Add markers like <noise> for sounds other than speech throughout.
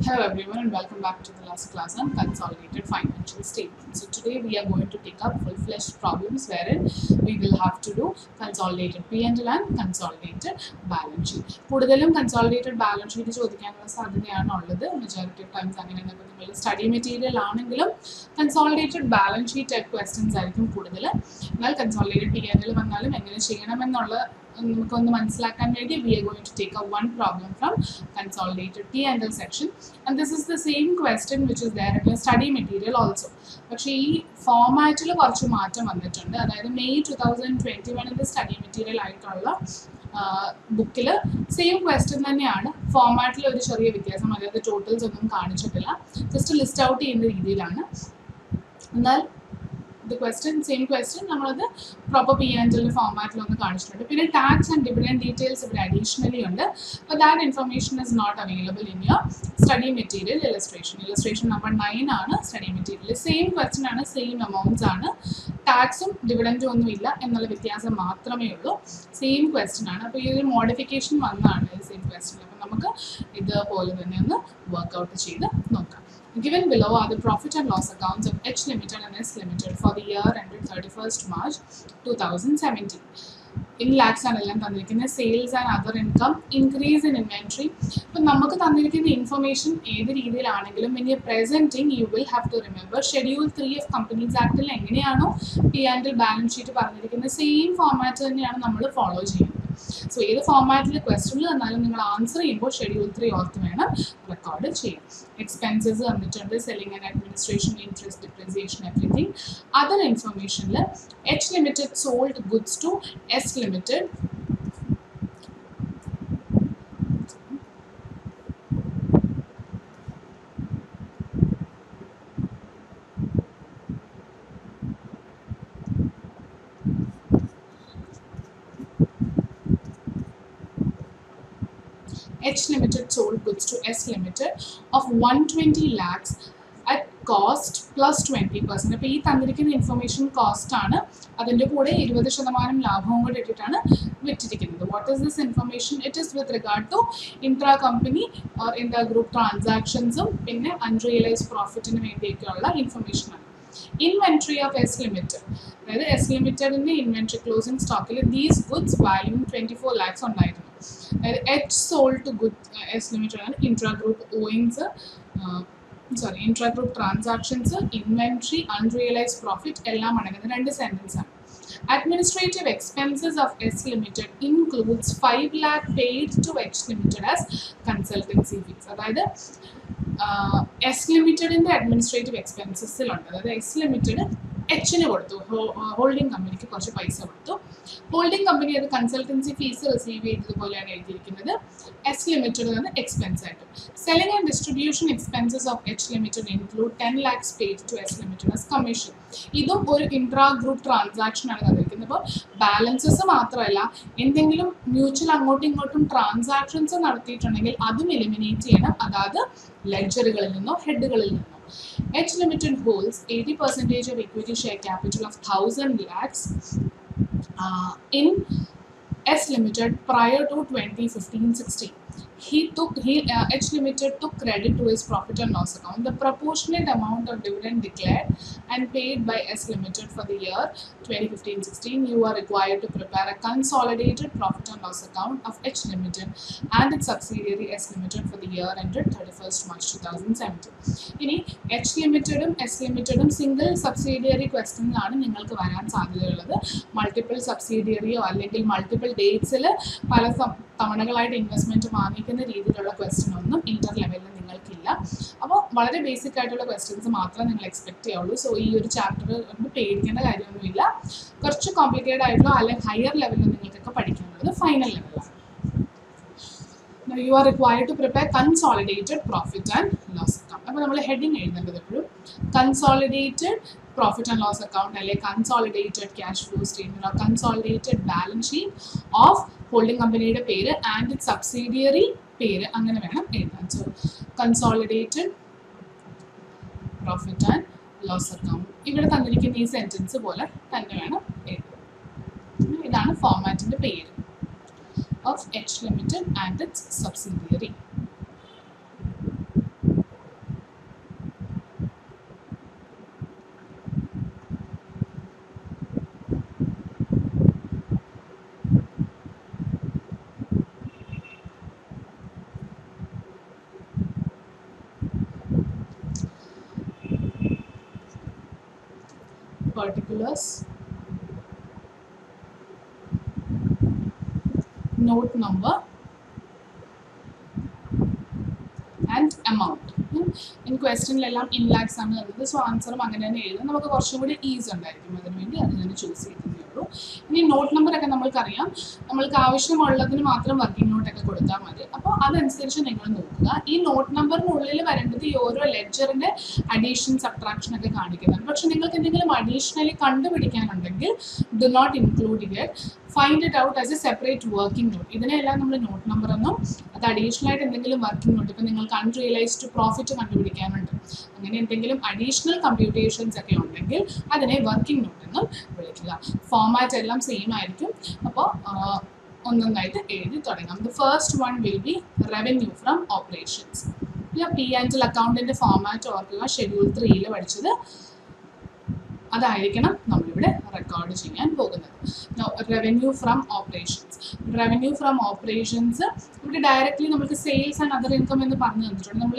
Hello everyone and welcome back to the last class on consolidated financial statements. So today we are going to take up full-fledged problems wherein we will have to do consolidated P&L and consolidated balance sheet. കൂടുതലും consolidated balance sheet ചോദിക്കാനുള്ള സാധ്യതയാണ് ഉള്ളത് majority of times അങ്ങനെ നിങ്ങളുടെ study material ആണെങ്കിലും consolidated balance sheet questions ആയിരിക്കും കൂടുതൽ എന്നാൽ കൺസോളിഡേറ്റഡ് പി എൻ എൽ വന്നാലും എങ്ങനെ ചെയ്യണമെന്നുള്ള നമുക്കൊന്ന് മനസ്സിലാക്കാൻ വേണ്ടി we are going to take a one problem from consolidated T and L section and this is the same question which is there in study material also പക്ഷേ ഈ ഫോമാറ്റിൽ കുറച്ച് മാറ്റം വന്നിട്ടുണ്ട്. അതായത് മെയ് ടു തൗസൻഡ് ട്വന്റി വണ്ണിന്റെ study material ആയിട്ടുള്ള ബുക്കിൽ സെയിം ക്വസ്റ്റ്യൻ തന്നെയാണ്. ഫോമാറ്റിൽ ഒരു ചെറിയ വ്യത്യാസം. അതായത് ടോട്ടൽസ് ഒന്നും കാണിച്ചിട്ടില്ല. ജസ്റ്റ് ലിസ്റ്റ് ഔട്ട് ചെയ്യുന്ന രീതിയിലാണ്. എന്നാൽ ദ ക്വസ്റ്റ്യൻ സെയിം ക്വസ്റ്റ്യൻ നമ്മളത് പ്രോപ്പർ പി ആൻഡ് ഫോമാറ്റിലൊന്ന് കാണിച്ചിട്ടുണ്ട്. പിന്നെ ടാക്സ് ആൻഡ് ഡിവിഡൻഡ് ഡീറ്റെയിൽസ് ഇവിടെ അഡീഷണലി ഉണ്ട്. അപ്പോൾ that information is not available in your study material illustration illustration number nine ആണ് സ്റ്റഡി മെറ്റീരിയൽ സെയിം ക്വസ്റ്റ്യൻ ആണ് സെയിം എമൗണ്ട്സ് ആണ്. ടാക്സും ഡിവിഡന്റും ഒന്നും ഇല്ല എന്നുള്ള വ്യത്യാസം മാത്രമേ ഉള്ളൂ. സെയിം ക്വസ്റ്റ്യൻ ആണ്. അപ്പോൾ ഈ ഒരു മോഡിഫിക്കേഷൻ വന്നതാണ് സെയിം ക്വസ്റ്റ്യൻ അപ്പോൾ നമുക്ക് ഇതുപോലെ തന്നെ ഒന്ന് വർക്കൗട്ട് ചെയ്ത് നോക്കാം. Given below are the profit and loss accounts of H Limited and S Limited for the year ended 31st March 2017. In lakhs ആണ് എല്ലാം തന്നിരിക്കുന്നത്. Sales and other income increase in inventory അപ്പം നമുക്ക് തന്നിരിക്കുന്ന ഇൻഫർമേഷൻ ഏത് രീതിയിലാണെങ്കിലും in presenting you will have to remember schedule three of companies ആക്ടിൽ എങ്ങനെയാണോ P and balance sheet പറഞ്ഞിരിക്കുന്നത്. Same format തന്നെയാണ് നമ്മൾ ഫോളോ ചെയ്യുന്നത്. സോ ഏത് ഫോർമാറ്റിൽ ക്വസ്റ്റ്യൻ തന്നാലും നിങ്ങൾ ആൻസർ ചെയ്യുമ്പോൾ ഷെഡ്യൂൾ ത്രീ ഓർത്ത് വേണം റെക്കോർഡ് ചെയ്യാം എക്സ്പെൻസസ് തന്നിട്ടുണ്ട് selling and administration interest depreciation everything other ഇൻഫർമേഷനിൽ H limited sold goods to S limited H Limited sold goods to S Limited of 120 lakhs at cost plus twenty percent അപ്പോൾ ഈ തന്നിരിക്കുന്ന information cost ആണ് അതിന്റെ കൂടെ ഇരുപത് ശതമാനം ലാഭവും കൂടെ ഇട്ടിട്ടാണ് വിറ്റിരിക്കുന്നത്. What is this information it is with regard to intra company or intra group ട്രാൻസാക്ഷൻസും പിന്നെ അൺറിയലൈസ് പ്രോഫിറ്റിന് വേണ്ടിയൊക്കെയുള്ള ഇൻഫർമേഷനാണ് ഇൻവെൻട്രി ഓഫ് എസ് ലിമിറ്റഡ് അതായത് എസ് ലിമിറ്റഡിന്റെ ഇൻവെൻട്രി ക്ലോസിംഗ് സ്റ്റോക്കിൽ these goods value twenty four lakhs ഉണ്ടായിരുന്നു. അതായത് H sold to good S limited ആണ് intra group owings sorry intra group transactions inventory unrealised profit എല്ലാം അടങ്ങുന്ന രണ്ട് സെന്റൻസ് ആണ് Administrative expenses of S Limited includes 5 lakh paid to H Limited as consultancy fees. അതായത് S ലിമിറ്റഡിന്റെ administrative എക്സ്പെൻസസിലുണ്ട് അതായത് S limited എച്ചിന് കൊടുത്തു. ഹോൾഡിംഗ് കമ്പനിക്ക് കുറച്ച് പൈസ കൊടുത്തു. ഹോൾഡിംഗ് കമ്പനി അത് കൺസൾട്ടൻസി ഫീസ് റിസീവ് ചെയ്തതുപോലെയാണ് എഴുതിയിരിക്കുന്നത്. എച്ച് ലിമിറ്റഡ് നിന്ന് എക്സ്പെൻസ് ആയിട്ട്. Selling and distribution expenses of H limited include ten lakhs paid to H limited as commission ഇതും ഒരു ഇൻട്രാ ഗ്രൂപ്പ് ട്രാൻസാക്ഷൻ ആണ് തന്നിരിക്കുന്നത്. അപ്പോൾ ബാലൻസസ് മാത്രമല്ല എന്തെങ്കിലും മ്യൂച്വൽ അങ്ങോട്ടും ഇങ്ങോട്ടും ട്രാൻസാക്ഷൻസ് നടത്തിയിട്ടുണ്ടെങ്കിൽ അതും എലിമിനേറ്റ് ചെയ്യണം. അതായത് ലെഡ്ജറുകളിൽ നിന്നോ ഹെഡുകളിൽ നിന്നോ. H Limited holds 80% of equity share capital of 1000 lakhs uh, in S Limited prior to 2015-16. He took he uh, H Limited took credit to his profit and loss account. The proportionate amount of dividend declared and paid by S Limited for the year 2015-16, you are required to prepare a consolidated profit and loss account of H Limited and its subsidiary S Limited for the year ended 31st March 2017. ഇനി H ലിമിറ്റഡും S ലിമിറ്റഡും single subsidiary ക്വസ്റ്റനിലാണ് നിങ്ങൾക്ക് വരാൻ സാധ്യതയുള്ളത് multiple multiple അല്ലെങ്കിൽ multiple ഡേറ്റ്സിൽ പല investment investment വാങ്ങിക്കുന്ന രീതിയിലുള്ള question ഒന്നും ഇന്റർ ലെവലിൽ നിങ്ങൾക്കില്ല. അപ്പോൾ വളരെ ബേസിക് ആയിട്ടുള്ള ക്വസ്റ്റ്യൻസ് മാത്രമേ നിങ്ങൾ എക്സ്പെക്ട് ചെയ്യുള്ളൂ സോ ഈ ഒരു ചാപ്റ്റർ കൊണ്ട് പേടിക്കേണ്ട കാര്യമൊന്നുമില്ല. കുറച്ച് കോംപ്ലിക്കേറ്റഡ് ആയിട്ടുള്ള അല്ലെങ്കിൽ ഹയർ ലെവലിൽ നിങ്ങൾക്കൊക്കെ പഠിക്കാനുള്ളത് ഫൈനൽ ലെവലാണ് you are required to prepare consolidated profit and loss account. അപ്പോൾ നമ്മൾ ഹെഡിങ് എഴുതേണ്ടത് എപ്പോഴും consolidated profit and loss account അല്ലെ consolidated cash flow statement or consolidated balance sheet of holding കമ്പനിയുടെ പേര് ആൻഡ് സബ്സിഡിയറി പേര് അങ്ങനെ വേണം എഴുതാൻ. So consolidated profit and loss account ഇവിടെ തന്നിരിക്കുന്ന ഈ സെന്റൻസ് പോലെ തന്നെ വേണം എഴുതാൻ. ഇതാണ് ഫോർമാറ്റിന്റെ പേര് of H limited and its subsidiary. Particulars note number. And amount in ക്വസ്റ്റ്യനിലെല്ലാം in lakhs ആണ് തന്നത് സോ ആൻസറും അങ്ങനെ തന്നെ എഴുതും. നമുക്ക് കുറച്ചും കൂടി ഈസി ഉണ്ടായിരിക്കും. അതിന് വേണ്ടി അത് തന്നെ ചൂസ് ചെയ്തതേ ഇനി നോട്ട് നമ്പർ ഒക്കെ നമ്മൾക്കറിയാം. നമ്മൾക്ക് ആവശ്യമുള്ളതിന് മാത്രം വർക്കിംഗ് നോട്ടൊക്കെ കൊടുത്താൽ മതി. അപ്പോൾ അതനുസരിച്ച് നിങ്ങൾ നോക്കുക. ഈ നോട്ട് നമ്പറിനുള്ളിൽ വരേണ്ടത് ഈ ഓരോ ലെഡ്ജറിന്റെ അഡീഷൻ സബ്ട്രാക്ഷൻ ഒക്കെ കാണിക്കുന്നുണ്ട്. പക്ഷെ നിങ്ങൾക്ക് എന്തെങ്കിലും additionally കണ്ടുപിടിക്കാനുണ്ടെങ്കിൽ do not include it find it out as a separate working note ഇതിനെല്ലാം നമ്മൾ നോട്ട് നമ്പർ എന്നും അത് അഡീഷണൽ ആയിട്ട് എന്തെങ്കിലും വർക്കിംഗ് നോട്ട് ഇപ്പം നിങ്ങൾക്ക് അൺറിയലൈസ്ഡ് പ്രോഫിറ്റ് കണ്ടുപിടിക്കാനുണ്ട്. അങ്ങനെ എന്തെങ്കിലും അഡീഷണൽ കമ്പ്യൂട്ടേഷൻസ് ഒക്കെ ഉണ്ടെങ്കിൽ അതിനെ വർക്കിംഗ് നോട്ട് എന്നും വിളിക്കുക. ഫോമാറ്റ് എല്ലാം സെയിം ആയിരിക്കും. അപ്പോൾ ഒന്നൊന്നായിട്ട് എഴുതി തുടങ്ങാം. The first one will be revenue from operations P and L അക്കൗണ്ടിന്റെ ഫോമാറ്റ് ഓർക്കുക. ഷെഡ്യൂൾ ത്രീയിൽ പഠിച്ചത്. അതായിരിക്കണം നമ്മളിവിടെ റെക്കോർഡ് ചെയ്യാൻ പോകുന്നത്. Revenue from operations revenue from operations ഇവിടെ ഡയറക്റ്റ്ലി നമുക്ക് സെയിൽസ് ആൻഡ് അതർ ഇൻകം എന്ന് പറഞ്ഞു തന്നിട്ടുണ്ട്. നമ്മൾ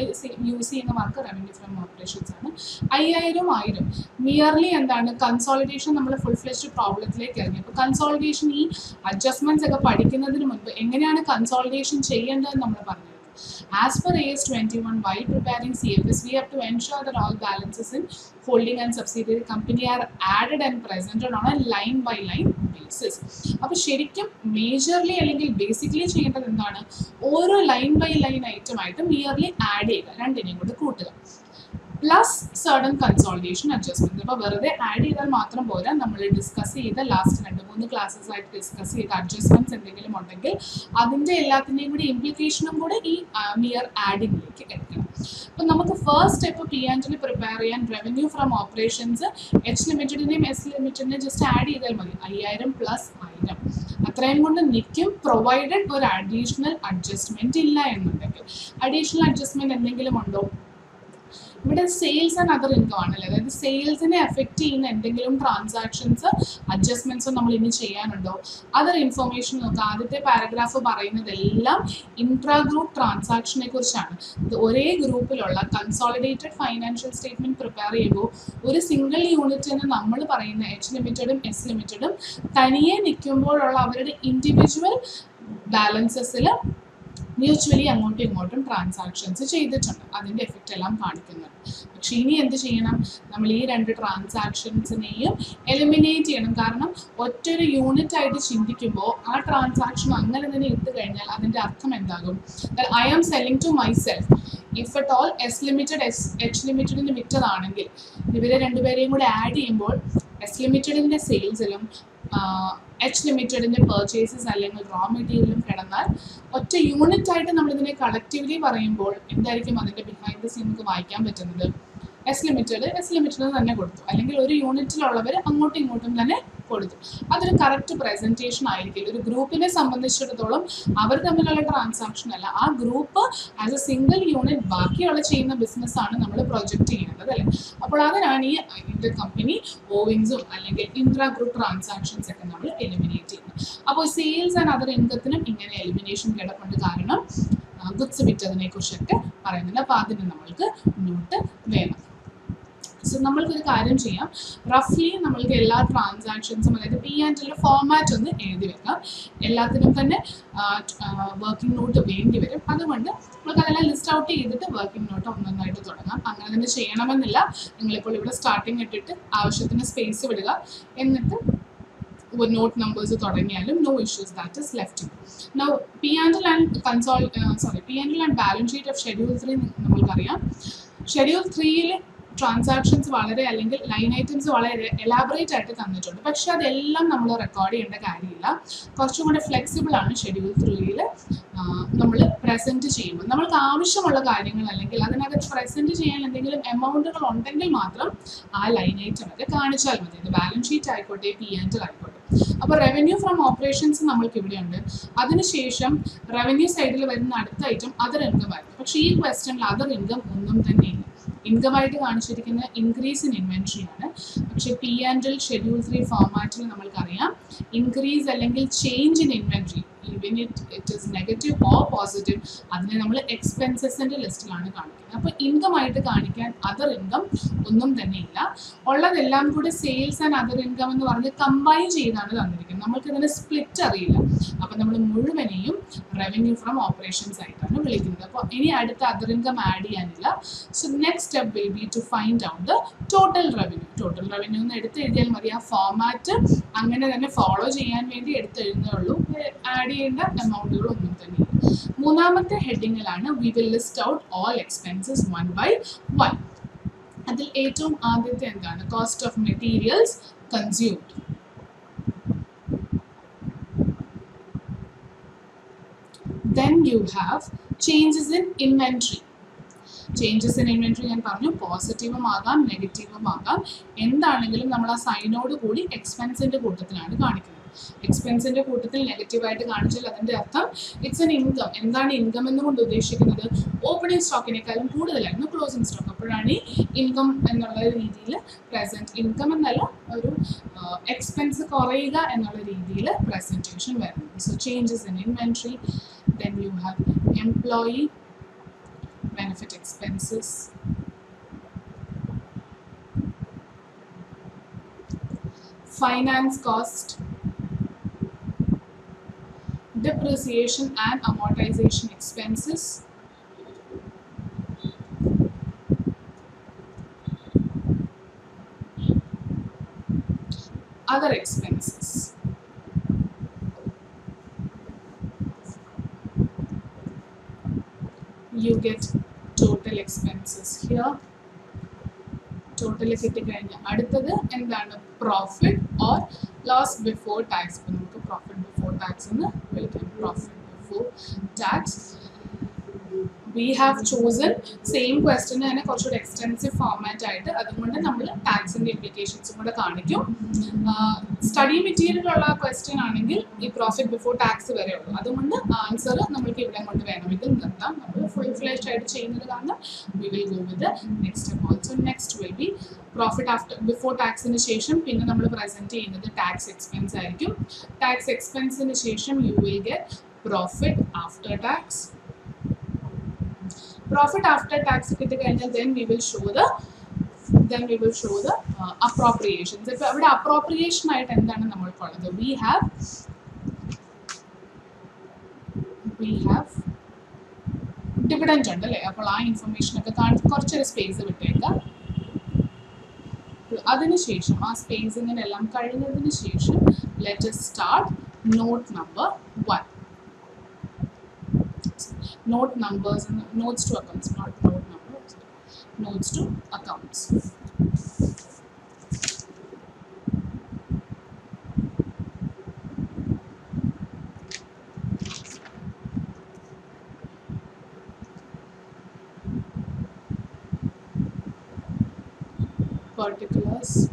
യൂസ് ചെയ്യുന്ന വാക്ക് റവന്യൂ ഫ്രം ഓപ്പറേഷൻസ് ആണ്. അയ്യായിരം ആയിരം. നിയർലി എന്താണ്? കൺസോളിഡേഷൻ നമ്മൾ ഫുൾ ഫ്ലെഷ്ഡ് പ്രോബ്ലത്തിലേക്ക് ഇറങ്ങി. അപ്പോൾ കൺസോളിഡേഷൻ ഈ അഡ്ജസ്റ്റ്മെന്റ്സ് ഒക്കെ പഠിക്കുന്നതിന് മുൻപ് എങ്ങനെയാണ് കൺസോളിഡേഷൻ ചെയ്യേണ്ടതെന്ന് നമ്മൾ പറഞ്ഞു As per AS 21, while preparing CFS, we have to ensure that all balances in holding and subsidiary company are added and presented on a line by line basis. അപ്പോൾ ശരിക്കും മേജർലി അല്ലെങ്കിൽ ബേസിക്കലി ചെയ്യേണ്ടത് എന്താണ് ഓരോ line by line item ആയിട്ട് nearly add ചെയ്യുക രണ്ടിനെയും കൂടി കൂട്ടുക പ്ലസ് സഡൻ കൺസോൾട്ടേഷൻ അഡ്ജസ്റ്റ്മെന്റ് അപ്പോൾ വെറുതെ ആഡ് ചെയ്താൽ മാത്രം പോരാ. നമ്മൾ ഡിസ്കസ് ചെയ്ത ലാസ്റ്റ് രണ്ട് മൂന്ന് ക്ലാസ്സസ് ആയിട്ട് ഡിസ്കസ് ചെയ്ത അഡ്ജസ്റ്റ്മെന്റ്സ് എന്തെങ്കിലും ഉണ്ടെങ്കിൽ അതിന്റെ എല്ലാത്തിന്റെയും കൂടി ഇംപ്ലിക്കേഷനും കൂടെ ഈ മിയർ ആഡിങ്ങിലേക്ക് എടുക്കണം. അപ്പം നമുക്ക് ഫസ്റ്റ് സ്റ്റെപ്പ് പി ആൻഡിൽ പ്രിപ്പയർ ചെയ്യാൻ റവന്യൂ ഫ്രം ഓപ്പറേഷൻസ് എച്ച് ലിമിറ്റഡിനെയും എസ് ലിമിറ്റഡിനെയും ജസ്റ്റ് ആഡ് ചെയ്താൽ മതി. അയ്യായിരം പ്ലസ് ആയിരം. അത്രയും കൊണ്ട് നിൽക്കും പ്രൊവൈഡഡ് ഒരു അഡീഷണൽ അഡ്ജസ്റ്റ്മെന്റ് ഇല്ല എന്നുണ്ടെങ്കിൽ. അഡീഷണൽ അഡ്ജസ്റ്റ്മെന്റ് എന്തെങ്കിലും ഉണ്ടോ? ഇവിടെ സെയിൽസ് ആൻഡ് അതർ ഇൻകം ആണല്ലേ? അതായത് സെയിൽസിനെ എഫക്ട് ചെയ്യുന്ന എന്തെങ്കിലും ട്രാൻസാക്ഷൻസ് അഡ്ജസ്റ്റ്മെന്റ്സ് നമ്മൾ ഇനി ചെയ്യാനുണ്ടോ? അതർ ഇൻഫർമേഷൻ നോക്കുക ആദ്യത്തെ പാരഗ്രാഫ് പറയുന്നതെല്ലാം ഇൻട്രാ ഗ്രൂപ്പ് ട്രാൻസാക്ഷനെ കുറിച്ചാണ്. ഒരേ ഗ്രൂപ്പിലുള്ള കൺസോളിഡേറ്റഡ് ഫൈനാൻഷ്യൽ സ്റ്റേറ്റ്മെന്റ് പ്രിപ്പയർ ചെയ്യുമ്പോൾ ഒരു സിംഗിൾ യൂണിറ്റ് എന്ന് നമ്മൾ പറയുന്ന എച്ച് ലിമിറ്റഡും എസ് ലിമിറ്റഡും തനിയെ നിൽക്കുമ്പോഴുള്ള അവരുടെ ഇൻഡിവിജ്വൽ ബാലൻസസിൽ മ്യൂച്വലി അങ്ങോട്ടും ഇങ്ങോട്ടും ട്രാൻസാക്ഷൻസ് ചെയ്തിട്ടുണ്ട്. അതിന്റെ എഫക്റ്റ് എല്ലാം കാണിക്കുന്നുണ്ട്. പക്ഷെ ഇനി എന്ത് ചെയ്യണം? നമ്മൾ ഈ രണ്ട് ട്രാൻസാക്ഷൻസിനെയും എലിമിനേറ്റ് ചെയ്യണം. കാരണം ഒറ്റൊരു യൂണിറ്റ് ആയിട്ട് ചിന്തിക്കുമ്പോൾ ആ ട്രാൻസാക്ഷൻ അങ്ങനെ തന്നെ ഇട്ട് കഴിഞ്ഞാൽ അതിന്റെ അർത്ഥം എന്താകും? I am selling to myself if at all S limited S H ലിമിറ്റഡിന് വിറ്റതാണെങ്കിൽ ഇവരെ രണ്ടുപേരെയും കൂടി ആഡ് ചെയ്യുമ്പോൾ എസ് ലിമിറ്റഡിന്റെ സെയിൽസിലും എച്ച് ലിമിറ്റഡിന്റെ പെർച്ചേസസ് അല്ലെങ്കിൽ റോ മെറ്റീരിയലും കിടന്നാൽ ഒറ്റ യൂണിറ്റ് ആയിട്ട് നമ്മൾ ഇതിനെ കളക്റ്റീവ്ലി പറയുമ്പോൾ എന്തായിരിക്കും അതിന്റെ ബിഹൈൻഡ് ദ സീൻ നമുക്ക് വായിക്കാൻ പറ്റുന്നത്? എസ് ലിമിറ്റഡ് എസ് ലിമിറ്റഡ് തന്നെ കൊടുത്തു. അല്ലെങ്കിൽ ഒരു യൂണിറ്റിലുള്ളവർ അങ്ങോട്ടും ഇങ്ങോട്ടും തന്നെ കൊടുത്തു. അതൊരു കറക്റ്റ് പ്രസന്റേഷൻ ആയിരിക്കില്ല. ഒരു ഗ്രൂപ്പിനെ സംബന്ധിച്ചിടത്തോളം അവർ തമ്മിലുള്ള ട്രാൻസാക്ഷൻ അല്ല. ആ group as a single unit ബാക്കിയുള്ള ചെയ്യുന്ന ബിസിനസ് ആണ് നമ്മൾ പ്രൊജക്റ്റ് ചെയ്യുന്നത് അല്ലേ? അപ്പോൾ അതിനാണ് ഈ ഇന്ത്യ കമ്പനി ഓവിങ്സും അല്ലെങ്കിൽ ഇൻട്രാ ഗ്രൂപ്പ് ട്രാൻസാക്ഷൻസ് ഒക്കെ നമ്മൾ എലിമിനേറ്റ് ചെയ്യുന്നത്. അപ്പോൾ സെയിൽസ് ആൻഡ് അതർ ഇൻകത്തിനും ഇങ്ങനെ എലിമിനേഷൻ കിടപ്പുണ്ട്. കാരണം ഗുഡ്സ് വിറ്റതിനെ കുറിച്ചൊക്കെ പറയുന്നുണ്ട്. അപ്പോൾ അതിന് നമ്മൾക്ക് നോട്ട് വേണം. സോ നമ്മൾക്കൊരു കാര്യം ചെയ്യാം. റഫ്ലി നമ്മൾക്ക് എല്ലാ ട്രാൻസാക്ഷൻസും അതായത് പി ആൻഡ് ഫോമാറ്റ് ഒന്ന് എഴുതി വെക്കാം. എല്ലാത്തിനും തന്നെ വർക്കിംഗ് നോട്ട് വേണ്ടി വരും. അതുകൊണ്ട് നമുക്ക് അതെല്ലാം ലിസ്റ്റ് ഔട്ട് ചെയ്തിട്ട് വർക്കിംഗ് നോട്ട് ഒന്നൊന്നായിട്ട് തുടങ്ങാം. അങ്ങനെ തന്നെ ചെയ്യണമെന്നില്ല. നിങ്ങളിപ്പോൾ ഇവിടെ സ്റ്റാർട്ടിങ് ഇട്ടിട്ട് ആവശ്യത്തിന് സ്പേസ് വിടുക എന്നിട്ട് note numbers തുടങ്ങിയാലും no issues that is left no P and and consol sorry P and and balance sheet of schedule three നമ്മൾക്കറിയാം. ഷെഡ്യൂൾ ത്രീയിൽ ട്രാൻസാക്ഷൻസ് വളരെ അല്ലെങ്കിൽ ലൈൻ ഐറ്റംസ് വളരെ എലാബറേറ്റ് ആയിട്ട് തന്നിട്ടുണ്ട്. പക്ഷെ അതെല്ലാം നമ്മൾ റെക്കോർഡ് ചെയ്യേണ്ട കാര്യമില്ല. കുറച്ചും കൂടെ ഫ്ലെക്സിബിൾ ആണ് ഷെഡ്യൂൾ ത്രീയിൽ നമ്മൾ പ്രസന്റ് ചെയ്യുമ്പോൾ നമ്മൾക്ക് ആവശ്യമുള്ള കാര്യങ്ങൾ അല്ലെങ്കിൽ അതിനകത്ത് പ്രസന്റ് ചെയ്യാൻ എന്തെങ്കിലും എമൗണ്ടുകൾ ഉണ്ടെങ്കിൽ മാത്രം ആ ലൈൻ ഐറ്റം ഒക്കെ കാണിച്ചാൽ മതി. അത് ബാലൻസ് ഷീറ്റ് ആയിക്കോട്ടെ പി ആൻഡ് ആയിക്കോട്ടെ. അപ്പോൾ റവന്യൂ ഫ്രം ഓപ്പറേഷൻസ് നമ്മൾക്ക് ഇവിടെയുണ്ട്. അതിനുശേഷം റവന്യൂ സൈഡിൽ വരുന്ന അടുത്ത ഐറ്റം അതർ ഇൻകം ആയിരുന്നു പക്ഷെ ഈ ക്വസ്റ്റനിൽ അതർ ഇൻകം ഒന്നും തന്നെ ഇൻകം ആയിട്ട് കാണിച്ചിരിക്കുന്ന ഇൻക്രീസ് ഇൻ ഇൻവെൻട്രിയാണ് പക്ഷേ P and L schedule three ഫോർമാറ്റിൽ നമ്മൾക്കറിയാം. ഇൻക്രീസ് അല്ലെങ്കിൽ change in inventory even it is negative or positive അതിനെ നമ്മൾ എക്സ്പെൻസസിന്റെ ലിസ്റ്റിലാണ് കാണിക്കുന്നത്. അപ്പോൾ ഇൻകം ആയിട്ട് കാണിക്കാൻ അതർ ഇൻകം ഒന്നും തന്നെ ഇല്ല. ഉള്ളതെല്ലാം കൂടി സെയിൽസ് ആൻഡ് അതർ ഇൻകം എന്ന് പറഞ്ഞ് കമ്പൈൻ ചെയ്താണ് തന്നിരിക്കുന്നത്. നമ്മൾക്ക് ഇതിന് സ്പ്ലിറ്റ് അറിയില്ല. അപ്പോൾ നമ്മൾ മുഴുവനെയും റവന്യൂ ഫ്രം ഓപ്പറേഷൻസ് ആയിട്ടാണ് വിളിക്കുന്നത്. അപ്പോൾ ഇനി അടുത്ത അതർ ഇൻകം ആഡ് ചെയ്യാനില്ല. So next step will be to find out the total revenue total revenue എന്ന് എടുത്ത് എഴുതിയാൽ മതി. ആ ഫോമാറ്റ് അങ്ങനെ തന്നെ ഫോളോ ചെയ്യാൻ വേണ്ടി എടുത്തെഴുതുന്നേ ഉള്ളൂ. ആഡ് ചെയ്യേണ്ട എമൗണ്ടുകളൊന്നും തന്നെ ഇല്ല. മൂന്നാമത്തെ ഹെഡിങ്ങിലാണ് we will list out all expenses one by one അതിൽ ഏറ്റവും ആദ്യത്തെ എന്താണ്? Cost of materials consumed then you have changes in inventory. Changes in inventory ഞാൻ പറഞ്ഞു പോസിറ്റീവും ആകാം നെഗറ്റീവും ആകാം. എന്താണെങ്കിലും നമ്മൾ ആ സൈനോട് കൂടി എക്സ്പെൻസിന്റെ കൂട്ടത്തിലാണ് കാണിക്കുന്നത്. എക്സ്പെൻസിന്റെ കൂട്ടത്തിൽ നെഗറ്റീവായിട്ട് കാണിച്ചാൽ അതിന്റെ അർത്ഥം ഇറ്റ്സ് എൻ ഇൻകം എന്താണ് ഇൻകം എന്ന് കൊണ്ട് ഉദ്ദേശിക്കുന്നത്? ഓപ്പണിംഗ് സ്റ്റോക്കിനേക്കാളും കൂടുതലായിരുന്നു ക്ലോസിംഗ് സ്റ്റോക്ക് അപ്പോഴാണ് ഇൻകം എന്നുള്ള രീതിയിൽ പ്രസന്റ് ഇൻകം എന്നല്ല ഒരു എക്സ്പെൻസ് കുറയുക എന്നുള്ള രീതിയിൽ പ്രസന്റേഷൻ വരുന്നത്. So changes in inventory then you have employee benefit expenses finance cost, depreciation and amortization expenses, other expenses. You get total expenses here. Total കിട്ടിക്കഴിഞ്ഞാൽ അടുത്തത് എന്താണ് profit or loss before tax ഇപ്പം നമുക്ക് profit before tax എന്ന് വിളിക്കാം profit before tax we have chosen same ക്വസ്റ്റിന് തന്നെ കുറച്ചുകൂടി extensive format ആയിട്ട് അതുകൊണ്ട് നമ്മൾ ടാക്സിന്റെ ഇംപ്ലിക്കേഷൻസും കൂടെ കാണിക്കും. സ്റ്റഡി മെറ്റീരിയൽ ഉള്ള ക്വസ്റ്റ്യൻ ആണെങ്കിൽ ഈ പ്രോഫിറ്റ് ബിഫോർ ടാക്സ് വരെ ഉള്ളൂ. അതുകൊണ്ട് ആൻസർ നമ്മൾക്ക് ഇവിടെ കൊണ്ട് വേണമെങ്കിൽ നിർത്താം. നമ്മൾ ഫുൾ ഫ്ലേഷ് ആയിട്ട് ചെയ്യുന്നത് കാരണം we will go with next also next will be profit after before ടാക്സിന് ശേഷം പിന്നെ നമ്മൾ പ്രസന്റ് ചെയ്യുന്നത് ടാക്സ് എക്സ്പെൻസ് ആയിരിക്കും. ടാക്സ് എക്സ്പെൻസിന് ശേഷം you will get profit after tax profit after tax കിട്ടിക്കഴിഞ്ഞാൽ then we will show the then we will show the uh, appropriations. ഇപ്പൊ അവിടെ appropriation ആയിട്ട് എന്താണ് നമ്മൾക്കുള്ളത് we have we have dividend ഉണ്ട് അല്ലേ? അപ്പോൾ ആ ഇൻഫർമേഷൻ ഒക്കെ കാണി കുറച്ചൊരു സ്പേസ് വിട്ടേക്കാം. അതിനുശേഷം ആ സ്പേസിങ്ങിനെല്ലാം കഴിഞ്ഞതിന് ശേഷം let start note number note numbers and notes to accounts, not note numbers, notes to accounts. Particulars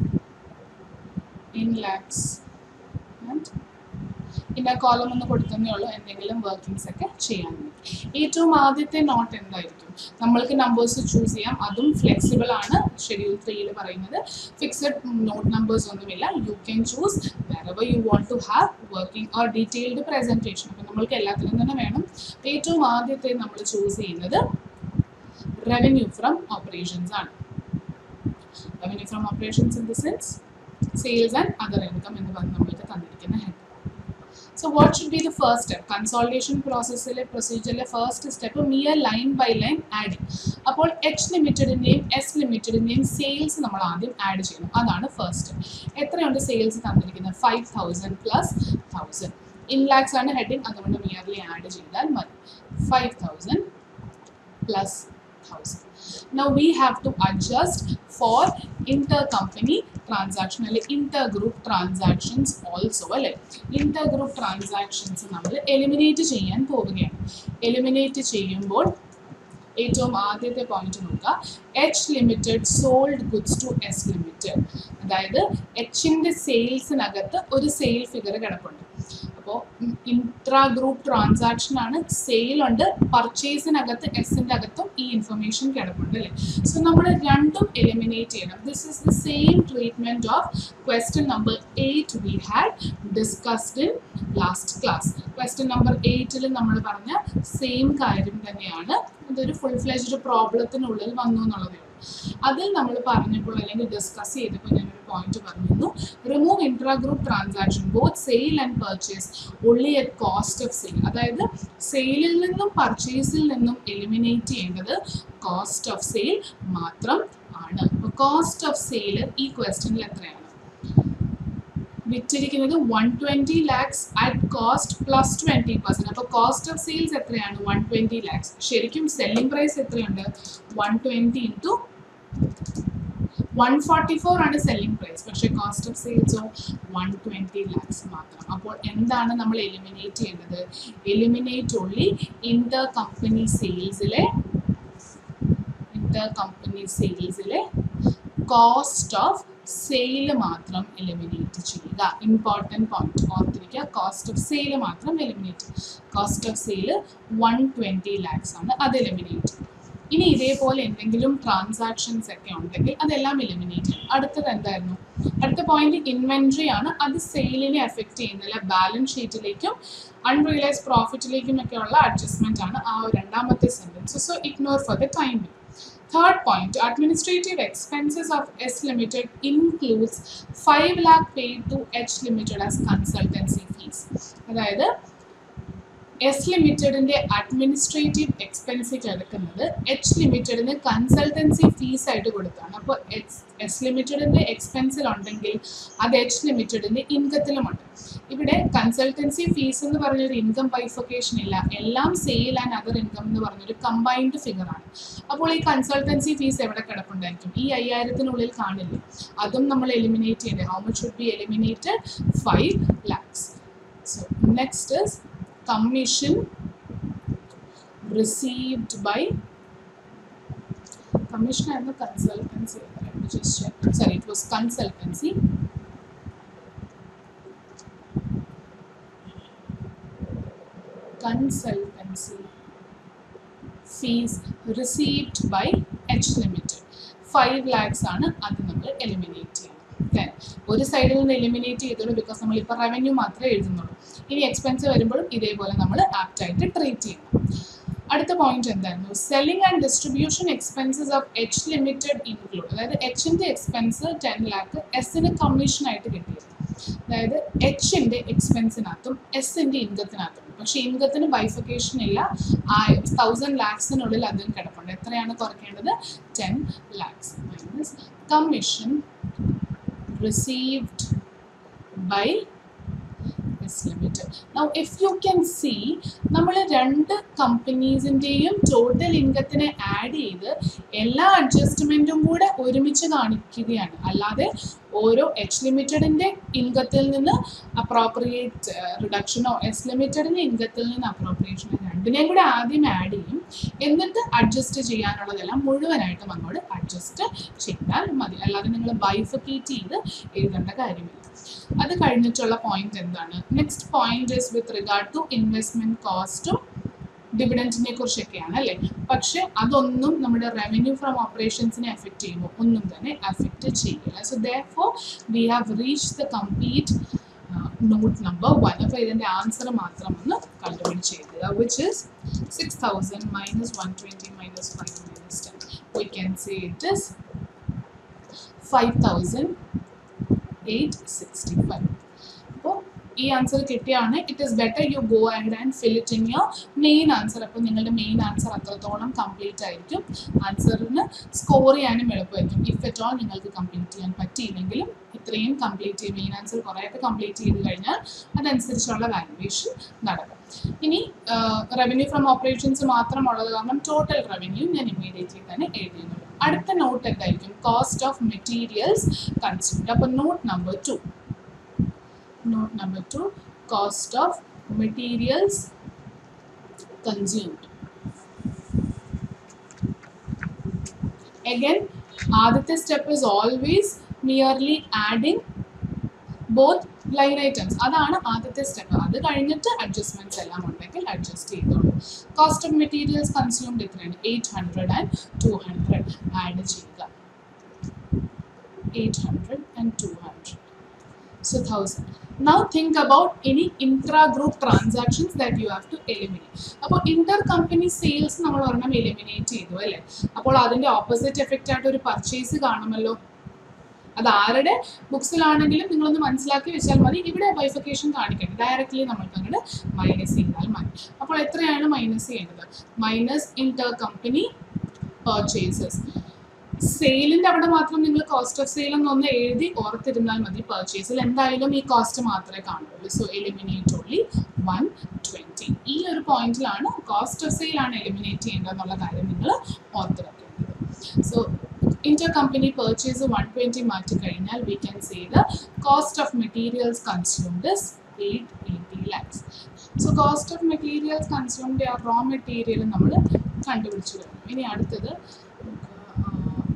ഇന്ന കോളം ഒന്ന് കൊടുക്കുന്നേ ഉള്ളൂ. എന്തെങ്കിലും വർക്കിങ്സ് ഒക്കെ ചെയ്യാൻ ഏറ്റവും ആദ്യത്തെ നോട്ട് എന്തായിരിക്കും? നമ്മൾക്ക് നമ്പേഴ്സ് ചൂസ് ചെയ്യാം. അതും ഫ്ലെക്സിബിൾ ആണ്. ഷെഡ്യൂൾ ത്രീയിൽ പറയുന്നത്. ഫിക്സഡ് നോട്ട് നമ്പേഴ്സ് ഒന്നുമില്ല. You can choose wherever you want to have working or detailed presentation അപ്പം നമ്മൾക്ക് എല്ലാത്തിനും തന്നെ വേണം. ഏറ്റവും ആദ്യത്തെ നമ്മൾ ചൂസ് ചെയ്യുന്നത് റവന്യൂ ഫ്രം ഓപ്പറേഷൻസ് ആണ്. Revenue from operations in the sense sales and other income എന്ന് പറഞ്ഞ് നമ്മൾക്ക് തന്നിരിക്കുന്ന head So what should be the first step consultation പ്രോസസ്സിലെ പ്രൊസീജിയറിലെ first step mere line by line adding അപ്പോൾ എച്ച് ലിമിറ്റഡിന്റെയും S ലിമിറ്റഡിന്റെയും sales നമ്മൾ ആദ്യം ആഡ് ചെയ്യണം. അതാണ് ഫസ്റ്റ് എത്രയുണ്ട് സെയിൽസ് തന്നിരിക്കുന്നത്? Five thousand plus thousand in lakhs ആണ് ഹെഡിങ് അതുകൊണ്ട് മിയർലി ആഡ് ചെയ്താൽ മതി. Five thousand plus thousand now we have to adjust for adjust for intercompany inter group transactions also അല്ലേ? അല്ലെ ഗ്രൂപ്പ് ട്രാൻസാക്ഷൻസ് നമ്മൾ എലിമിനേറ്റ് ചെയ്യാൻ പോവുകയാണ്. എലിമിനേറ്റ് ചെയ്യുമ്പോൾ ഏറ്റവും ആദ്യത്തെ പോയിന്റ് നോക്കുക. H limited sold goods to S limited അതായത് എച്ചിന്റെ സെയിൽസിനകത്ത് ഒരു സെയിൽ ഫിഗർ കിടപ്പുണ്ട്. അപ്പോൾ ഇൻട്രാ ഗ്രൂപ്പ് ട്രാൻസാക്ഷൻ ആണ് സെയിൽ ഉണ്ട്. പർച്ചേസിനകത്ത് എസിന്റെ അകത്തും ഈ ഇൻഫർമേഷൻ കിടപ്പുണ്ട് അല്ലേ? സോ നമ്മൾ രണ്ടും എലിമിനേറ്റ് ചെയ്യണം. This is the same treatment of question number eight we had discussed in last class question number എയ്റ്റിൽ നമ്മൾ പറഞ്ഞ സെയിം കാര്യം തന്നെയാണ്. ഇതൊരു ഫുൾ ഫ്ലെജ്ഡ് പ്രോബ്ലത്തിനുള്ളിൽ വന്നു എന്നുള്ളതേ അതിൽ നമ്മൾ പറഞ്ഞപ്പോൾ അല്ലെങ്കിൽ ഡിസ്കസ് ചെയ്തപ്പോൾ ഞാനൊരു പോയിന്റ് പറഞ്ഞിരുന്നു. Remove intra group transaction both sale and purchase only at cost of sale അതായത് സെയിലിൽ നിന്നും പർച്ചേസിൽ നിന്നും എലിമിനേറ്റ് ചെയ്യേണ്ടത് കോസ്റ്റ് ഓഫ് സെയിൽ മാത്രം ആണ്. കോസ്റ്റ് ഓഫ് സെയിൽ ഈ ക്വസ്റ്റ്യനിൽ എത്രയാണ്? വിറ്റിരിക്കുന്നത് one twenty lakhs at cost plus twenty percent അപ്പോൾ കോസ്റ്റ് ഓഫ് സെയിൽസ് എത്രയാണ്? വൺ ട്വന്റി ലാക്സ് ശരിക്കും സെല്ലിംഗ് പ്രൈസ് എത്രയുണ്ട്? One twenty into one forty four ആണ് സെല്ലിംഗ് പ്രൈസ് പക്ഷേ കോസ്റ്റ് ഓഫ് സെയിൽസോ വൺ ട്വന്റി ലാക്സ് മാത്രം. അപ്പോൾ എന്താണ് നമ്മൾ എലിമിനേറ്റ് ചെയ്യേണ്ടത്? Eliminate only in the company സെയിൽസിലെ inter company സെയിൽസിലെ കോസ്റ്റ് ഓഫ് സെയിൽ മാത്രം എലിമിനേറ്റ് ചെയ്യുക. ഇമ്പോർട്ടന്റ് പോയിന്റ് ഓർത്തിരിക്കുക. കോസ്റ്റ് ഓഫ് സെയിൽ മാത്രം eliminate cost of sale one twenty lakhs ആണ്. അത് എലിമിനേറ്റ് ഇനി ഇതേപോലെ എന്തെങ്കിലും ട്രാൻസാക്ഷൻസ് ഒക്കെ ഉണ്ടെങ്കിൽ അതെല്ലാം എലിമിനേറ്റ് ചെയ്യും അടുത്തത് എന്തായിരുന്നു? അടുത്ത പോയിന്റ് ഇൻവെൻട്രി ആണ്. അത് സെയിലിനെ എഫക്റ്റ് ചെയ്യുന്നില്ല ബാലൻസ് ഷീറ്റിലേക്കും അൺറിയലൈസ് പ്രോഫിറ്റിലേക്കും ഉള്ള അഡ്ജസ്റ്റ്മെന്റ് ആണ് ആ രണ്ടാമത്തെ sentence so ignore for the timing Third point, administrative expenses of S Limited includes 5 lakh paid to H Limited as consultancy fees. അതായത് എസ് ലിമിറ്റഡിന്റെ അഡ്മിനിസ്ട്രേറ്റീവ് എക്സ്പെൻസ് കിടക്കുന്നത് എച്ച് ലിമിറ്റഡിന് കൺസൾട്ടൻസി ഫീസ് ആയിട്ട് കൊടുത്താണ് അപ്പോൾ എച്ച് എസ് ലിമിറ്റഡിന്റെ എക്സ്പെൻസിൽ ഉണ്ടെങ്കിൽ അത് എച്ച് ലിമിറ്റഡിന്റെ ഇൻകത്തിലുമുണ്ട് ഇവിടെ കൺസൾട്ടൻസി ഫീസ് എന്ന് പറഞ്ഞൊരു ഇൻകം ബൈഫൊക്കേഷൻ ഇല്ല. എല്ലാം സെയിൽ ആൻഡ് അതർ ഇൻകം എന്ന് പറഞ്ഞൊരു കമ്പൈൻഡ് ഫിഗർ ആണ്. അപ്പോൾ ഈ കൺസൾട്ടൻസി ഫീസ് എവിടെ കിടപ്പുണ്ടായിരിക്കും? ഈ അയ്യായിരത്തിനുള്ളിൽ കാണില്ല. അതും നമ്മൾ എലിമിനേറ്റ് ചെയ്യേണ്ടത് how much should be eliminated five lakhs so next is commission received by commission and the consultancy let me just check sorry it was consultancy consultancy fees received by H limited 5 lakhs ആണ് അത് നമ്മൾ eliminate ചെയ്യണം Then, ഒരു സൈഡിൽ നിന്ന് eliminate ചെയ്തോളൂ because നമ്മൾ ഇപ്പോൾ റവന്യൂ മാത്രമേ എഴുതുന്നുള്ളൂ ഇനി എക്സ്പെൻസ് വരുമ്പോഴും ഇതേപോലെ നമ്മൾ ആപ്റ്റ് ആയിട്ട് ട്രീറ്റ് ചെയ്യും. അടുത്ത പോയിന്റ് എന്തായിരുന്നു? Selling and distribution expenses of H limited include അതായത് എച്ചിന്റെ എക്സ്പെൻസ് ടെൻ ലാക്ക് എസിന് കമ്മീഷൻ ആയിട്ട് കിട്ടിയത്. അതായത് എച്ചിന്റെ എക്സ്പെൻസിനകത്തും എസിന്റെ ഇൻകത്തിനകത്തും പക്ഷേ ഇൻകത്തിന് ബൈഫിക്കേഷൻ ഇല്ല. ആ തൗസൻഡ് ലാക്സിനുള്ളിൽ അതും കിടപ്പുണ്ട്. എത്രയാണ് കുറയ്ക്കേണ്ടത്? Ten lakhs minus commission received by S Limited. Now, if you can see, നമ്മൾ രണ്ട് കമ്പനീസിന്റെയും ടോട്ടൽ ഇൻകത്തിനെ ആഡ് ചെയ്ത് എല്ലാ അഡ്ജസ്റ്റ്മെന്റും കൂടെ ഒരുമിച്ച് കാണിക്കുകയാണ്. അല്ലാതെ ഓരോ എച്ച് ലിമിറ്റഡിന്റെ ഇൻകത്തിൽ നിന്ന് അപ്രോപ്രിയേറ്റ് റിഡക്ഷനോ എസ് ലിമിറ്റഡിന്റെ ഇൻകത്തിൽ നിന്ന് അപ്രോപ്രിയേഷനോ രണ്ടിനെയും കൂടെ ആദ്യം ആഡ് ചെയ്യും. എന്നിട്ട് അഡ്ജസ്റ്റ് ചെയ്യാനുള്ളതെല്ലാം മുഴുവനായിട്ടും അങ്ങോട്ട് അഡ്ജസ്റ്റ് ചെയ്താൽ മതി. അല്ലാതെ നിങ്ങൾ ബൈഫക്കേറ്റ് ചെയ്ത് എഴുതേണ്ട കാര്യമില്ല. അത് കഴിഞ്ഞിട്ടുള്ള പോയിന്റ് എന്താണ്? Next point is with regard to investment കോസ്റ്റും ഡിവിഡന്റിനെ കുറിച്ചൊക്കെയാണ് അല്ലേ? പക്ഷെ അതൊന്നും നമ്മുടെ റവന്യൂ ഫ്രം ഓപ്പറേഷൻസിനെ അഫക്റ്റ് ചെയ്യുമോ ഒന്നും തന്നെ അഫക്റ്റ് ചെയ്യില്ല. So for we have reach the complete note number one അപ്പോൾ ഇതിന്റെ ആൻസർ മാത്രം ഒന്ന് കണ്ടുപിടിച്ച് എഴുതുക which is six thousand minus one twenty minus five minus ten we can say it is five thousand eight sixty five ഈ answer കിട്ടിയാണ്. It is better you go and and fill it in your main answer അപ്പോൾ നിങ്ങളുടെ main answer അത്രത്തോളം complete ആയിരിക്കും. ആൻസറിന് score ചെയ്യാനും എളുപ്പമായിരിക്കും. If at all നിങ്ങൾക്ക് complete ചെയ്യാൻ പറ്റിയില്ലെങ്കിലും ഇത്രയും കംപ്ലീറ്റ് ചെയ്യും മെയിൻ ആൻസർ കുറേയൊക്കെ കംപ്ലീറ്റ് ചെയ്ത് കഴിഞ്ഞാൽ അതനുസരിച്ചുള്ള വാല്യുവേഷൻ നടക്കും. ഇനി റവന്യൂ ഫ്രം ഓപ്പറേഷൻസ് മാത്രമുള്ളത് കാരണം ടോട്ടൽ റവന്യൂ ഞാൻ ഇമ്മീഡിയറ്റ്ലി തന്നെ എഴുതിയുന്നുള്ളൂ അടുത്ത നോട്ട് എന്തായിരിക്കും? കോസ്റ്റ് ഓഫ് മെറ്റീരിയൽസ് കൺസ്യൂംഡ് അപ്പോൾ note number two note number two cost of materials consumed again ആദ്യത്തെ step is always merely adding both line items അതാണ് ആദ്യത്തെ സ്റ്റെപ്പ് അത് കഴിഞ്ഞിട്ട് അഡ്ജസ്റ്റ്മെന്റ്സ് എല്ലാം ഉണ്ടെങ്കിൽ അഡ്ജസ്റ്റ് ചെയ്തോളൂ. കോസ്റ്റ് ഓഫ് മെറ്റീരിയൽസ് കൺസ്യൂംഡ് എത്രയാണ്? Eight hundred and two hundred add ചെയ്യുക. Eight hundred and two hundred so 1000 now think about any intra group transactions that you have to eliminate. അപ്പോൾ inter company sales നമ്മൾ ഒരെണ്ണം eliminate ചെയ്തു അല്ലേ? അപ്പോൾ അതിന്റെ opposite effect ആയിട്ട് ഒരു പർച്ചേസ് കാണുമല്ലോ. അത് ആരുടെ ബുക്സിലാണെങ്കിലും നിങ്ങളൊന്ന് മനസ്സിലാക്കി വെച്ചാൽ മതി. ഇവിടെ ബൈഫക്കേഷൻ കാണിക്കണം ഡയറക്റ്റ്ലി നമ്മൾക്ക് അങ്ങോട്ട് മൈനസ് ചെയ്താൽ മതി. അപ്പോൾ എത്രയാണ് മൈനസ് ചെയ്യേണ്ടത്? മൈനസ് ഇന്റർ കമ്പനി പർച്ചേസസ് സെയിലിന്റെ അവിടെ മാത്രം നിങ്ങൾ കോസ്റ്റ് ഓഫ് സെയിൽ എന്നൊന്ന് എഴുതി ഓർത്തിരുന്നാൽ മതി പർച്ചേസിൽ എന്തായാലും ഈ കോസ്റ്റ് മാത്രമേ കാണുള്ളൂ so eliminate only one twenty ഈ ഒരു പോയിന്റിലാണ് കോസ്റ്റ് ഓഫ് സെയിൽ ആണ് എലിമിനേറ്റ് ചെയ്യേണ്ടത് എന്നുള്ള കാര്യം നിങ്ങൾ ഓർത്ത് വെക്കേണ്ടത് so inter company purchase one twenty മാറ്റി കഴിഞ്ഞാൽ we can say the cost of materials consumed eight eighty lakhs so cost of materials consumed ആ റോ മെറ്റീരിയൽ നമ്മൾ കണ്ടുപിടിച്ചു. കഴിഞ്ഞു ഇനി അടുത്തത്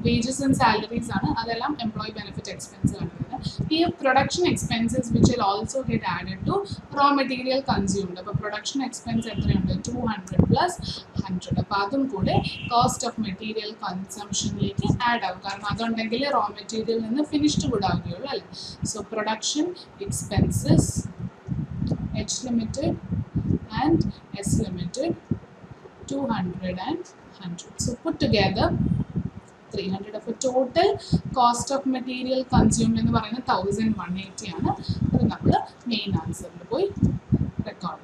വേജസ് ആൻഡ് സാലറീസ് ആണ് അതെല്ലാം എംപ്ലോയി ബെനിഫിറ്റ് എക്സ്പെൻസ് ആണ് ഈ production expenses which will also get added to raw material consumed അപ്പോൾ പ്രൊഡക്ഷൻ എക്സ്പെൻസ് എത്രയുണ്ട്? ടു ഹൺഡ്രഡ് പ്ലസ് ഹൺഡ്രഡ് അപ്പോൾ അതും കൂടെ കോസ്റ്റ് ഓഫ് മെറ്റീരിയൽ കൺസംഷനിലേക്ക് ആഡ് ആവും. കാരണം അതുണ്ടെങ്കിൽ റോ മെറ്റീരിയൽ നിന്ന് ഫിനിഷ്ഡ് ഗുഡ് ആവുകയുള്ളൂ അല്ലേ? So production expenses H limited and S limited two hundred and hundred so put together three hundred അപ്പോൾ total cost of material consumed എന്ന് പറയുന്നത് തൗസൻഡ് വൺ എയ്റ്റി ആണ് അത് നമ്മൾ മെയിൻ ആൻസറിൽ പോയി record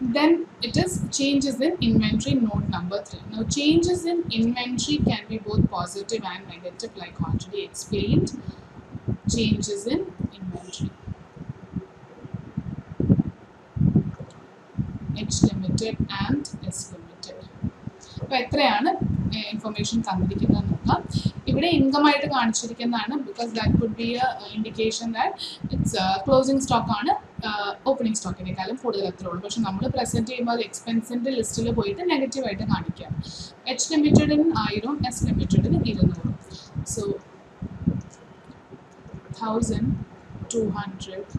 Then it is changes in inventory note number three. Now changes in inventory can be both positive and negative like already explained. Changes in inventory. H limited and S limited. അപ്പോൾ എത്രയാണ് information തന്നിരിക്കുന്നത് നോക്കാം ഇവിടെ income ആയിട്ട് കാണിച്ചിരിക്കുന്നതാണ് because that would be indication that it's closing stock ആണ് opening സ്റ്റോക്കിനേക്കാളും കൂടുതൽ എത്ര ഉള്ളൂ. പക്ഷെ നമ്മൾ പ്രസന്റ് ചെയ്യുമ്പോൾ എക്സ്പെൻസിന്റെ ലിസ്റ്റിൽ പോയിട്ട് നെഗറ്റീവായിട്ട് കാണിക്കാം. എച്ച് ലിമിറ്റഡിന് ആയിരം എസ് ലിമിറ്റഡിന് ഇരുന്നൂറും. സോ തൗസൻഡ് ടു ഹൺഡ്രഡ്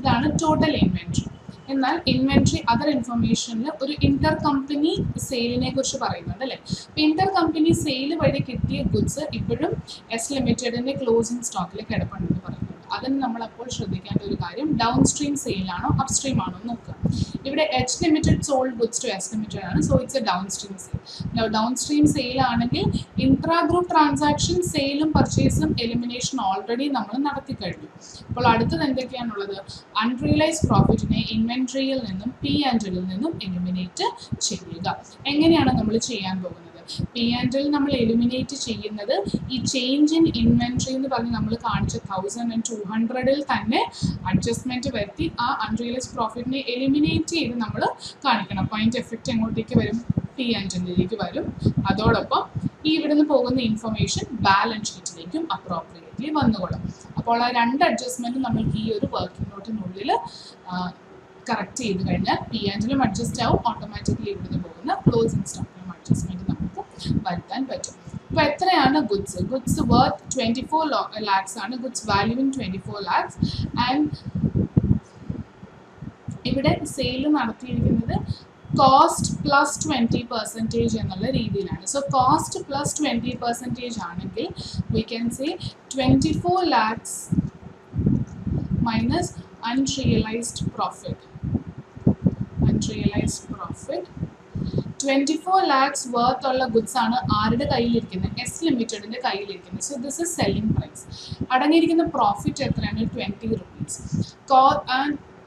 ഇതാണ് ടോട്ടൽ ഇൻവെൻട്രി എന്നാൽ ഇൻവെൻട്രി അതർ ഇൻഫർമേഷനിൽ ഒരു ഇന്റർ കമ്പനി സെയിലിനെ കുറിച്ച് പറയുന്നുണ്ട് അല്ലേ? ഇന്റർ കമ്പനി സെയിൽ വഴി കിട്ടിയ ഗുഡ്സ് ഇപ്പോഴും എസ് ലിമിറ്റഡിന്റെ ക്ലോസിംഗ് സ്റ്റോക്കിൽ കിടപ്പുണ്ടെന്ന് പറയുന്നുണ്ട് അതിന് നമ്മൾ അപ്പോൾ ശ്രദ്ധിക്കേണ്ട ഒരു കാര്യം ഡൗൺ സ്ട്രീം സെയിലാണോ അപ് സ്ട്രീം ആണോ എന്ന് നോക്കുക. ഇവിടെ H limited sold goods to S limited ആണ്. So it's a downstream sale downstream sale ആണെങ്കിൽ ഇൻട്രാ ഗ്രൂപ്പ് ട്രാൻസാക്ഷൻ സെയിലും പർച്ചേസും എലിമിനേഷൻ ഓൾറെഡി നമ്മൾ നടത്തി കഴിഞ്ഞു. അപ്പോൾ അടുത്തത് എന്തൊക്കെയാണുള്ളത്? അൺറിയലൈസ് പ്രോഫിറ്റിനെ ഇൻവെൻട്രിയിൽ നിന്നും പി ആൻഡ് ആൻഡിൽ നിന്നും എലിമിനേറ്റ് ചെയ്യുക. എങ്ങനെയാണ് നമ്മൾ ചെയ്യാൻ പോകുന്നത്? പി ആൻഡിൽ നമ്മൾ എലിമിനേറ്റ് ചെയ്യുന്നത് ഈ ചേഞ്ച് ഇൻ ഇൻവെൻട്രി എന്ന് പറഞ്ഞ് നമ്മൾ കാണിച്ച തൗസൻഡ് ആൻഡ് ടു ഹൺഡ്രഡിൽ തന്നെ അഡ്ജസ്റ്റ്മെന്റ് വരുത്തി ആ അൺറിയലൈസ് പ്രോഫിറ്റിനെ എലിമിനേറ്റ് ചെയ്ത് നമ്മൾ കാണിക്കണം. പോയിന്റ് എഫക്റ്റ് എങ്ങോട്ടേക്ക് വരും? പി ആൻഡിലേക്ക് വരും. അതോടൊപ്പം ഈ ഇവിടുന്ന് പോകുന്ന ഇൻഫർമേഷൻ ബാലൻസ് ഷീറ്റിലേക്കും അപ്രോപ്രിയേറ്റ്ലി വന്നുകൊള്ളും. അപ്പോൾ ആ രണ്ട് അഡ്ജസ്റ്റ്മെന്റും നമ്മൾക്ക് ഈ ഒരു വർക്കിംഗ് നോട്ടിനുള്ളിൽ കറക്റ്റ് ചെയ്ത് കഴിഞ്ഞാൽ പി ആൻഡിലും അഡ്ജസ്റ്റ് ആവും. ഓട്ടോമാറ്റിക്കലി ഇവിടുന്ന് പോകുന്ന ക്ലോസിംഗ് സ്റ്റോക്കിലും അഡ്ജസ്റ്റ്മെന്റ് നമുക്ക് വരുത്താൻ പറ്റും. അപ്പോൾ എത്രയാണ് goods goods worth twenty four lakhs ആണ്. ഗുഡ്സ് വാല്യൂവിൻ ട്വന്റി ഫോർ ലാക്സ് ആൻഡ് ഇവിടെ സെയിൽ നടത്തിയിരിക്കുന്നത് കോസ്റ്റ് പ്ലസ് ട്വന്റി പെർസെന്റേജ് എന്നുള്ള രീതിയിലാണ്. So cost plus twenty percentage ആണെങ്കിൽ we can say twenty four lakhs minus unrealised profit unrealised profit twenty four lakhs worth ഉള്ള goods ആണ് ആരുടെ കയ്യിലിരിക്കുന്നത്? എസ് ലിമിറ്റഡിന്റെ കയ്യിലിരിക്കുന്നത്. So this is selling price അടങ്ങിയിരിക്കുന്ന profit എത്രയാണ്? ട്വന്റി റുപ്പീസ്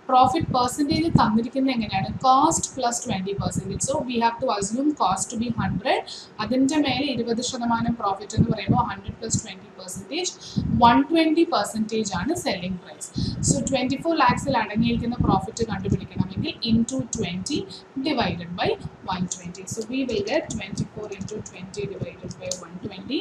പ്രോഫിറ്റ് പെർസെന്റേജ് തന്നിരിക്കുന്നത് എങ്ങനെയാണ്? Cost plus twenty percentage so we have to assume cost to be hundred അതിന്റെ മേലെ ഇരുപത് ശതമാനം പ്രോഫിറ്റ് എന്ന് പറയുമ്പോൾ hundred plus twenty percentage one twenty percentage ആണ് selling price so twenty four ലാക്സിൽ അടങ്ങിയിരിക്കുന്ന profit കണ്ടുപിടിക്കണമെങ്കിൽ into twenty divided by one twenty so we will get twenty four into twenty divided by one twenty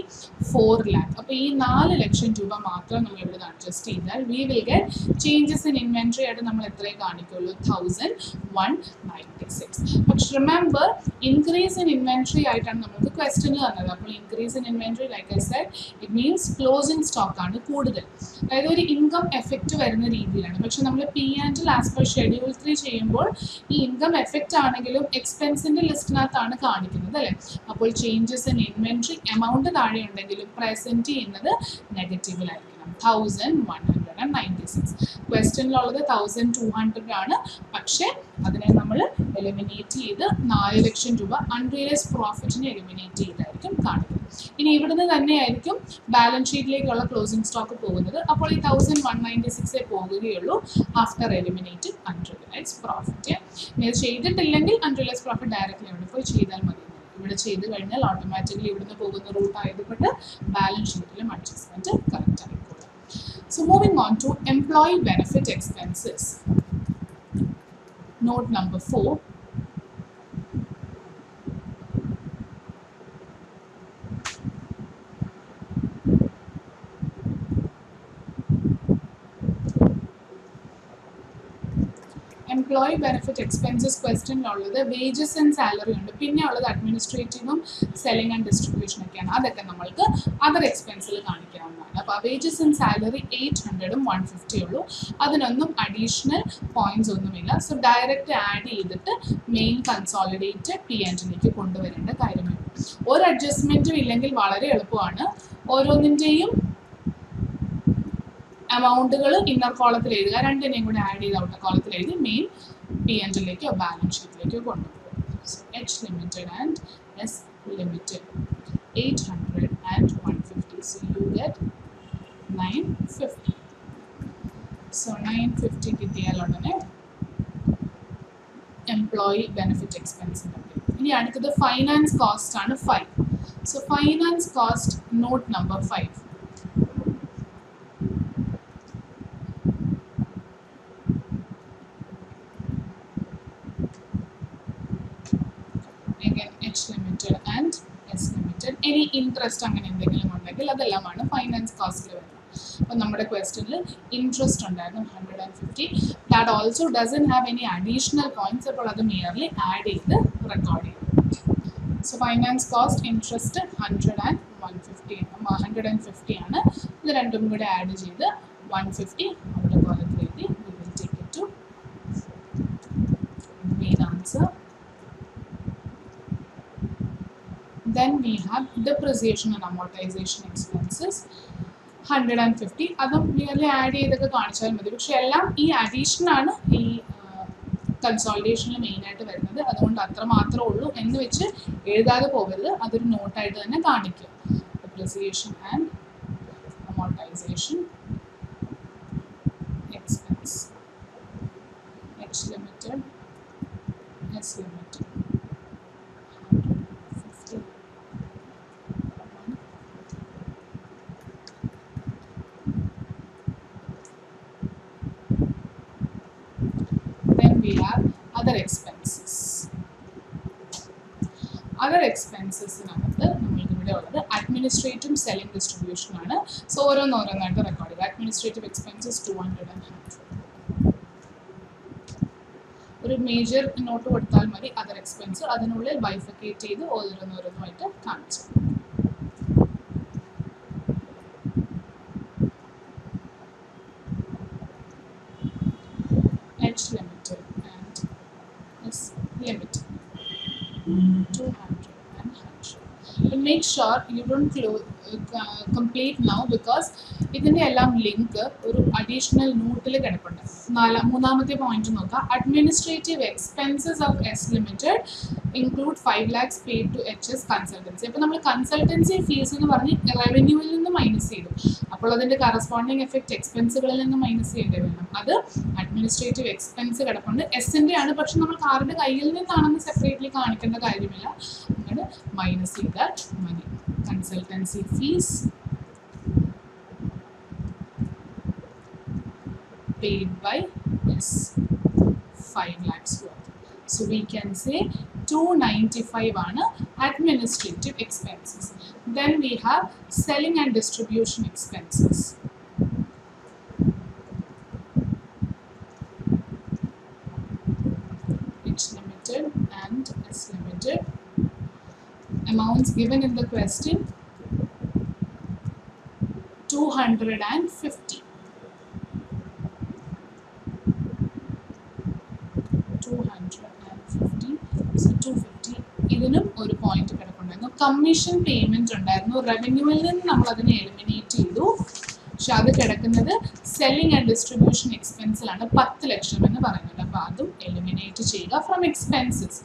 four lakh അപ്പോൾ ഈ നാല് ലക്ഷം രൂപ മാത്രം നമ്മൾ ഇവിടെ adjust ചെയ്താൽ we will get changes in inventory ആയിട്ട് നമ്മൾ എത്രയേ കാണിക്കുള്ളൂ തൗസൻഡ് വൺ നയന്റി സിക്സ് പക്ഷെ റിമെമ്പർ ഇൻക്രീസ് ഇൻ ഇൻവെൻട്രി ആയിട്ടാണ് നമുക്ക് ക്വസ്റ്റ്യൻ തന്നത് അപ്പോൾ increase in inventory like I said it means closing stock ആണ് കൂടുതൽ. അതായത് ഒരു ഇൻകം എഫക്റ്റ് വരുന്ന രീതിയിലാണ്. പക്ഷെ നമ്മൾ P and as per schedule three ചെയ്യുമ്പോൾ ഈ ഇൻകം എഫക്റ്റ് ആണെങ്കിലും എക്സ്പെൻസിന്റെ ലിസ്റ്റിനകത്താണ് കാണിക്കുന്നത് അല്ലേ? അപ്പോൾ ചേഞ്ചസ് ഇൻ ഇൻവെൻട്രി എമൗണ്ട് താഴെ ഉണ്ടെങ്കിലും പ്രസന്റ് ചെയ്യുന്നത് നെഗറ്റീവിലായിരിക്കണം thousand one hundred and ninety six ക്വസ്റ്റ്യനിലുള്ളത് thousand two hundred ആണ്. പക്ഷേ അതിനെ നമ്മൾ എലിമിനേറ്റ് ചെയ്ത് നാല് ലക്ഷം രൂപ അൺറിയലൈസ് പ്രോഫിറ്റിനെ എലിമിനേറ്റ് ചെയ്തായിരിക്കും കാണിക്കുന്നത് ഇനി ഇവിടുന്ന് തന്നെയായിരിക്കും ബാലൻസ് ഷീറ്റിലേക്കുള്ള ക്ലോസിംഗ് സ്റ്റോക്ക് പോകുന്നത്. അപ്പോൾ ഈ തൗസൻഡ് വൺ നയന്റി സിക്സേ പോകുകയുള്ളൂ ആഫ്റ്റർ എലിമിനേറ്റ് അൺറിയലൈസ് പ്രോഫിറ്റ് ഇനി ഇത് ചെയ്തിട്ടില്ലെങ്കിൽ അൺറിയലൈസ് പ്രോഫിറ്റ് ഡയറക്റ്റ്ലി അവിടെ പോയി ചെയ്താൽ മതി. ഇവിടെ ചെയ്ത് കഴിഞ്ഞാൽ ഓട്ടോമാറ്റിക്കലി ഇവിടുന്ന് പോകുന്ന റൂട്ട് ആയതുകൊണ്ട് ബാലൻസ് ഷീറ്റിലും അഡ്ജസ്റ്റ്മെന്റ് കറക്റ്റ് ആയിക്കോളും. So moving on to employee benefit expenses. Note number 4, employee benefit expenses ക്വസ്റ്റ്യനിലുള്ളത് wages and salary ഉണ്ട്. പിന്നെ ഉള്ളത് അഡ്മിനിസ്ട്രേറ്റീവും സെല്ലിംഗ് ആൻഡ് ഡിസ്ട്രിബ്യൂഷൻ ഒക്കെയാണ്. അതൊക്കെ നമ്മൾക്ക് അതർ എക്സ്പെൻസിൽ കാണിക്കാവുന്നതാണ്. അപ്പോൾ വേജസ് ആൻഡ് സാലറി എയ്റ്റ് ഹൺഡ്രഡും വൺ ഫിഫ്റ്റി ഉള്ളൂ. അതിനൊന്നും അഡീഷണൽ പോയിന്റ്സ് ഒന്നുമില്ല. സോ ഡയറക്റ്റ് ആഡ് ചെയ്തിട്ട് മെയിൻ കൺസോളിഡേറ്റ് പി ആൻഡിലേക്ക് കൊണ്ടുവരേണ്ട കാര്യമാണ് ഒരു അഡ്ജസ്റ്റ്മെന്റും ഇല്ലെങ്കിൽ വളരെ എളുപ്പമാണ്. ഓരോന്നിന്റെയും എമൗണ്ടുകൾ ഇന്നർ കോളത്തിൽ എഴുതുക. രണ്ടിനെയും കൂടി ആഡ് ചെയ്ത് ഔട്ടർ കോളത്തിൽ എഴുതി മെയിൻ പി എൻ എൻഡിലേക്കോ ബാലൻസ് ഷീറ്റിലേക്കോ കൊണ്ടുപോകും H limited and S limited eight hundred and one fifty so you get nine fifty so employee benefit എക്സ്പെൻസിന്റെ ഇനി അടുത്തത് ഫൈനാൻസ് കോസ്റ്റ് ആണ് five so finance cost note number five again H limited and S limited interest അങ്ങനെ എന്തെങ്കിലും ഉണ്ടെങ്കിൽ അതെല്ലാമാണ് finance കോസ്റ്റിൽ വരുന്നത്. അപ്പം നമ്മുടെ ക്വസ്റ്റനിൽ ഇൻട്രസ്റ്റ് ഉണ്ടായിരുന്നു hundred and fifty that also doesn't have any additional points അപ്പോൾ അത് മിയർലി ആഡ് ചെയ്ത് റെക്കോർഡ് ചെയ്യും so finance cost interest hundred and one fifty hundred and fifty ആണ്. ഇത് രണ്ടും കൂടെ ആഡ് ചെയ്ത് വൺ ഫിഫ്റ്റി നമ്മുടെ കോലത്തിൽ എഴുതി we to main answer then we have depreciation and amortization expenses hundred and fifty അതും നിയർലി ആഡ് ചെയ്തൊക്കെ കാണിച്ചാൽ മതി. പക്ഷെ എല്ലാം ഈ അഡീഷനാണ് ഈ കൺസോൾട്ടേഷനിൽ മെയിനായിട്ട് വരുന്നത്. അതുകൊണ്ട് അത്ര മാത്രമേ ഉള്ളൂ എന്ന് വെച്ച് എഴുതാതെ പോകരുത്. അതൊരു നോട്ടായിട്ട് തന്നെ കാണിക്കും. Depreciation and amortization expense. H limited S limited 150 then we have other expenses. Other എക്സ്പെൻസസിനകത്ത് നമ്മൾക്ക് ഇവിടെ ഉള്ളത് അഡ്മിനിസ്ട്രേറ്റീവ് സെല്ലിംഗ് ഡിസ്ട്രിബ്യൂഷൻ ആണ്. സോ ഓരോന്നോരോന്നായിട്ട് റെക്കോർഡ് ചെയ്യുക. Administrative expenses two hundred and hundred ഒരു മേജർ നോട്ട് കൊടുത്താൽ മതി അതർ എക്സ്പെൻസ് അതിനുള്ളിൽ ബൈഫക്കേറ്റ് ചെയ്ത് ഓരോന്നോരോന്നുമായിട്ട് കാണിച്ചു. Limited and S limited. 200 and 100. But make sure you don't close, uh, complete now because ഇതിൻ്റെ എല്ലാം ലിങ്ക് ഒരു അഡീഷണൽ നോട്ടിൽ കിടപ്പുണ്ട് നാലാം മൂന്നാമത്തെ പോയിന്റ് നോക്കാം. Administrative expenses of S limited include five lakhs paid to H S consultancy അപ്പോൾ നമ്മൾ കൺസൾട്ടൻസി ഫീസ് എന്ന് പറഞ്ഞ് റവന്യൂവിൽ നിന്ന് മൈനസ് ചെയ്തു. അപ്പോൾ അതിന്റെ കറസ്പോണ്ടിങ് എഫക്റ്റ് എക്സ്പെൻസുകളിൽ നിന്ന് മൈനസ് ചെയ്യേണ്ടി വരണം അത് അഡ്മിനിസ്ട്രേറ്റീവ് എക്സ്പെൻസ് കിടപ്പുണ്ട്. എസിന്റെ ആണ് പക്ഷെ നമ്മൾ കാറിന്റെ കയ്യിൽ നിന്നാണെന്ന് സെപ്പറേറ്റ്ലി കാണിക്കേണ്ട കാര്യമില്ല. അങ്ങനെ മൈനസ് ചെയ്താൽ മതി. Consultancy fees paid by yes 5 lakhs worth. So we can say 295 Anna administrative expenses. Then we have selling and distribution expenses. It's limited and S limited. Amounts given in the question 250. 250 so 250 ഇതിനും ഒരു point കിടപ്പുണ്ടായിരുന്നു. Commission payment ഉണ്ടായിരുന്നു. റവന്യൂവിൽ നിന്ന് നമ്മൾ അതിനെ eliminate ചെയ്തു. പക്ഷെ അത് കിടക്കുന്നത് സെല്ലിംഗ് ആൻഡ് ഡിസ്ട്രിബ്യൂഷൻ എക്സ്പെൻസിലാണ് പത്ത് ലക്ഷം എന്ന് പറയുന്നത് അപ്പോൾ അതും എലിമിനേറ്റ് ചെയ്യുക from expenses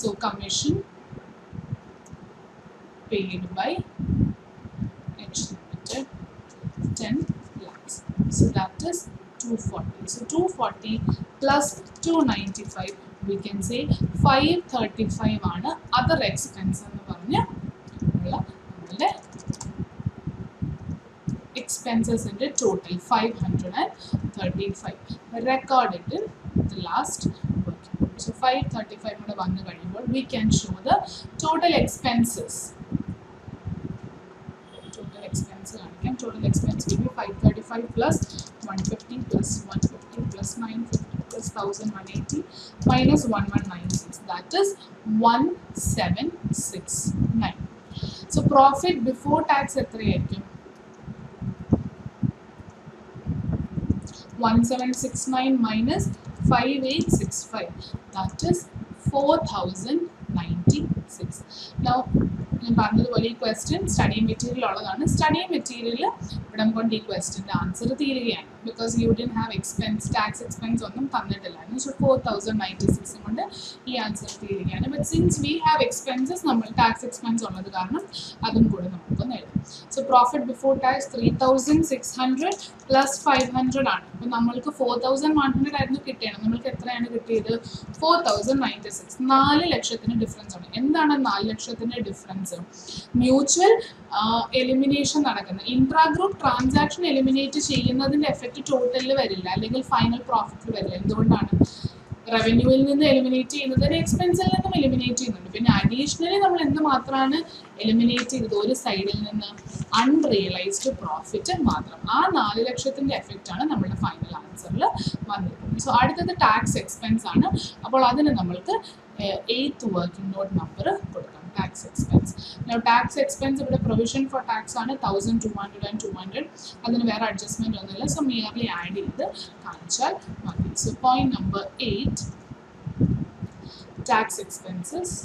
so commission paid by H limited 10 lakhs. So that is 240. So 240 plus 295 we can say 535 ആണ് other expense എന്ന് പറഞ്ഞ് ഉള്ള നമ്മളുടെ എക്സ്പെൻസസിന്റെ total five hundred and thirty five record the last so five thirty five കൂടെ വന്നു കഴിയുമ്പോൾ we can show the total expenses total expense കാണിക്കാം. Total expense will be 535 plus 150 plus 150 plus 950 plus 1180 minus 1196 that is 1769 so profit before tax എത്രയായിരിക്കും 1769 minus 5865 that is 4096 now ഞാൻ പറഞ്ഞതുപോലെ ഈ question study material ഉള്ളതാണ്. Study material ഇവിടം കൊണ്ട് ഈ ക്വസ്റ്റ്യന്റെ ആൻസർ തീരുകയാണ്. Because you didn't have expense tax expense ഒന്നും തന്നിട്ടില്ലായിരുന്നു so four thousand ninety six കൊണ്ട് ഈ ആൻസർ തീരുകയാണ്. But since we have expenses നമ്മൾ ടാക്സ് എക്സ്പെൻസ് ഉള്ളത് കാരണം അതും കൂടെ നമുക്ക് നേടാം so profit before tax three thousand six hundred plus five hundred ആണ്. അപ്പോൾ നമ്മൾക്ക് ഫോർ തൗസൻഡ് വൺ ഹൺഡ്രഡ് ആയിരുന്നു കിട്ടിയത്. നമ്മൾക്ക് എത്രയാണ് കിട്ടിയത്? ഫോർ തൗസൻഡ് നയന്റി സിക്സ് നാല് ലക്ഷത്തിന് ഡിഫറൻസ് ആണ്. എന്താണ് നാല് ലക്ഷത്തിന്റെ ഡിഫറൻസ് മ്യൂച്വൽ എലിമിനേഷൻ നടക്കുന്നത്. ഇൻട്രാ ഗ്രൂപ്പ് ട്രാൻസാക്ഷൻ എലിമിനേറ്റ് ചെയ്യുന്നതിന്റെ എഫക്റ്റ് ടോട്ടലിൽ വരില്ല. അല്ലെങ്കിൽ ഫൈനൽ പ്രോഫിറ്റിൽ വരില്ല. എന്തുകൊണ്ടാണ്? റവന്യൂവിൽ നിന്ന് എലിമിനേറ്റ് ചെയ്യുന്നത്. എക്സ്പെൻസിൽ നിന്നും എലിമിനേറ്റ് ചെയ്യുന്നുണ്ട്. പിന്നെ അഡീഷണലി നമ്മൾ എന്ത് മാത്രമാണ് എലിമിനേറ്റ് ചെയ്തത്? ഒരു സൈഡിൽ നിന്ന് അൺറിയലൈസ്ഡ് പ്രോഫിറ്റ് മാത്രം. ആ നാല് ലക്ഷത്തിന്റെ എഫക്റ്റ് ആണ് നമ്മുടെ ഫൈനൽ ആൻസറിൽ വന്നിരിക്കുന്നത്. സോ അടുത്തത് ടാക്സ് എക്സ്പെൻസ് ആണ്. അപ്പോൾ അതിന് നമ്മൾക്ക് എയ്ത്ത് വർക്കിംഗ് നോട്ട് നമ്പർ കൊടുക്കാം ടാക്സ് എക്സ്പെൻസ് ടാക്സ് എക്സ്പെൻസ് ഇവിടെ പ്രൊവിഷൻ ഫോർ ടാക്സ് ആണ് thousand two hundred and two hundred അതിന് വേറെ അഡ്ജസ്റ്റ്മെന്റ് ഒന്നുമില്ല സോ മിയർലി ആഡ് ചെയ്ത് കാണിച്ചാൽ മതി so point number eight tax expenses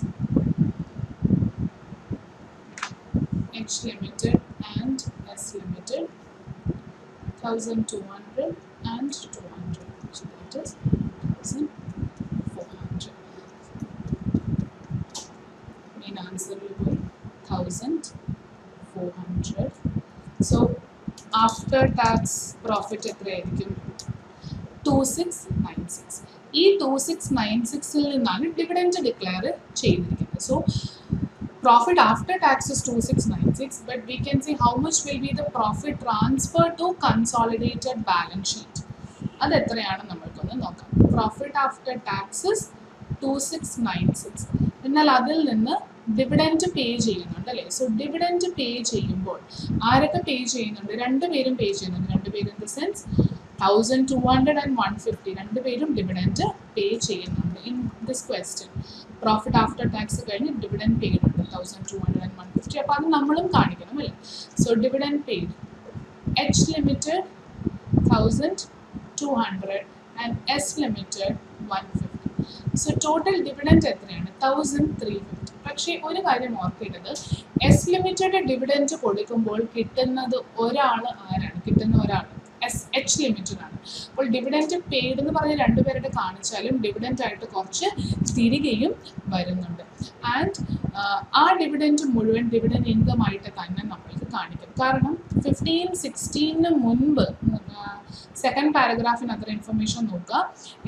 H limited and S limited 1200 and 200 so that is 1400 Answer will be 1400 so after tax profit എത്രയായിരിക്കും two six nine six ഈ two six nine സിക്സിൽ നിന്നാണ് dividend declare ചെയ്തിരിക്കുന്നത് so profit after tax is 2696 but we can see how much will be the profit transfer to consolidated balance sheet അത് എത്രയാണ് നമ്മൾക്കൊന്ന് നോക്കാം profit after taxes two six nine six എന്നാൽ അതിൽ നിന്ന് ഡിവിഡന്റ് പേ ചെയ്യുന്നുണ്ട് അല്ലേ? സോ ഡിവിഡന്റ് പേ ചെയ്യുമ്പോൾ ആരൊക്കെ പേ ചെയ്യുന്നുണ്ട്? രണ്ടുപേരും പേ ചെയ്യുന്നുണ്ട്. രണ്ടുപേരും in the sense thousand two hundred and one fifty രണ്ടുപേരും ഡിവിഡന്റ് പേ ചെയ്യുന്നുണ്ട് in this question profit after tax കഴിഞ്ഞ് ഡിവിഡന്റ് പേ ഉണ്ട് thousand two hundred and one fifty അപ്പോൾ അത് നമ്മളും കാണിക്കണം അല്ലേ? So dividend paid H limited thousand two hundred and S limited one fifty so total dividend എത്രയാണ്? Thousand three fifty പക്ഷേ ഒരു കാര്യം ഓർക്കേണ്ടത് എസ് ലിമിറ്റഡ് ഡിവിഡന്റ് കൊടുക്കുമ്പോൾ കിട്ടുന്നത് ഒരാൾ ആരാണ്? കിട്ടുന്ന ഒരാൾ എസ് എച്ച് ലിമിറ്റഡ് ആണ്. അപ്പോൾ ഡിവിഡന്റ് പെയ്ഡ് എന്ന് പറഞ്ഞ രണ്ടുപേരുടെ കാണിച്ചാലും ഡിവിഡന്റ് ആയിട്ട് കുറച്ച് തിരികെയും വരുന്നുണ്ട്. ആൻഡ് ആ ഡിവിഡന്റ് മുഴുവൻ ഡിവിഡന്റ് ഇൻകം ആയിട്ട് തന്നെ നമ്മൾക്ക് കാണിക്കും. കാരണം ഫിഫ്റ്റീൻ സിക്സ്റ്റീന് മുൻപ് സെക്കൻഡ് പാരഗ്രാഫിന് അത്ര ഇൻഫർമേഷൻ നോക്കുക.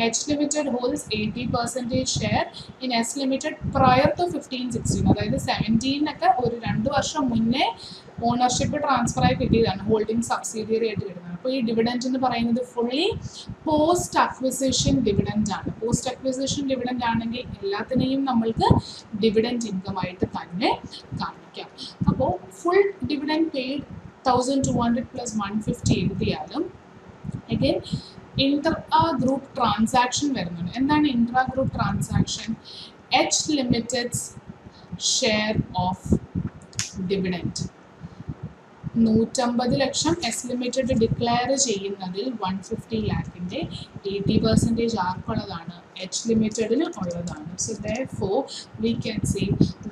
H limited holds eighty percentage share in S limited prior to fifteen sixteen അതായത് സെവന്റീനൊക്കെ ഒരു രണ്ട് വർഷം മുന്നേ ഓണർഷിപ്പ് ട്രാൻസ്ഫർ ആയി കിട്ടിയതാണ് ഹോൾഡിംഗ് സബ്സിഡിയറി ആയിട്ട് കിട്ടുന്നത്. അപ്പോൾ ഈ ഡിവിഡൻഡ് എന്ന് പറയുന്നത് ഫുള്ളി പോസ്റ്റ് അക്വിസിഷൻ ഡിവിഡൻഡ് ആണ്. പോസ്റ്റ് അക്വിസിഷൻ ഡിവിഡൻഡ് ആണെങ്കിൽ എല്ലാത്തിനെയും നമ്മൾക്ക് ഡിവിഡൻഡ് ഇൻകം ആയിട്ട് തന്നെ കാണിക്കാം. അപ്പോൾ full dividend paid thousand two hundred plus one fifty എഴുതിയാലും അഗൈൻ ഇൻട്ര ഗ്രൂപ്പ് ട്രാൻസാക്ഷൻ വരുന്നുണ്ട്. എന്താണ് intra group transaction H limited share of dividend നൂറ്റമ്പത് ലക്ഷം എസ് ലിമിറ്റഡ് ഡിക്ലെയർ ചെയ്യുന്നതിൽ വൺ ഫിഫ്റ്റി ലാക്കിന്റെ എയ്റ്റി പെർസെന്റേജ് ആർക്കുള്ളതാണ്. എച്ച് ലിമിറ്റഡിന് ഉള്ളതാണ്. So therefore we can see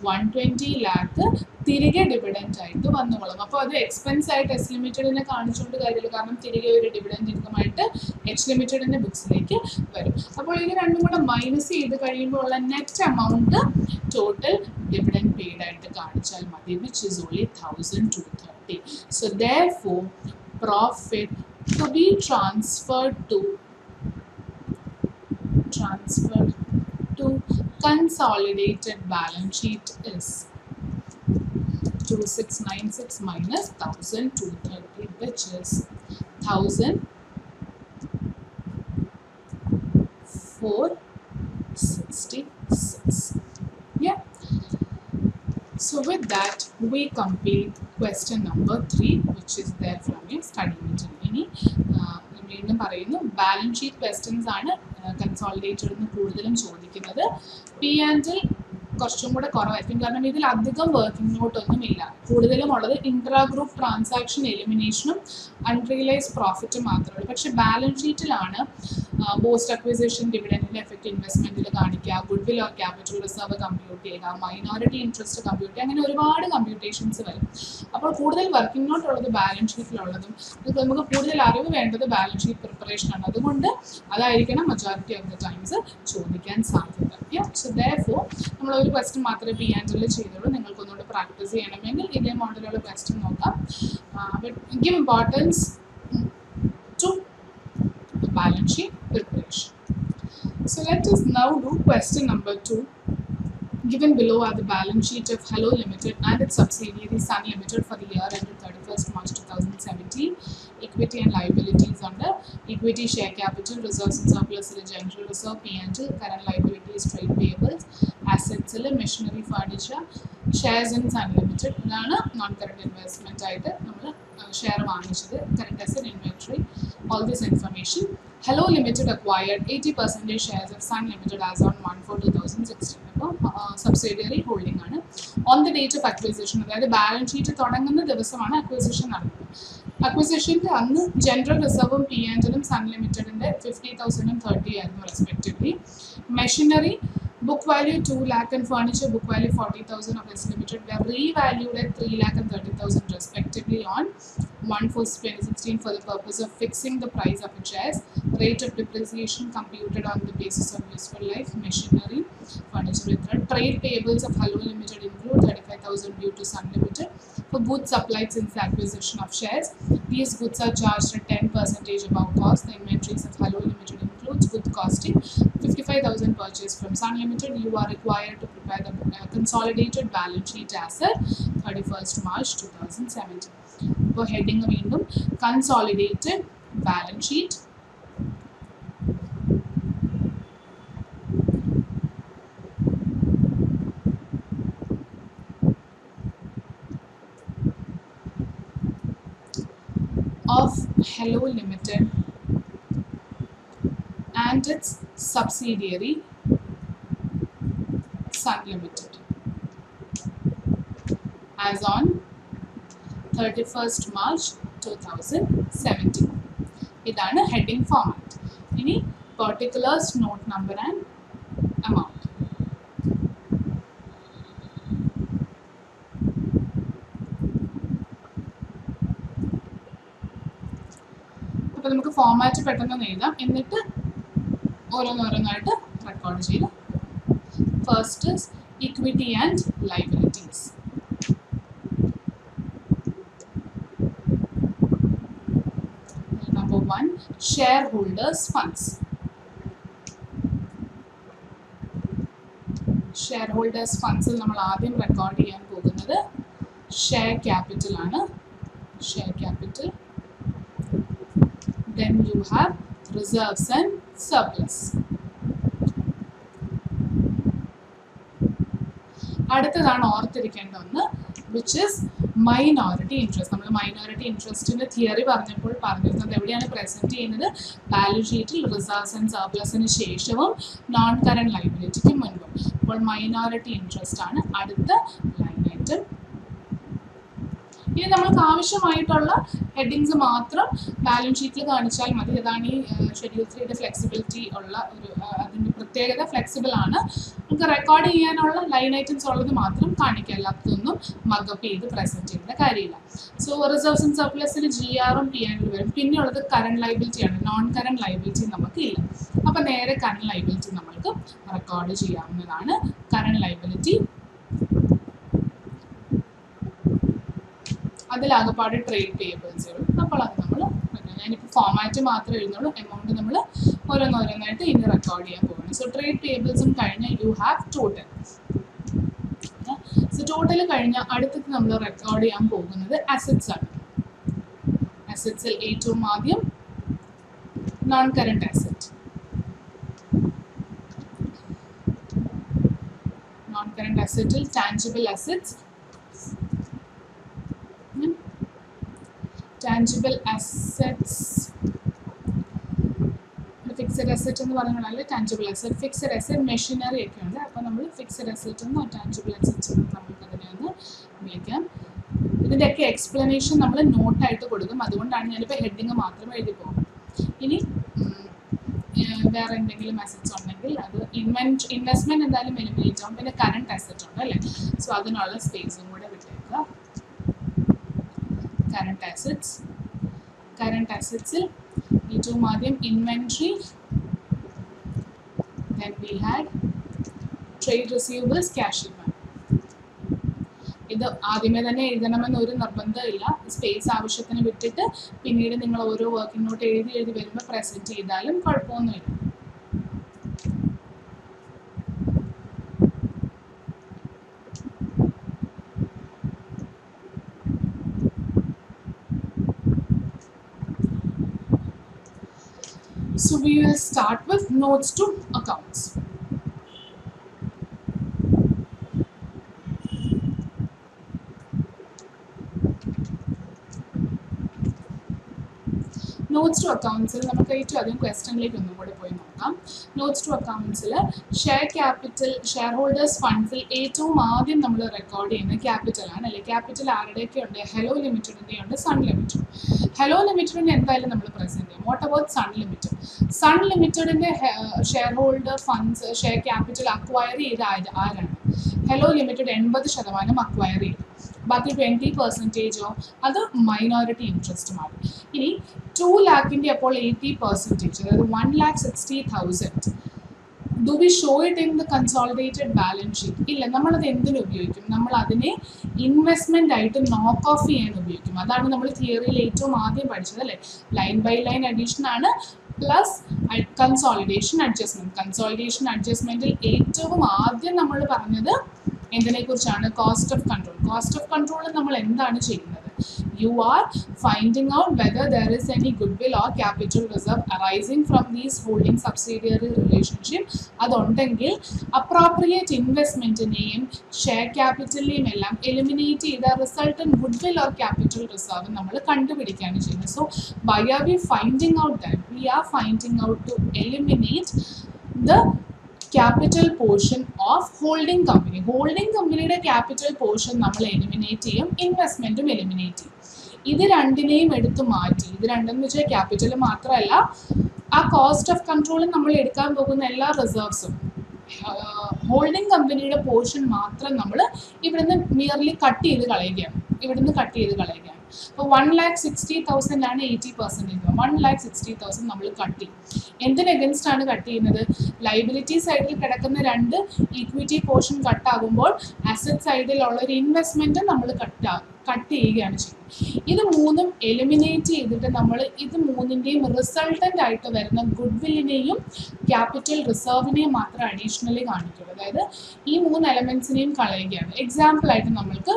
one twenty lakh തിരികെ ഡിവിഡന്റ് ആയിട്ട് വന്നുകൊള്ളും അപ്പോൾ അത് എക്സ്പെൻസ് ആയിട്ട് എസ് ലിമിറ്റഡിനെ കാണിച്ചുകൊണ്ട് കാര്യമില്ല. കാരണം തിരികെ ഒരു ഡിവിഡന്റ് ഇൻകമായിട്ട് എച്ച് ലിമിറ്റഡിന്റെ ബുക്സിലേക്ക് വരും. അപ്പോൾ ഇത് രണ്ടും കൂടെ മൈനസ് ചെയ്ത് കഴിയുമ്പോൾ ഉള്ള net amount total dividend paid ആയിട്ട് കാണിച്ചാൽ മതി which is only thousand two thirty So therefore, profit to be transferred to transferred to consolidated balance sheet is 2696 minus 1230 which is 1466 yeah. So with that we complete question number 3 which is there from your study material balance sheet questions ആണ് consolidated എന്ന് കൂടുതലും ചോദിക്കുന്നത് P ആൻഡിൽ കുറച്ചും കൂടെ കുറവായിരിക്കും കാരണം ഇതിൽ അധികം വർക്കിംഗ് നോട്ടൊന്നും ഇല്ല കൂടുതലും ഉള്ളത് ഇൻട്രാ ഗ്രൂപ്പ് ട്രാൻസാക്ഷൻ എലിമിനേഷനും അൺറിയലൈസ് പ്രോഫിറ്റും മാത്രമേ ഉള്ളൂ. പക്ഷേ ബാലൻസ് ഷീറ്റിലാണ് പോസ്റ്റ് അക്വിസിഷൻ ഡിവിഡന്റിന്റെ എഫക്റ്റ് ഇൻവെസ്റ്റ്മെന്റിൽ കാണിക്കുക. Goodwill or capital reserve compute ചെയ്യുക. മൈനോറിറ്റി ഇൻട്രസ്റ്റ് കമ്പ്യൂട്ട് ചെയ്യുക. അങ്ങനെ ഒരുപാട് കമ്പ്യൂട്ടേഷൻസ് വരും. അപ്പോൾ കൂടുതൽ വർക്കിംഗ് നോട്ട് ഉള്ളത് ബാലൻസ് ഷീറ്റിലുള്ളതും നമുക്ക് കൂടുതൽ അറിവ് വേണ്ടത് ബാലൻസ് ഷീറ്റ് പ്രിപ്പറേഷൻ ആണ്. അതുകൊണ്ട് അതായിരിക്കണം മെജോറിറ്റി ഓഫ് ദ ടൈംസ് ചോദിക്കാൻ സാധ്യത. സോ ദോ നമ്മൾ ഒരു ക്വസ്റ്റ്യൻ മാത്രമേ പി ആൻഡിൽ ചെയ്തുള്ളൂ നിങ്ങൾക്ക് ഒന്നുകൂടെ പ്രാക്ടീസ് ചെയ്യണമെങ്കിൽ ഇതേ മോഡലുള്ള ക്വസ്റ്റ്യൻ നോക്കാം but give importance to balance sheet preparation. So let us now do question number two. Given below are the balance sheet of Hello Limited and its subsidiary Sun Limited for the year ended 31st March 2017. And liabilities under equity share capital, reserves and surplus in general reserve, P&L, current liabilities, trade payables, assets, machinery, furniture, shares in Sun Limited. ഇതാണ് non current investment ആയിട്ട് നമ്മൾ share വാങ്ങിച്ചത് current asset inventory all this information. Hello Limited acquired 80% shares of Sun Limited as on 1 4 2016. അപ്പോൾ subsidiary holding ആണ് on the date of acquisition അതായത് balance sheet തുടങ്ങുന്ന ദിവസമാണ് acquisition നടന്നത് അക്വിസിഷന്റെ അന്ന് ജനറൽ റിസർവും പി ആൻഡിലും സൺ ലിമിറ്റഡിന്റെ ഫിഫ്റ്റി തൗസൻഡും തേർട്ടി ആയിരുന്നു respectively machinery book value 2 lakh and furniture book value 40,000 of S Limited were revalued at 3 lakh and 30,000 respectively on 1 for 2016 for the purpose of fixing the price of the shares. Rate of depreciation computed on the basis of useful life, machinery, furniture with that. Trade payables of Hello Limited include 35,000 due to Sun Limited for goods supplied since the acquisition of shares. These goods are charged at 10% above cost. The inventories of Hello Limited includes good costing 55,000 purchased from Sun Limited. You are required to prepare the uh, consolidated balance sheet as at 31st March 2017. For heading, of consolidated balance sheet of Hello Limited and its subsidiary Sun Limited as on 31st March 2017. ഇതാണ് heading format ഇനി particulars note number and amount. അപ്പോൾ നമുക്ക് format പെട്ടെന്ന് എഴുതാം. എന്നിട്ട് ഓരോന്നോരോന്നായിട്ട് record ചെയ്ത് first equity and liabilities number one share holders funds share holders ഫണ്ട്സിൽ നമ്മൾ ആദ്യം റെക്കോർഡ് ചെയ്യാൻ പോകുന്നത് ഷെയർ ക്യാപിറ്റൽ ആണ്. Share capital then you have reserves and surplus. അടുത്തതാണ് ഓർത്തിരിക്കേണ്ട ഒന്ന് വിച്ച് ഇസ് മൈനോറിറ്റി ഇൻട്രസ്റ്റ് നമ്മൾ മൈനോറിറ്റി ഇൻട്രസ്റ്റിന്റെ തിയറി പറഞ്ഞപ്പോൾ പറഞ്ഞിരുന്നത് എവിടെയാണ് പ്രസന്റ് ചെയ്യുന്നത്? ബാലൻസ് ഷീറ്റിൽ റിസർവ്സ് ആൻഡ് സർപ്ലസിന് ശേഷവും നോൺ കറന്റ് ലൈബിലിറ്റിക്ക് മുൻപും. അപ്പോൾ മൈനോറിറ്റി ഇൻട്രസ്റ്റ് ആണ് അടുത്ത ഇനി നമ്മൾക്ക് ആവശ്യമായിട്ടുള്ള ഹെഡിങ്സ് മാത്രം ബാലൻസ് ഷീറ്റിൽ കാണിച്ചാൽ മതി. അതാണ് ഈ ഷെഡ്യൂൾ ത്രീയുടെ ഫ്ലെക്സിബിലിറ്റി ഉള്ള ഒരു അതിന്റെ പ്രത്യേകത. ഫ്ലെക്സിബിൾ ആണ്. നമുക്ക് റെക്കോർഡ് ചെയ്യാനുള്ള ലൈൻ ഐറ്റംസ് ഉള്ളത് മാത്രം കാണിക്കുക അല്ലാത്തതൊന്നും മഗപ്പ് ചെയ്ത് പ്രസന്റ് ചെയ്യുന്ന കാര്യമില്ല. സോ റിസർവ്സ് ആൻഡ് സർപ്ലസിൽ ജി ആറും പി ആൻഡിൽ വരും. പിന്നെയുള്ളത് കറണ്ട് ലൈബിലിറ്റി ആണ്. നോൺ കറണ്ട് ലൈബിലിറ്റി നമുക്കില്ല അപ്പൊ നേരെ കറണ്ട് ലൈബിലിറ്റി നമ്മൾക്ക് റെക്കോർഡ് ചെയ്യാവുന്നതാണ്. കറണ്ട് ലൈബിലിറ്റി അതിലാകപ്പാട് ട്രേഡ് പേയബിൾസുകൾ അപ്പോൾ അത് നമ്മൾ ഞാനിപ്പോൾ ഫോമാറ്റ് മാത്രമേ എഴുതുന്നുള്ളൂ. എമൗണ്ട് നമ്മൾ ഓരോന്നോരോന്നായിട്ട് ഇനി റെക്കോർഡ് ചെയ്യാൻ പോവുകയാണ് സോ ട്രേഡ് പേബിൾസും കഴിഞ്ഞാൽ you have total so total കഴിഞ്ഞാൽ അടുത്തത് നമ്മൾ റെക്കോർഡ് ചെയ്യാൻ പോകുന്നത് അസറ്റ്സ് ആണ്. അസറ്റ്സിൽ ഏറ്റവും ആദ്യം non current asset non current അസറ്റിൽ tangible assets tangible assets fixed asset എന്ന് പറഞ്ഞാൽ tangible asset fixed asset machinery ഒക്കെ ഉണ്ട്. അപ്പോൾ നമ്മൾ ഫിക്സഡ് അസറ്റ് എന്നോ ടാൻജിബിൾ അസറ്റ് എന്നോ നമുക്ക് അതിനെ ഒന്ന് വിളിക്കാം. ഇതിന്റെയൊക്കെ എക്സ്പ്ലനേഷൻ നമ്മൾ നോട്ടായിട്ട് കൊടുക്കും. അതുകൊണ്ടാണ് ഞാനിപ്പോൾ ഹെഡിങ് മാത്രം എഴുതി പോകും ഇനി വേറെ എന്തെങ്കിലും അസറ്റ്സ് ഉണ്ടെങ്കിൽ അത് ഇൻവെന്റ് ഇൻവെസ്റ്റ്മെന്റ് എന്തായാലും എലിമിനേറ്റ് ആവും. പിന്നെ കറണ്ട് അസറ്റ് ഉണ്ട് അല്ലേ? സോ അതിനുള്ള സ്പേസും കൂടെ വിട്ടേക്കുക. കറണ്ട് അസറ്റ്സ് കറണ്ട് അസറ്റ്സിൽ ഏറ്റവും ആദ്യം inventory then we had trade receivables cash ഇത് ആദ്യമേ തന്നെ എഴുതണമെന്ന് ഒരു നിർബന്ധമില്ല. സ്പേസ് ആവശ്യത്തിന് വിട്ടിട്ട് പിന്നീട് നിങ്ങൾ ഓരോ വർക്കിംഗ് നോട്ട് എഴുതി എഴുതി വരുമ്പോൾ പ്രസന്റ് ചെയ്താലും കുഴപ്പമൊന്നുമില്ല. So we will start with notes to accounts. Notes to അക്കൗണ്ട്സിൽ നമുക്ക് ഏറ്റവും അധികം ക്വസ്റ്റനിലേക്ക് ഒന്നും കൂടെ പോയി നോക്കാം നോട്ട്സ് ടു അക്കൗണ്ട്സിൽ ഷെയർ ക്യാപിറ്റൽ ഷെയർ ഹോൾഡേഴ്സ് ഫണ്ട്സിൽ ഏറ്റവും ആദ്യം നമ്മൾ റെക്കോർഡ് ചെയ്യുന്ന ക്യാപിറ്റലാണ് അല്ലെ? ക്യാപിറ്റൽ ആരുടെയൊക്കെ ഉണ്ട്? ഹെലോ ലിമിറ്റഡിന്റെ ഉണ്ട് സൺ ലിമിറ്റഡ് ഹെലോ ലിമിറ്റഡിന് എന്തായാലും നമ്മൾ പ്രസന്റ് ചെയ്യും. What about Sun limited Sun ലിമിറ്റഡിന്റെ share holder funds share capital acquire ചെയ്ത ആരാണ്? ഹെലോ ലിമിറ്റഡ് എൺപത് ശതമാനം അക്വയർ ചെയ്തു. ബാക്കി ട്വന്റി പെർസെന്റേജോ അത് മൈനോറിറ്റി ഇൻട്രസ്റ്റ് ഇൻട്രസ്റ്റുമാണ് ഇനി ടു ലാക്കിന്റെ അപ്പോൾ എയ്റ്റി പെർസെന്റേജ് അതായത് one lakh sixty thousand do we show it in the consolidated balance sheet ഇല്ല നമ്മളത് എന്തിനു ഉപയോഗിക്കും? നമ്മൾ അതിനെ ഇൻവെസ്റ്റ്മെന്റ് ആയിട്ട് നോക്ക് ഓഫ് ചെയ്യാൻ ഉപയോഗിക്കും. അതാണ് നമ്മൾ തിയറിയിൽ ഏറ്റവും ആദ്യം പഠിച്ചത് അല്ലേ? ലൈൻ ബൈ ലൈൻ അഡീഷൻ ആണ് പ്ലസ് കൺസോളിഡേഷൻ അഡ്ജസ്റ്റ്മെന്റ് കൺസോളിഡേഷൻ അഡ്ജസ്റ്റ്മെന്റിൽ ഏറ്റവും ആദ്യം നമ്മൾ പറഞ്ഞത് എന്തിനെ കുറിച്ചാണ് cost of control cost of control നമ്മൾ എന്താണ് ചെയ്യുന്നത്? You are finding out whether there is any goodwill or capital reserve arising from these holding subsidiary relationship അതുണ്ടെങ്കിൽ അപ്രോപ്രിയേറ്റ് ഇൻവെസ്റ്റ്മെന്റിനെയും ഷെയർ ക്യാപിറ്റലിനെയും എല്ലാം എലിമിനേറ്റ് ചെയ്ത resultant goodwill or capital reserve നമ്മൾ കണ്ടുപിടിക്കുകയാണ് ചെയ്യുന്നത്. So why are we finding out that we are finding out to eliminate the capital portion of holding company holding കമ്പനിയുടെ capital portion നമ്മൾ എലിമിനേറ്റ് ചെയ്യും ഇൻവെസ്റ്റ്മെന്റും എലിമിനേറ്റ് ചെയ്യും. ഇത് രണ്ടിനെയും എടുത്തു മാറ്റി. ഇത് രണ്ടെന്ന് വെച്ചാൽ ക്യാപിറ്റൽ മാത്രമല്ല ആ കോസ്റ്റ് ഓഫ് കൺട്രോളും നമ്മൾ എടുക്കാൻ പോകുന്ന എല്ലാ റിസർവ്സും ഹോൾഡിംഗ് കമ്പനിയുടെ പോർഷൻ മാത്രം നമ്മൾ ഇവിടുന്ന് നിയർലി കട്ട് ചെയ്ത് കളയുകയാണ്. ഇവിടുന്ന് കട്ട് ചെയ്ത് കളയുകയാണ്. അപ്പോൾ വൺ ലാക്ക് സിക്സ്റ്റി തൗസൻഡ് ആണ് eighty percentage one lakh sixty thousand നമ്മൾ കട്ട് ചെയ്യും. എന്തിന് എഗൻസ്റ്റ് ആണ് കട്ട് ചെയ്യുന്നത്? ലൈബിലിറ്റി സൈഡിൽ കിടക്കുന്ന രണ്ട് ഇക്വിറ്റി പോർഷൻ കട്ട് ആകുമ്പോൾ അസറ്റ് സൈഡിലുള്ള ഒരു ഇൻവെസ്റ്റ്മെന്റ് നമ്മൾ കട്ട് കട്ട് ചെയ്യുകയാണ് ചെയ്യുന്നത്. ഇത് മൂന്നും എലിമിനേറ്റ് ചെയ്തിട്ട് നമ്മൾ ഇത് മൂന്നിന്റെയും റിസൾട്ടന്റ് ആയിട്ട് വരുന്ന ഗുഡ് വില്ലിനെയും ക്യാപിറ്റൽ റിസർവിനെയും മാത്രം അഡീഷണലി കാണിക്കുള്ളൂ അതായത് ഈ മൂന്ന് എലമെന്റ്സിനെയും കളയുകയാണ്. എക്സാമ്പിൾ ആയിട്ട് നമ്മൾക്ക്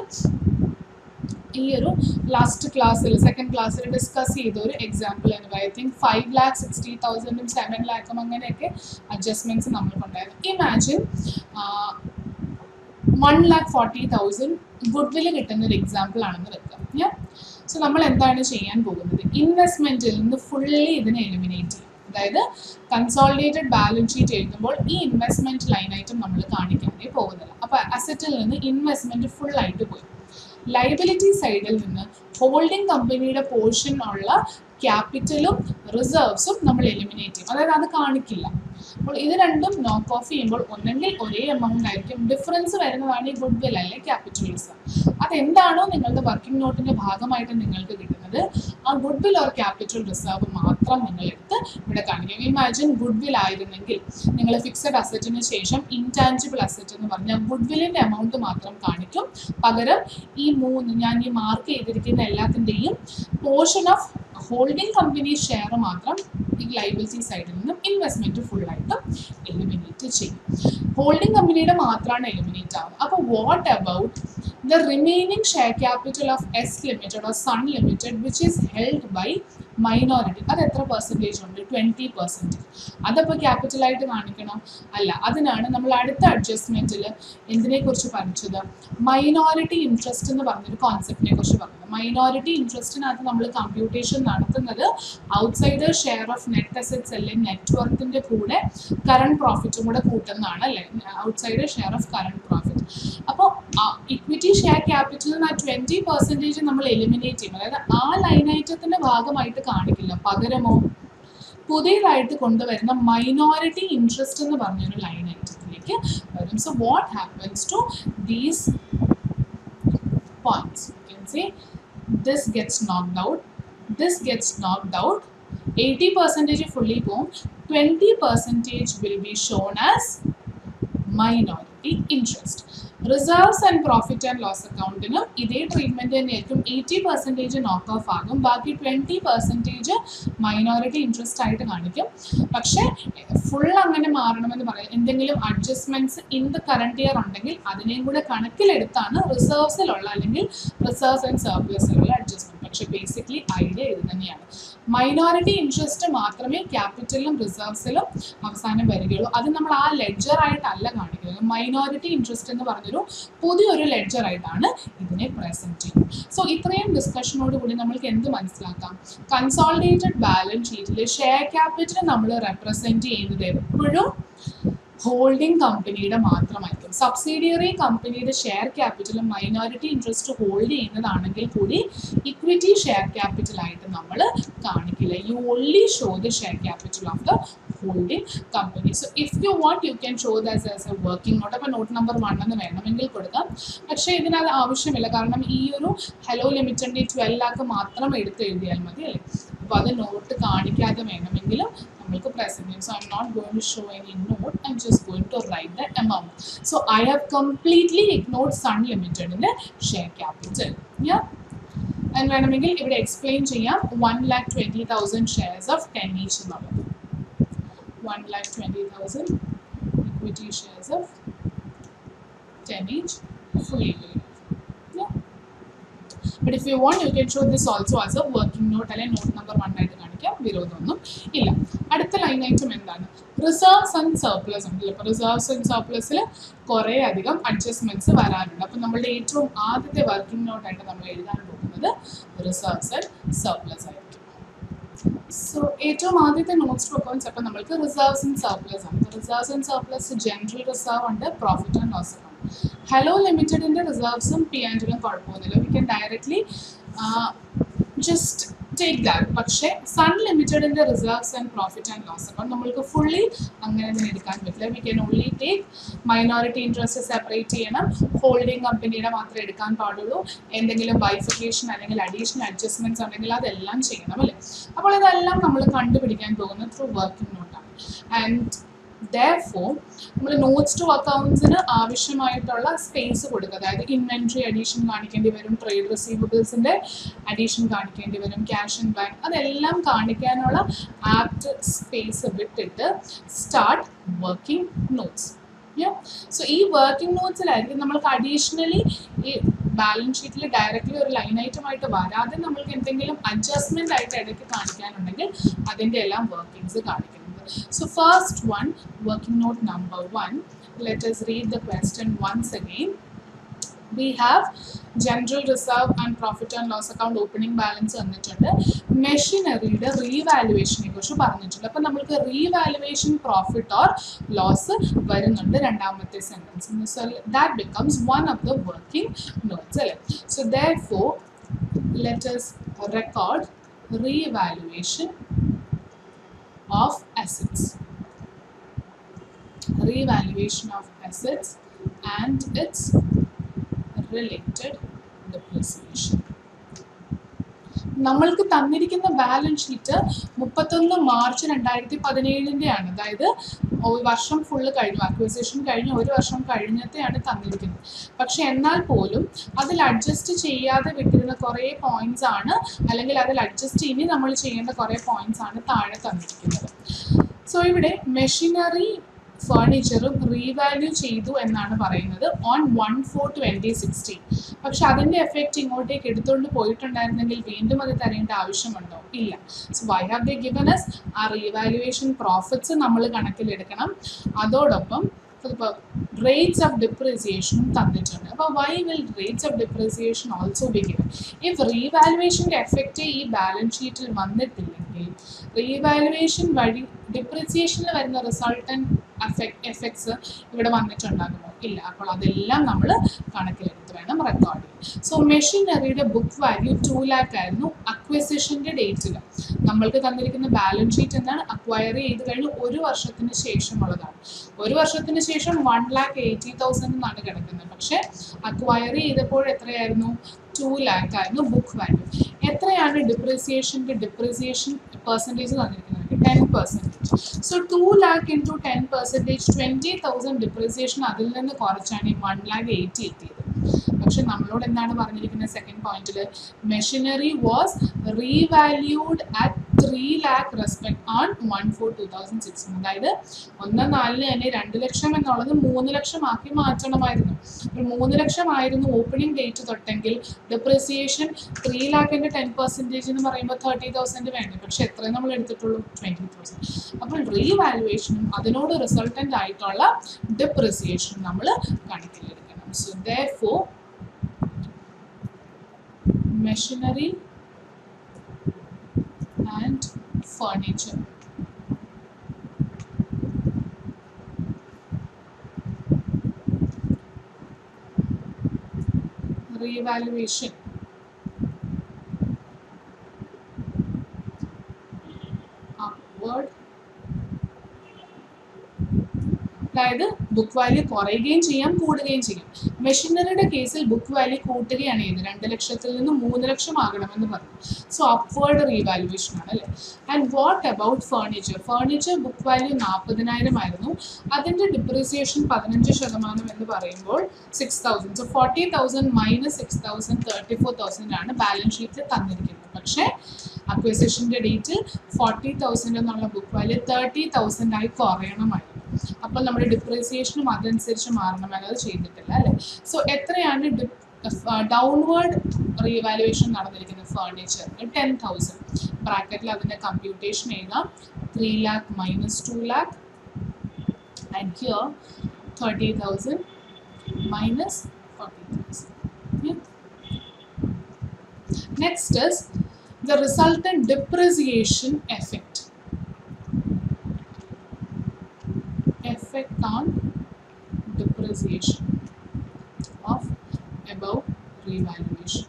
ഈ ഒരു ലാസ്റ്റ് ക്ലാസ്സിൽ സെക്കൻഡ് ക്ലാസ്സിൽ ഡിസ്കസ് ചെയ്ത ഒരു എക്സാമ്പിൾ ആണ്. I think five lakh sixty തൗസൻഡും seven ലാക്കും അങ്ങനെയൊക്കെ adjustments നമ്മൾക്കുണ്ടായിരുന്നു imagine one lakh forty thousand goodwill കിട്ടുന്ന ഒരു എക്സാമ്പിൾ ആണെന്ന് വെക്കുക. സോ നമ്മൾ എന്താണ് ചെയ്യാൻ പോകുന്നത്? ഇൻവെസ്റ്റ്മെന്റിൽ നിന്ന് ഫുള്ളി ഇതിനെ എലിമിനേറ്റ് ചെയ്യും. അതായത് കൺസോളിഡേറ്റഡ് ബാലൻസ് ഷീറ്റ് എഴുതുമ്പോൾ ഈ ഇൻവെസ്റ്റ്മെന്റ് ലൈൻ ഐറ്റം നമ്മൾ കാണിക്കാനേ പോകുന്നില്ല അപ്പോൾ അസറ്റിൽ നിന്ന് ഇൻവെസ്റ്റ്മെന്റ് ഫുൾ ആയിട്ട് പോയി. ലൈബിലിറ്റി സൈഡിൽ നിന്ന് ഹോൾഡിംഗ് കമ്പനിയുടെ പോർഷൻ ഉള്ള ക്യാപിറ്റലും റിസർവ്സും നമ്മൾ എലിമിനേറ്റ് ചെയ്യും. അതായത് അത് കാണിക്കില്ല. അപ്പോൾ ഇത് രണ്ടും നോക്ക് ഓഫ് ചെയ്യുമ്പോൾ ഒന്നെങ്കിൽ ഒരേ എമൗണ്ട് ആയിരിക്കും. ഡിഫറൻസ് വരുന്നതാണ് ഈ ഗുഡ് വിൽ അല്ലെ ക്യാപിറ്റലിസം അതെന്താണോ നിങ്ങളുടെ വർക്കിംഗ് നോട്ടിന്റെ ഭാഗമായിട്ട് നിങ്ങൾക്ക് കിട്ടുന്നത്. ആ goodwill or capital reserve മാത്രം നിങ്ങൾ എടുത്ത് ഇവിടെ കാണിക്കും. ഇമാജിൻ ഗുഡ് വിൽ ആയിരുന്നെങ്കിൽ നിങ്ങൾ ഫിക്സഡ് അസറ്റിന് ശേഷം ഇൻടാൻജിബിൾ അസറ്റ് എന്ന് പറഞ്ഞാൽ ഗുഡ് വില്ലിന്റെ എമൗണ്ട് മാത്രം കാണിക്കും. പകരം ഈ മൂന്ന് ഞാൻ ഈ മാർക്ക് ചെയ്തിരിക്കുന്ന എല്ലാത്തിന്റെയും portion of holding company share മാത്രം ഈ ലൈബിലിറ്റി സൈഡിൽ നിന്നും ഇൻവെസ്റ്റ്മെന്റ് ഫുൾ ആയിട്ട് എലിമിനേറ്റ് ചെയ്യും. ഹോൾഡിംഗ് കമ്പനിയുടെ മാത്രമാണ് എലിമിനേറ്റ് ആവുന്നത് അപ്പോൾ what about the remaining share capital of S limited or Sun limited which is held by minority അത് എത്ര പെർസെന്റേജ് ഉണ്ട്? ട്വന്റി പെർസെന്റേജ് അതപ്പോൾ ക്യാപിറ്റലായിട്ട് കാണിക്കണം? അല്ല അതിനാണ് നമ്മൾ അടുത്ത അഡ്ജസ്റ്റ്മെന്റിൽ എന്തിനെക്കുറിച്ച് പഠിച്ചത്? മൈനോറിറ്റി ഇൻട്രസ്റ്റ് എന്ന് പറഞ്ഞൊരു കോൺസെപ്റ്റിനെ കുറിച്ച് പറഞ്ഞത്. മൈനോറിറ്റി ഇൻട്രസ്റ്റിനകത്ത് നമ്മൾ കമ്പ്യൂട്ടേഷൻ നടത്തുന്നത് outsider share of net assets അല്ലെങ്കിൽ നെറ്റ്വർക്കിന്റെ കൂടെ കറണ്ട് പ്രോഫിറ്റും കൂടെ കൂട്ടുന്നതാണ് അല്ലേ outsider share of current profit അപ്പോൾ ഇക്വിറ്റി ഷെയർ ക്യാപിറ്റലിന് ആ ട്വന്റി പെർസെന്റേജ് നമ്മൾ എലിമിനേറ്റ് ചെയ്യും അതായത് ആ ലൈൻ ഐറ്റത്തിന്റെ ഭാഗമായിട്ട് കാണിക്കില്ല പകരമോ പുതിയതായിട്ട് കൊണ്ടുവരുന്ന മൈനോറിറ്റി ഇൻട്രസ്റ്റ് എന്ന് പറഞ്ഞൊരു ലൈൻ ഐറ്റത്തിലേക്ക് വരും so what happens to these points. You can say this gets knocked out, this gets knocked out, 80 percentage fully gone, 20 percentage will be shown as minority interest. Reserves and profit and loss അക്കൗണ്ടിനും ഇതേ treatment തന്നെയായിരിക്കും. Eighty percentage നോക്ക് of ആകും. ബാക്കി twenty percentage minority interest ആയിട്ട് കാണിക്കും. പക്ഷേ full അങ്ങനെ മാറണമെന്ന് പറയാം. എന്തെങ്കിലും adjustments in the current year ഉണ്ടെങ്കിൽ അതിനെയും കൂടെ കണക്കിലെടുത്താണ് റിസർവ്സിലുള്ള അല്ലെങ്കിൽ റിസർവ്സ് ആൻഡ് സർപ്ലസിലുള്ള അഡ്ജസ്റ്റ്മെന്റ് പക്ഷേ ബേസിക്കലി ഐഡിയ ഇത് തന്നെയാണ്. മൈനോറിറ്റി ഇൻട്രസ്റ്റ് മാത്രമേ ക്യാപിറ്റലിലും റിസർവ്സിലും അവസാനം വരികയുള്ളൂ. അത് നമ്മൾ ആ ലെഡ്ജർ ആയിട്ടല്ല കാണിക്കുന്നത്. മൈനോറിറ്റി ഇൻട്രസ്റ്റ് എന്ന് പറഞ്ഞൊരു പുതിയൊരു ലെഡ്ജർ ആയിട്ടാണ് ഇതിനെ പ്രസന്റ് ചെയ്യുന്നത്. സോ ഇത്രയും ഡിസ്കഷനോട് കൂടി നമ്മൾക്ക് എന്ത് മനസ്സിലാക്കാം? കൺസോളിഡേറ്റഡ് ബാലൻസ് ഷീറ്റിൽ ഷെയർ ക്യാപിറ്റൽ നമ്മൾ റെപ്രസെന്റ് ചെയ്യുന്നത് എപ്പോഴും ഹോൾഡിംഗ് കമ്പനിയുടെ മാത്രമായിരിക്കും. സബ്സിഡിയറി കമ്പനിയുടെ share capital minority interest hold ചെയ്യുന്നതാണെങ്കിൽ കൂടി ഇക്വിറ്റി ഷെയർ ക്യാപിറ്റൽ ആയിട്ട് നമ്മൾ കാണിക്കില്ല. You only show the share capital of the holding company so if you want you can show this as a working note അപ്പോൾ note number one എന്ന് വേണമെങ്കിൽ കൊടുക്കാം. പക്ഷേ ഇതിനത് ആവശ്യമില്ല. കാരണം ഈ ഒരു ഹലോ ലിമിറ്റഡിന്റെ ട്വൽവ് ലാക്ക് മാത്രം എടുത്ത് എഴുതിയാൽ മതി അല്ലേ? അപ്പോൾ അത് നോട്ട് കാണിക്കാതെ വേണമെങ്കിലും നമ്മൾക്ക് ചെയ്യും so I'm not going to show any note I'm just going to write the amount so I have completely ignored Sun ലിമിറ്റഡിന്റെ ഷെയർ ക്യാപിറ്റൽ യാ ആൻഡ് വേണമെങ്കിൽ ഇവിടെ എക്സ്പ്ലെയിൻ ചെയ്യാം. One lakh twenty thousand shares of ten each എന്നുള്ളത് one lakh twenty thousand equity shares of ten each fully but if you want you can show this also as a working note അല്ലെങ്കിൽ note number one ആയിട്ട് കാണിക്കാം. വിരോധമൊന്നും ഇല്ല. അടുത്ത line item എന്താണ്? Reserves and surplus ഉണ്ടല്ലോ അപ്പോൾ reserves and സർപ്ലസിൽ കുറേ അധികം അഡ്ജസ്റ്റ്മെന്റ്സ് വരാറുണ്ട്. അപ്പോൾ നമ്മളുടെ ഏറ്റവും ആദ്യത്തെ വർക്കിംഗ് നോട്ടായിട്ട് നമ്മൾ എഴുതാൻ പോകുന്നത് റിസർവ്സ് ആൻഡ് സർപ്ലസ് ആയിരിക്കും. സോ ഏറ്റവും ആദ്യത്തെ നോട്ട്സ് ടു അക്കൗണ്ട്സ് നമ്മൾക്ക് റിസർവ്സ് ആൻഡ് സർപ്ലസ് ആണ്. Reserves and surplus general reserve ഉണ്ട് profit and loss account hello ലിമിറ്റഡിന്റെ റിസർവ്സും പി ആൻഡിലും കുഴപ്പമൊന്നുമില്ല. We can directly just take that പക്ഷേ സൺ ലിമിറ്റഡിന്റെ reserves and profit and loss account നമ്മൾക്ക് ഫുള്ളി അങ്ങനെ തന്നെ എടുക്കാൻ പറ്റില്ല. We can only take minority interest separate ചെയ്യണം. ഹോൾഡിംഗ് കമ്പനിയുടെ മാത്രമേ എടുക്കാൻ പാടുള്ളൂ. എന്തെങ്കിലും ബൈഫിക്കേഷൻ അല്ലെങ്കിൽ അഡീഷണൽ അഡ്ജസ്റ്റ്മെന്റ്സ് ഉണ്ടെങ്കിൽ അതെല്ലാം ചെയ്യണം അല്ലേ? അപ്പോൾ ഇതെല്ലാം നമ്മൾ കണ്ടുപിടിക്കാൻ പോകുന്നത് ത്രൂ വർക്കിംഗ് നോട്ടാണ് ആൻഡ് ദോ നമ്മൾ നോട്ട്സ് ടു അക്കൗണ്ട്സിന് ആവശ്യമായിട്ടുള്ള സ്പേസ് കൊടുക്കുക. അതായത് ഇൻവെൻട്രി അഡീഷൻ കാണിക്കേണ്ടി വരും ട്രേഡ് റിസീവബിൾസിന്റെ അഡീഷൻ കാണിക്കേണ്ടി വരും ക്യാഷ് ഇൻ ബാങ്ക് അതെല്ലാം കാണിക്കാനുള്ള ആപ്റ്റ് സ്പേസ് വിട്ടിട്ട് സ്റ്റാർട്ട് വർക്കിംഗ് നോട്ട്സ് സോ ഈ വർക്കിംഗ് നോട്ട്സിലായിരിക്കും നമ്മൾക്ക് അഡീഷണലി ഈ ബാലൻസ് ഷീറ്റിൽ ഡയറക്റ്റ്ലി ഒരു ലൈൻ ഐറ്റം ആയിട്ട് വരാതെ നമ്മൾക്ക് എന്തെങ്കിലും അഡ്ജസ്റ്റ്മെന്റ് ആയിട്ട് ഇടയ്ക്ക് കാണിക്കാനുണ്ടെങ്കിൽ അതിന്റെ എല്ലാം വർക്കിങ്സ് കാണിക്കുന്നത് so first one working note number one let us read the question once again. We have general reserve and profit and loss account opening balance തന്നിട്ടുണ്ട് മെഷീനറിയുടെ റീവാലുവേഷനെ കുറിച്ച് പറഞ്ഞിട്ടുണ്ട്. അപ്പം നമ്മൾക്ക് റീവാലുവേഷൻ പ്രോഫിറ്റ് ഓർ ലോസ് വരുന്നുണ്ട് രണ്ടാമത്തെ sentence so that becomes one of the working notes അല്ലേ? So therefore let's record revaluation of assets. Revaluation of assets and its related depreciation. നമ്മൾക്ക് തന്നിരിക്കുന്ന ബാലൻസ് ഷീറ്റ് മുപ്പത്തൊന്ന് മാർച്ച് രണ്ടായിരത്തി പതിനേഴിന്റെയാണ് അതായത് ഒരു വർഷം ഫുള്ള് കഴിഞ്ഞു അക്വിസിഷൻ കഴിഞ്ഞ് ഒരു വർഷം കഴിഞ്ഞത്തെയാണ് തന്നിരിക്കുന്നത്. പക്ഷെ എന്നാൽ പോലും അതിൽ അഡ്ജസ്റ്റ് ചെയ്യാതെ വിട്ടിരുന്ന കുറേ പോയിന്റ്സ് ആണ് അല്ലെങ്കിൽ അതിൽ അഡ്ജസ്റ്റ് ഇനി നമ്മൾ ചെയ്യേണ്ട കുറേ പോയിന്റ്സ് ആണ് താഴെ തന്നിരിക്കുന്നത്. സോ ഇവിടെ മെഷീനറി ഫേർണിച്ചറും റീവാല്യൂ ചെയ്തു എന്നാണ് പറയുന്നത് on one four twenty sixteen പക്ഷെ അതിന്റെ എഫക്റ്റ് ഇങ്ങോട്ടേക്ക് എടുത്തുകൊണ്ട് പോയിട്ടുണ്ടായിരുന്നെങ്കിൽ വീണ്ടും അത് തരേണ്ട ആവശ്യമുണ്ടോ? ഇല്ല. So why have they given us ആ റീവാലുവേഷൻ പ്രോഫിറ്റ്സ് നമ്മൾ കണക്കിലെടുക്കണം. അതോടൊപ്പം റേറ്റ്സ് ഓഫ് ഡിപ്രീസിയേഷനും തന്നിട്ടുണ്ട്. അപ്പോൾ why will rates of depreciation also be given if റീവാലുവേഷന്റെ effect ഈ ബാലൻസ് ഷീറ്റിൽ വന്നിട്ടില്ലെങ്കിൽ റീവാലുവേഷൻ വഴി ഡിപ്രിസിയേഷനിൽ വരുന്ന റിസൾട്ടൻ എഫക്ട് എഫക്ട്സ് ഇവിടെ വന്നിട്ടുണ്ടാകുമോ ഇല്ല അപ്പോൾ അതെല്ലാം നമ്മൾ കണക്കിലെടുത്ത് വേണം റെക്കോർഡ് ചെയ്യാൻ. സോ മെഷീനറിയുടെ ബുക്ക് വാല്യൂ ടു ലാക്ക് ആയിരുന്നു അക്വസിഷന്റെ ഡേറ്റിൽ നമ്മൾക്ക് തന്നിരിക്കുന്ന ബാലൻസ് ഷീറ്റ് എന്താണ്? അക്വയർ ചെയ്ത് കഴിഞ്ഞ് ഒരു വർഷത്തിന് ശേഷമുള്ളതാണ്. ഒരു വർഷത്തിന് ശേഷം വൺ ലാക്ക് എയ്റ്റി തൗസൻഡ് എന്നാണ് കിടക്കുന്നത്. പക്ഷേ അക്വയർ ചെയ്തപ്പോൾ എത്രയായിരുന്നു? ടു ലാക്ക് ആയിരുന്നു ബുക്ക് വാല്യൂ എത്രയാണ് ഡിപ്രിസിയേഷന്റെ ഡിപ്രിസിയേഷൻ പെർസെന്റേജ് തന്നിരിക്കുന്നത്? Ten percentage so two lakh into ten percentage twenty thousand depreciation അതിൽ നിന്ന് കുറച്ചാണ് ഈ വൺ ലാക്ക് എയ്റ്റി എത്തിയത് പക്ഷെ നമ്മളോട് എന്താണ് പറഞ്ഞിരിക്കുന്നത് സെക്കൻഡ് പോയിന്റിൽ machinery was revalued at three lakh respect on one four two thousand sixteen അതായത് ഒന്ന് നാലിന് തന്നെ രണ്ട് ലക്ഷം എന്നുള്ളത് മൂന്ന് ലക്ഷം ആക്കി മാറ്റണമായിരുന്നു. ഒരു മൂന്ന് ലക്ഷം ആയിരുന്നു ഓപ്പണിംഗ് ഡേറ്റ് തൊട്ടെങ്കിൽ ഡിപ്രിസിയേഷൻ ത്രീ ലാക്കിന്റെ ടെൻ പെർസെന്റേജ് എന്ന് പറയുമ്പോൾ തേർട്ടി തൗസൻഡ് പക്ഷെ എത്രയും നമ്മൾ എടുത്തിട്ടുള്ളൂ? ട്വന്റി തൗസൻഡ് അപ്പോൾ റീവാലുവേഷനും അതിനോട് റിസൾട്ടന്റ് ആയിട്ടുള്ള ഡിപ്രിസിയേഷനും നമ്മൾ കണക്കിലെടുക്കണം. So therefore machinery and furniture Revaluation. Upward അതായത് ബുക്ക് വാല്യൂ കുറയുകയും ചെയ്യാം കൂടുകയും ചെയ്യാം. മെഷീനറിയുടെ കേസിൽ ബുക്ക് വാല്യൂ കൂട്ടുകയാണ് ചെയ്യുന്നത്. രണ്ട് ലക്ഷത്തിൽ നിന്ന് മൂന്ന് ലക്ഷം ആകണമെന്ന് പറഞ്ഞു. സോ അപ്വേർഡ് റീവാലുവേഷൻ ആണ് അല്ലേ? And what about furniture furniture book value നാൽപ്പതിനായിരം ആയിരുന്നു. അതിന്റെ ഡിപ്രീസിയേഷൻ പതിനഞ്ച് ശതമാനം എന്ന് പറയുമ്പോൾ six thousand so forty thousand minus six thousand thirty four thousand ആണ് ബാലൻസ് ഷീറ്റിൽ തന്നിരിക്കുന്നത്. പക്ഷേ അക്വസിഷന്റെ ഡേറ്റ് ഫോർട്ടി തൗസൻഡ് എന്നുള്ള ബുക്ക് വാല്യൂ തേർട്ടി തൗസൻഡ് ആയി കുറയണമായിരുന്നു. അപ്പോൾ നമ്മുടെ ഡിപ്രീസിയേഷനും അതനുസരിച്ച് മാറണം. എന്നത് ചെയ്തിട്ടില്ല അല്ലേ? സോ എത്രയാണ് ഡൗൺവേർഡ് റീവാലുവേഷൻ നടന്നിരിക്കുന്നത് ഫേർണിച്ചറിന് ടെൻ തൗസൻഡ് ബ്രാക്കറ്റിൽ അതിന്റെ കമ്പ്യൂട്ടേഷൻ എഴുതാം. Three lakh minus two lakh and here thirty thousand minus forty thousand is the resultant depreciation effect. Effect on depreciation of above revaluation.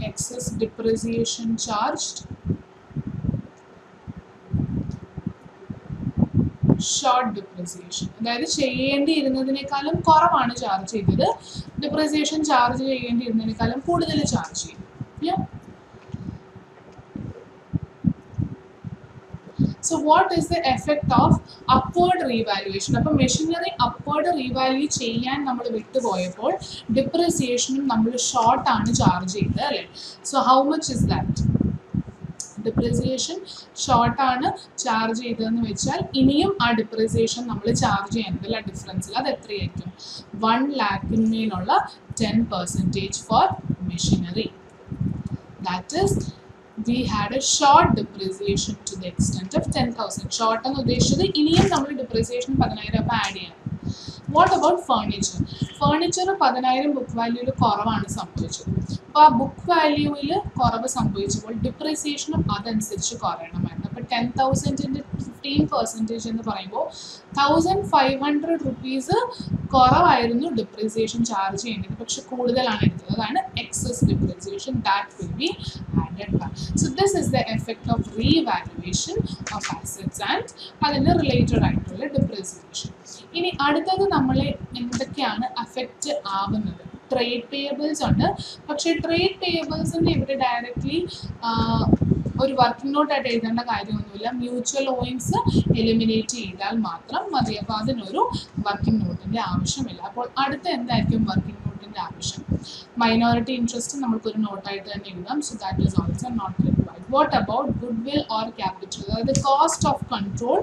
Excess depreciation charged short depreciation അതായത് ചെയ്യേണ്ടിയിരുന്നതിനേക്കാളും കുറവാണ് charge ചെയ്തത്. Depreciation charge ചെയ്യേണ്ടിയിരുന്നതിനേക്കാളും കൂടുതൽ charge ചെയ്തു. So what is the effect of upward revaluation അപ്പം machinery upward revalue ചെയ്യാൻ നമ്മൾ വിട്ടുപോയപ്പോൾ ഡിപ്രിസിയേഷനും നമ്മൾ ഷോർട്ടാണ് ചാർജ് ചെയ്തത് അല്ലേ? So how much is that depreciation ഷോർട്ടാണ് charge ചെയ്തതെന്ന് വെച്ചാൽ ഇനിയും ആ ഡിപ്രിസിയേഷൻ നമ്മൾ ചാർജ് ചെയ്യുന്നതിൽ ആ ഡിഫറൻസിൽ അത് എത്രയായിരിക്കും? One ലാക്കിന്മേലുള്ള ten percentage for machinery that is we had a short depreciation to the extent of ten thousand short എന്ന് ഉദ്ദേശിച്ചത്. ഇനിയും നമ്മൾ ഡിപ്രിസിയേഷൻ പതിനായിരം അപ്പം ആഡ് ചെയ്യണം. വാട്ട് അബൌട്ട് ഫേർണിച്ചർ ഫേർണിച്ചർ പതിനായിരം ബുക്ക് വാല്യൂവിൽ കുറവാണ് സംഭവിച്ചത്. അപ്പോൾ ആ ബുക്ക് വാല്യൂവിൽ കുറവ് സംഭവിച്ചപ്പോൾ ഡിപ്രീസിയേഷനും അതനുസരിച്ച് കുറയണമായിരുന്നു അപ്പോൾ ടെൻ തൗസൻഡിന്റെ ഫിഫ്റ്റീൻ പെർസെന്റേജ് എന്ന് പറയുമ്പോൾ തൗസൻഡ് ഫൈവ് ഹൺഡ്രഡ് റുപ്പീസ് കുറവായിരുന്നു ഡിപ്രീസിയേഷൻ ചാർജ് ചെയ്യേണ്ടത്. പക്ഷെ കൂടുതലാണ് എടുത്തത്. അതാണ് excess depreciation that will be added so this is the effect of revaluation of assets and അതിന് റിലേറ്റഡ് ആയിട്ടുള്ള ഡിപ്രിസിയേഷൻ ഇനി അടുത്തത് നമ്മളെ എന്തൊക്കെയാണ് അഫക്റ്റ് ആവുന്നത്? ട്രേഡ് പേയബിൾസ് ഉണ്ട്. പക്ഷെ ട്രേഡ് പേയബിൾസിന്റെ ഇവിടെ ഡയറക്റ്റ്ലി ഒരു വർക്കിംഗ് നോട്ടായിട്ട് എഴുതേണ്ട കാര്യമൊന്നുമില്ല. മ്യൂച്വൽ ഓയിൻസ് എലിമിനേറ്റ് ചെയ്താൽ മാത്രം മതി. അപ്പോൾ അതിനൊരു വർക്കിംഗ് നോട്ടിന്റെ ആവശ്യമില്ല. അപ്പോൾ അടുത്ത എന്തായിരിക്കും വർക്കിംഗ് നോട്ടിന്റെ ആവശ്യം? മൈനോറിറ്റി ഇൻട്രസ്റ്റ് നമുക്കൊരു നോട്ടായിട്ട് തന്നെ എഴുതാം. So that is also note what about goodwill or capital അതായത് cost of control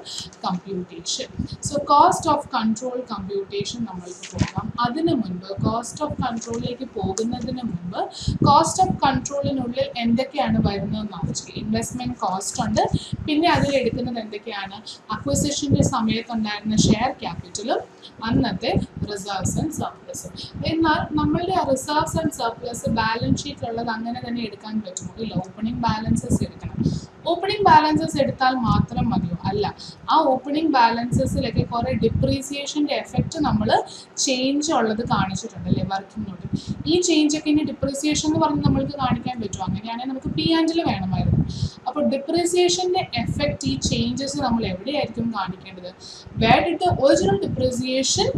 computation so cost of control computation നമ്മൾക്ക് പോകാം. അതിന് മുൻപ് കോസ്റ്റ് ഓഫ് കൺട്രോളിലേക്ക് പോകുന്നതിന് മുൻപ് കോസ്റ്റ് ഓഫ് കൺട്രോളിനുള്ളിൽ എന്തൊക്കെയാണ് വരുന്നതെന്ന് ആലോചിക്കുക. ഇൻവെസ്റ്റ്മെന്റ് കോസ്റ്റ് ഉണ്ട്. പിന്നെ അതിൽ എടുക്കുന്നത് എന്തൊക്കെയാണ്? അക്വസിഷന്റെ സമയത്തുണ്ടായിരുന്ന ഷെയർ ക്യാപിറ്റലും അന്നത്തെ റിസർവ്സ് ആൻഡ് സർപ്ലസും എന്നാൽ നമ്മളുടെ ആ റിസർവ്സ് ആൻഡ് സർപ്ലസ് ബാലൻസ് ഷീറ്റിലുള്ളത് അങ്ങനെ തന്നെ എടുക്കാൻ പറ്റുമോ ഇല്ല ഓപ്പണിംഗ് ബാലൻസസ് എടുക്കണം. ഓപ്പണിംഗ് ബാലൻസസ് എടുത്താൽ മാത്രം മതിയോ? അല്ല. ആ ഓപ്പണിംഗ് ബാലൻസസിലൊക്കെ കുറേ ഡിപ്രീസിയേഷന്റെ എഫക്റ്റ് നമ്മൾ ചേഞ്ച് ഉള്ളത് കാണിച്ചിട്ടുണ്ട് അല്ലേ? വർക്കിംഗ് നോട്ടിൽ ഈ ചേഞ്ച് ഒക്കെ ഇനി ഡിപ്രീസിയേഷൻ എന്ന് പറഞ്ഞ് നമ്മൾക്ക് കാണിക്കാൻ പറ്റുമോ? അങ്ങനെയാണെങ്കിൽ നമുക്ക് പി ആൻഡിൽ വേണമായിരുന്നു. അപ്പോൾ ഡിപ്രീസിയേഷന്റെ എഫക്റ്റ് ഈ ചേഞ്ചസ് നമ്മൾ എവിടെയായിരിക്കും കാണിക്കേണ്ടത്? വേണ്ടിട്ട് original depreciation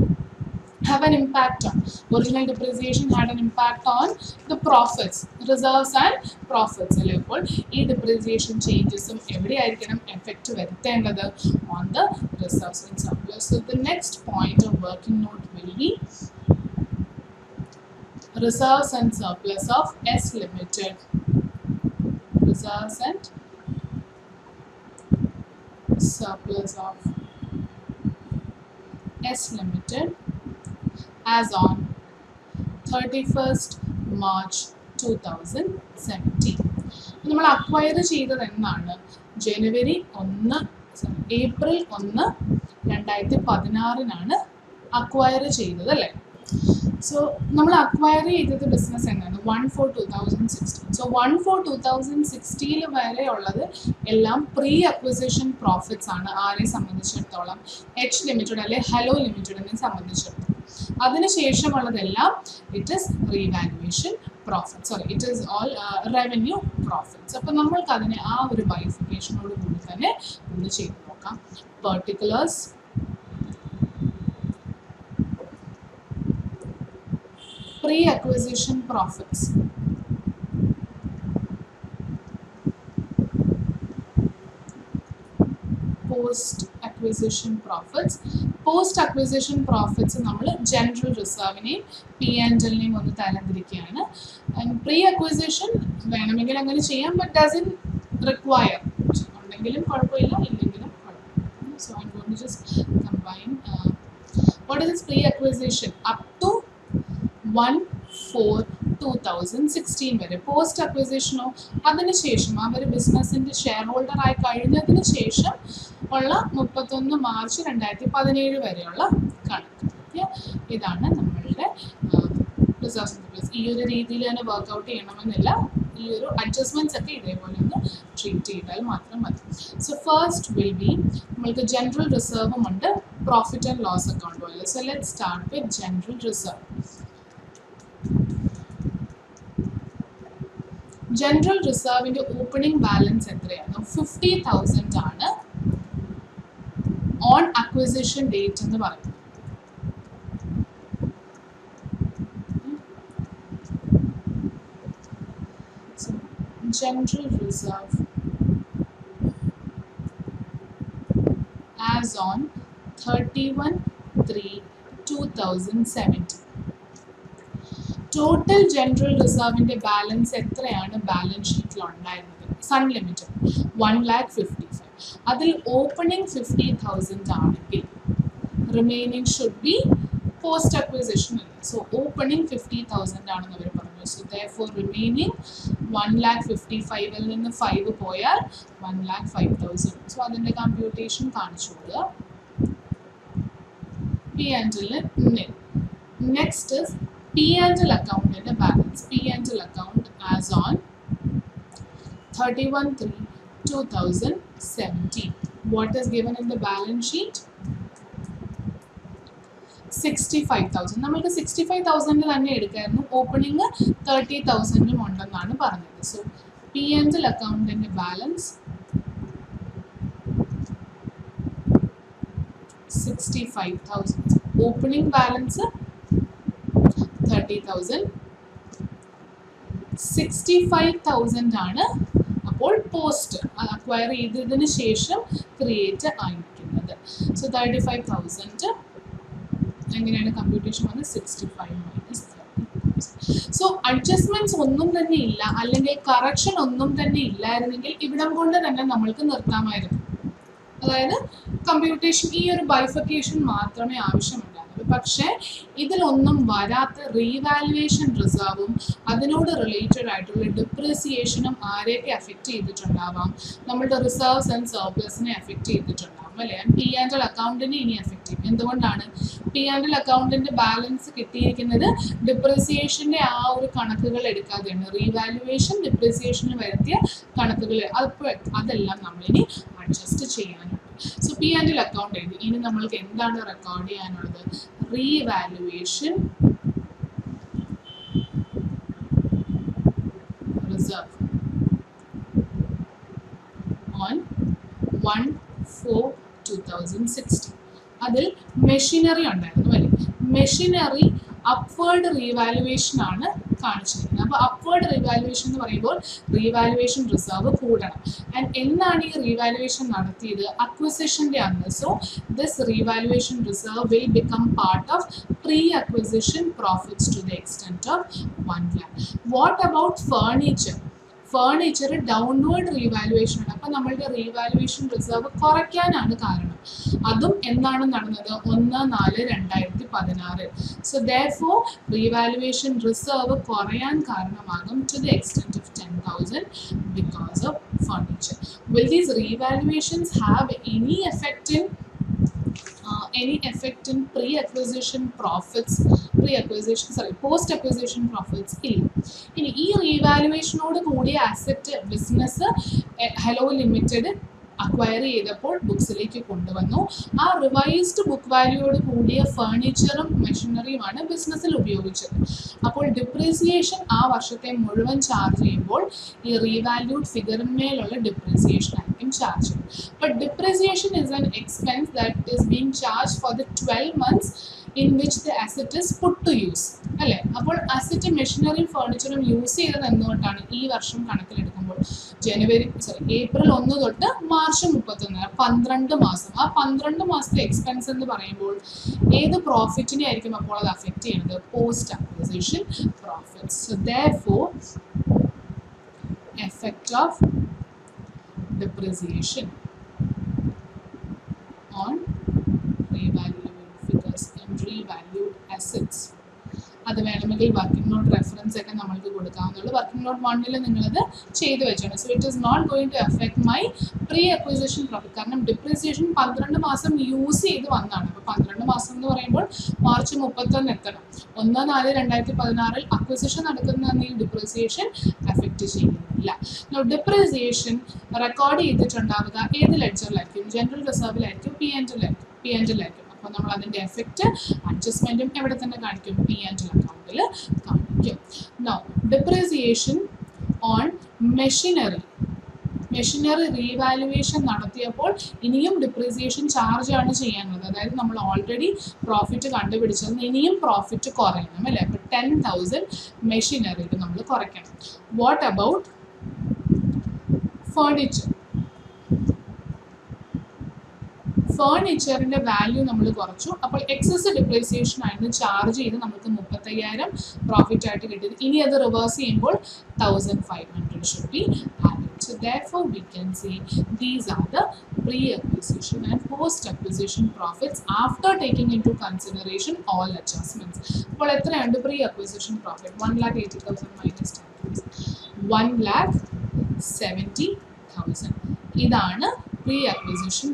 have an impact on. Original depreciation had an impact on the profits, reserves and profits. അല്ലേ അപ്പോൾ ഈ depreciation ചേഞ്ചസും എവിടെയായിരിക്കണം effect വരുത്തേണ്ടത് on the reserves and surplus so the next point of working note will be reserves and surplus of S Limited. Reserves and surplus of S Limited as on 31st March 2017. നമ്മൾ acquire ചെയ്തത് എന്നാണ്? ജനുവരി ഒന്ന് April ഒന്ന് രണ്ടായിരത്തി പതിനാറിനാണ് acquire ചെയ്തത് അല്ലേ? So നമ്മൾ acquire ചെയ്തത് ബിസിനസ് എന്നാണ്? One four two thousand sixteen so one four two thousand sixteen വരെ ഉള്ളത് എല്ലാം പ്രീ അക്വിസിഷൻ പ്രോഫിറ്റ്സ് ആണ്. ആരെ സംബന്ധിച്ചിടത്തോളം? എച്ച് ലിമിറ്റഡ് അല്ലെ ഹലോ ലിമിറ്റഡിനെ സംബന്ധിച്ചിടത്തോളം. അതിനുശേഷമുള്ളതെല്ലാം it is revaluation profit sorry it is all revenue profits അപ്പം നമ്മൾക്ക് അതിനെ ആ ഒരു ബൈഫിക്കേഷനോട് കൂടി തന്നെ ഒന്ന് ചെയ്തു നോക്കാം. Particulars pre-acquisition profits. Post acquisition profits post acquisition profits നമ്മൾ ജനറൽ റിസർവിനെയും പി ആൻഡ് എല്ലിനെയും ഒന്ന് തരംതിരിക്കുകയാണ്. പ്രീ അക്വിസിഷൻ വേണമെങ്കിൽ അങ്ങനെ ചെയ്യാം ബട്ട് ഡസ് ഇൻ റിക്വയർ ഉണ്ടെങ്കിലും കുഴപ്പമില്ല ഇല്ലെങ്കിലും കുഴപ്പമില്ല. So I won't just combine what is pre acquisition up to one four two thousand sixteen വരെ. പോസ്റ്റ് അക്വിസിഷനോ അതിനുശേഷം അവർ ബിസിനസ്സിന്റെ ഷെയർ ഹോൾഡർ ആയി കഴിഞ്ഞതിന് ശേഷം ഉള്ള മുപ്പത്തൊന്ന് മാർച്ച് രണ്ടായിരത്തി പതിനേഴ് വരെയുള്ള കണക്ക്? ഇതാണ് നമ്മളുടെ പ്ലസ് ഈ ഒരു രീതിയിൽ തന്നെ വർക്കൗട്ട് ചെയ്യണമെന്നില്ല. ഈ ഒരു അഡ്ജസ്റ്റ്മെന്റ്സ് ഒക്കെ ഇതേപോലെ ഒന്ന് ട്രീറ്റ് ചെയ്താൽ മാത്രം മതി. സോ ഫസ്റ്റ് വിൽ ബി നമ്മൾക്ക് ജനറൽ റിസർവും ഉണ്ട്. പ്രോഫിറ്റ് ആൻഡ് ലോസ് അക്കൗണ്ടും അല്ലേ so let start with general reserve general റിസർവിന്റെ opening balance എത്രയാണ്? ഫിഫ്റ്റി തൗസൻഡ് ആണ്. ഓൺ അക്വിസിഷൻ ഡേറ്റ് എന്ന് പറയുന്നത് So, general reserve as on 31 3 2017 total general റിസർവിന്റെ balance എത്രയാണ്? ബാലൻസ് ഷീറ്റിൽ ഉണ്ടായിരുന്നത്. Sun limited one lakh fifty five അതിൽ ഓപ്പണിംഗ് ഫിഫ്റ്റി തൗസൻഡ് ആണെങ്കിൽ remaining should be post acquisition so opening fifty thousand ആണെന്ന് അവർ പറഞ്ഞു. So their remaining one lakh fifty ഫൈവിൽ നിന്ന് ഫൈവ് പോയാൽ one lakh five thousand so അതിന്റെ കമ്പ്യൂട്ടേഷൻ കാണിച്ചു കൊടുക്കുക. P and next P L അക്കൗണ്ടിന്റെ balance P ആൻഡിൽ account as on thirty one three two thousand seventeen what is given in the balance sheet sixty five thousand നമ്മൾക്ക് sixty five thousand തന്നെ എടുക്കായിരുന്നു. Opening thirty തൗസൻഡും ഉണ്ടെന്നാണ് പറഞ്ഞത്. So P എൻഡിൽ അക്കൗണ്ടിന്റെ balance sixty five thousand opening balance thirty thousand sixty five thousand ആണ് അപ്പോൾ post acquire ചെയ്തതിന് ശേഷം ക്രിയേറ്റ് ആയിരിക്കുന്നത്. സോ തേർട്ടി ഫൈവ് തൗസൻഡ് എങ്ങനെയാണ് കമ്പ്യൂട്ടേഷൻ വന്നത്? Sixty five minus so adjustments ഒന്നും തന്നെ ഇല്ല. അല്ലെങ്കിൽ കറക്ഷൻ ഒന്നും തന്നെ ഇല്ലായിരുന്നെങ്കിൽ ഇവിടം കൊണ്ട് തന്നെ നമ്മൾക്ക് നിർത്താമായിരുന്നു. അതായത് കമ്പ്യൂട്ടേഷൻ ഈ ഒരു ബൈഫക്കേഷൻ മാത്രമേ ആവശ്യമുണ്ടായിരുന്നുള്ളൂ പക്ഷേ ഇതിലൊന്നും വരാത്ത റീവാലുവേഷൻ റിസർവും അതിനോട് റിലേറ്റഡ് ആയിട്ടുള്ള ഡിപ്രിസിയേഷനും ആരെയൊക്കെ അഫക്റ്റ് ചെയ്തിട്ടുണ്ടാവാം? നമ്മളുടെ റിസർവ്സ് ആൻഡ് സർപ്ലസിനെ അഫക്റ്റ് ചെയ്തിട്ടുണ്ടാവും അല്ലേ? പി ആൻഡ് എൽ അക്കൗണ്ടിനെ ഇനി അഫക്റ്റ് ചെയ്യും. എന്തുകൊണ്ടാണ്? പി ആൻഡ് എൽ അക്കൗണ്ടിന്റെ ബാലൻസ് കിട്ടിയിരിക്കുന്നത് ഡിപ്രിസിയേഷന്റെ ആ ഒരു കണക്കുകൾ എടുക്കാതെയാണ്. റീവാലുവേഷൻ ഡിപ്രിസിയേഷന് വരുത്തിയ കണക്കുകൾ. അപ്പോൾ അതെല്ലാം നമ്മളിനി അഡ്ജസ്റ്റ് ചെയ്യാനുണ്ട്. So P and L account ഇനി നമ്മൾക്ക് എന്താണ് റെക്കോർഡ് ചെയ്യാനുള്ളത്? Reserve on one four two thousand അതിൽ മെഷീനറി ഉണ്ടായിരുന്നു അല്ലേ? മെഷീനറി അപ്വേർഡ് റീവാലുവേഷൻ ആണ് കാണിച്ചിരിക്കുന്നത് അപ്പോൾ അപ്വേർഡ് റീവാലുവേഷൻ എന്ന് പറയുമ്പോൾ റീവാലുവേഷൻ റിസർവ് കൂടണം. ആൻഡ് എന്നാണ് ഈ റീവാലുവേഷൻ നടത്തിയത്? അക്വിസിഷന്റെ അന്ന്. So this revaluation reserve will become part of pre acquisition profits to the extent of one lakh what about furniture furniture downward revaluation ആണ്. അപ്പം നമ്മളുടെ റീവാലുവേഷൻ റിസർവ് കുറയ്ക്കാനാണ് കാരണം. അതും എന്നാണ് നടന്നത്? ഒന്ന് നാല് രണ്ടായിരത്തി പതിനാറ്. സോ ദോ റീവാലുവേഷൻ റിസർവ് കുറയാൻ കാരണമാകും to the extent of ten thousand because of furniture will these revaluations have any effect in uh, any effect in pre-acquisition profits pre-acquisition sorry post-acquisition profits ഇല്ല ഇനി ഈ റീവാലുവേഷനോട് കൂടിയ asset business hello limited acquire ചെയ്തപ്പോൾ ബുക്സിലേക്ക് കൊണ്ടുവന്നു. ആ revised book വാല്യൂയോട് കൂടിയ ഫേർണിച്ചറും മെഷീനറിയുമാണ് ബിസിനസ്സിൽ ഉപയോഗിച്ചത്. അപ്പോൾ ഡിപ്രീസിയേഷൻ ആ വർഷത്തെ മുഴുവൻ ചാർജ് ചെയ്യുമ്പോൾ ഈ റീവാല്യൂഡ് ഫിഗറിന്മേലുള്ള ഡിപ്രീസിയേഷൻ ആയിരിക്കും ചാർജ് ചെയ്യുന്നത് but depreciation is an expense that is being charge for the twelve months in which the asset is put to use അല്ലേ? അപ്പോൾ അസറ്റ് മെഷീനറിയും ഫേർണിച്ചറും യൂസ് ചെയ്തത് എന്തുകൊണ്ടാണ് ഈ വർഷം കണക്കിലെടുക്കുമ്പോൾ? ജനുവരി സോറി ഏപ്രിൽ ഒന്ന് തൊട്ട് മാർച്ച് മുപ്പത്തൊന്ന് പന്ത്രണ്ട് മാസം. ആ പന്ത്രണ്ട് മാസത്തെ എക്സ്പെൻസ് എന്ന് പറയുമ്പോൾ ഏത് പ്രോഫിറ്റിനെ ആയിരിക്കും അപ്പോൾ അത് അഫക്റ്റ് ചെയ്യുന്നത്? Post acquisition profit so their effect of depreciation on revalued figures and valued assets. അത് വേണമെങ്കിൽ വർക്കിംഗ് നോട്ട് റെഫറൻസ് ഒക്കെ നമ്മൾക്ക് കൊടുക്കാവുന്നുള്ളൂ വർക്കിംഗ് നോട്ട് വണ്ണിൽ നിങ്ങളത് ചെയ്ത് വെച്ചാണ് so it is not going to effect my pre acquisition profit കാരണം ഡിപ്രിസിയേഷൻ പന്ത്രണ്ട് മാസം യൂസ് ചെയ്ത് വന്നതാണ്. അപ്പോൾ പന്ത്രണ്ട് മാസം എന്ന് പറയുമ്പോൾ മാർച്ച് മുപ്പത്തൊന്ന് എത്തണം. ഒന്ന് നാല് രണ്ടായിരത്തി പതിനാറിൽ അക്വിസിഷൻ നടക്കുന്ന ഈ ഡിപ്രിസിയേഷൻ എഫക്റ്റ് ചെയ്യുന്നില്ല. ഡിപ്രിസിയേഷൻ റെക്കോർഡ് ചെയ്തിട്ടുണ്ടാവുക ഏത് ലെഡ്ജറിലായിരിക്കും ജനറൽ റിസർവിലായിരിക്കും പി എൻ ടിലായിരിക്കും പി എൻ ടിലായിരിക്കും അപ്പോൾ നമ്മൾ അതിന്റെ എഫക്റ്റ് അഡ്ജസ്റ്റ്മെന്റും എവിടെ തന്നെ കാണിക്കും? പി ആൻഡ് അക്കൗണ്ടിൽ കാണിക്കും. No depreciation on machinery machinery revaluation നടത്തിയപ്പോൾ ഇനിയും ഡിപ്രീസിയേഷൻ ചാർജ് ആണ് ചെയ്യാനുള്ളത്. അതായത് നമ്മൾ ഓൾറെഡി പ്രോഫിറ്റ് കണ്ടുപിടിച്ചത് ഇനിയും പ്രോഫിറ്റ് കുറയണം അല്ലേ? അപ്പോൾ ടെൻ തൗസൻഡ് മെഷീനറിയിൽ നമ്മൾ കുറയ്ക്കണം. വാട്ട് അബൌട്ട് ഫേർണിച്ചർ ഫേർണിച്ചറിന്റെ വാല്യൂ നമ്മൾ കുറച്ചു. അപ്പോൾ എക്സസ് ഡിപ്രീസിയേഷൻ ആയിരുന്നു ചാർജ് ചെയ്ത് നമുക്ക് മുപ്പത്തയ്യായിരം പ്രോഫിറ്റ് ആയിട്ട് കിട്ടിയത്. ഇനി അത് റിവേഴ്സ് ചെയ്യുമ്പോൾ thousand five hundred should be added so therefore we can say these are the pre-acquisition and post-acquisition profits after taking into consideration all adjustments. അപ്പോൾ എത്രയുണ്ട് pre acquisition profit one lakh eighty thousand minus ten one lakh seventy thousand ഇതാണ് acquisition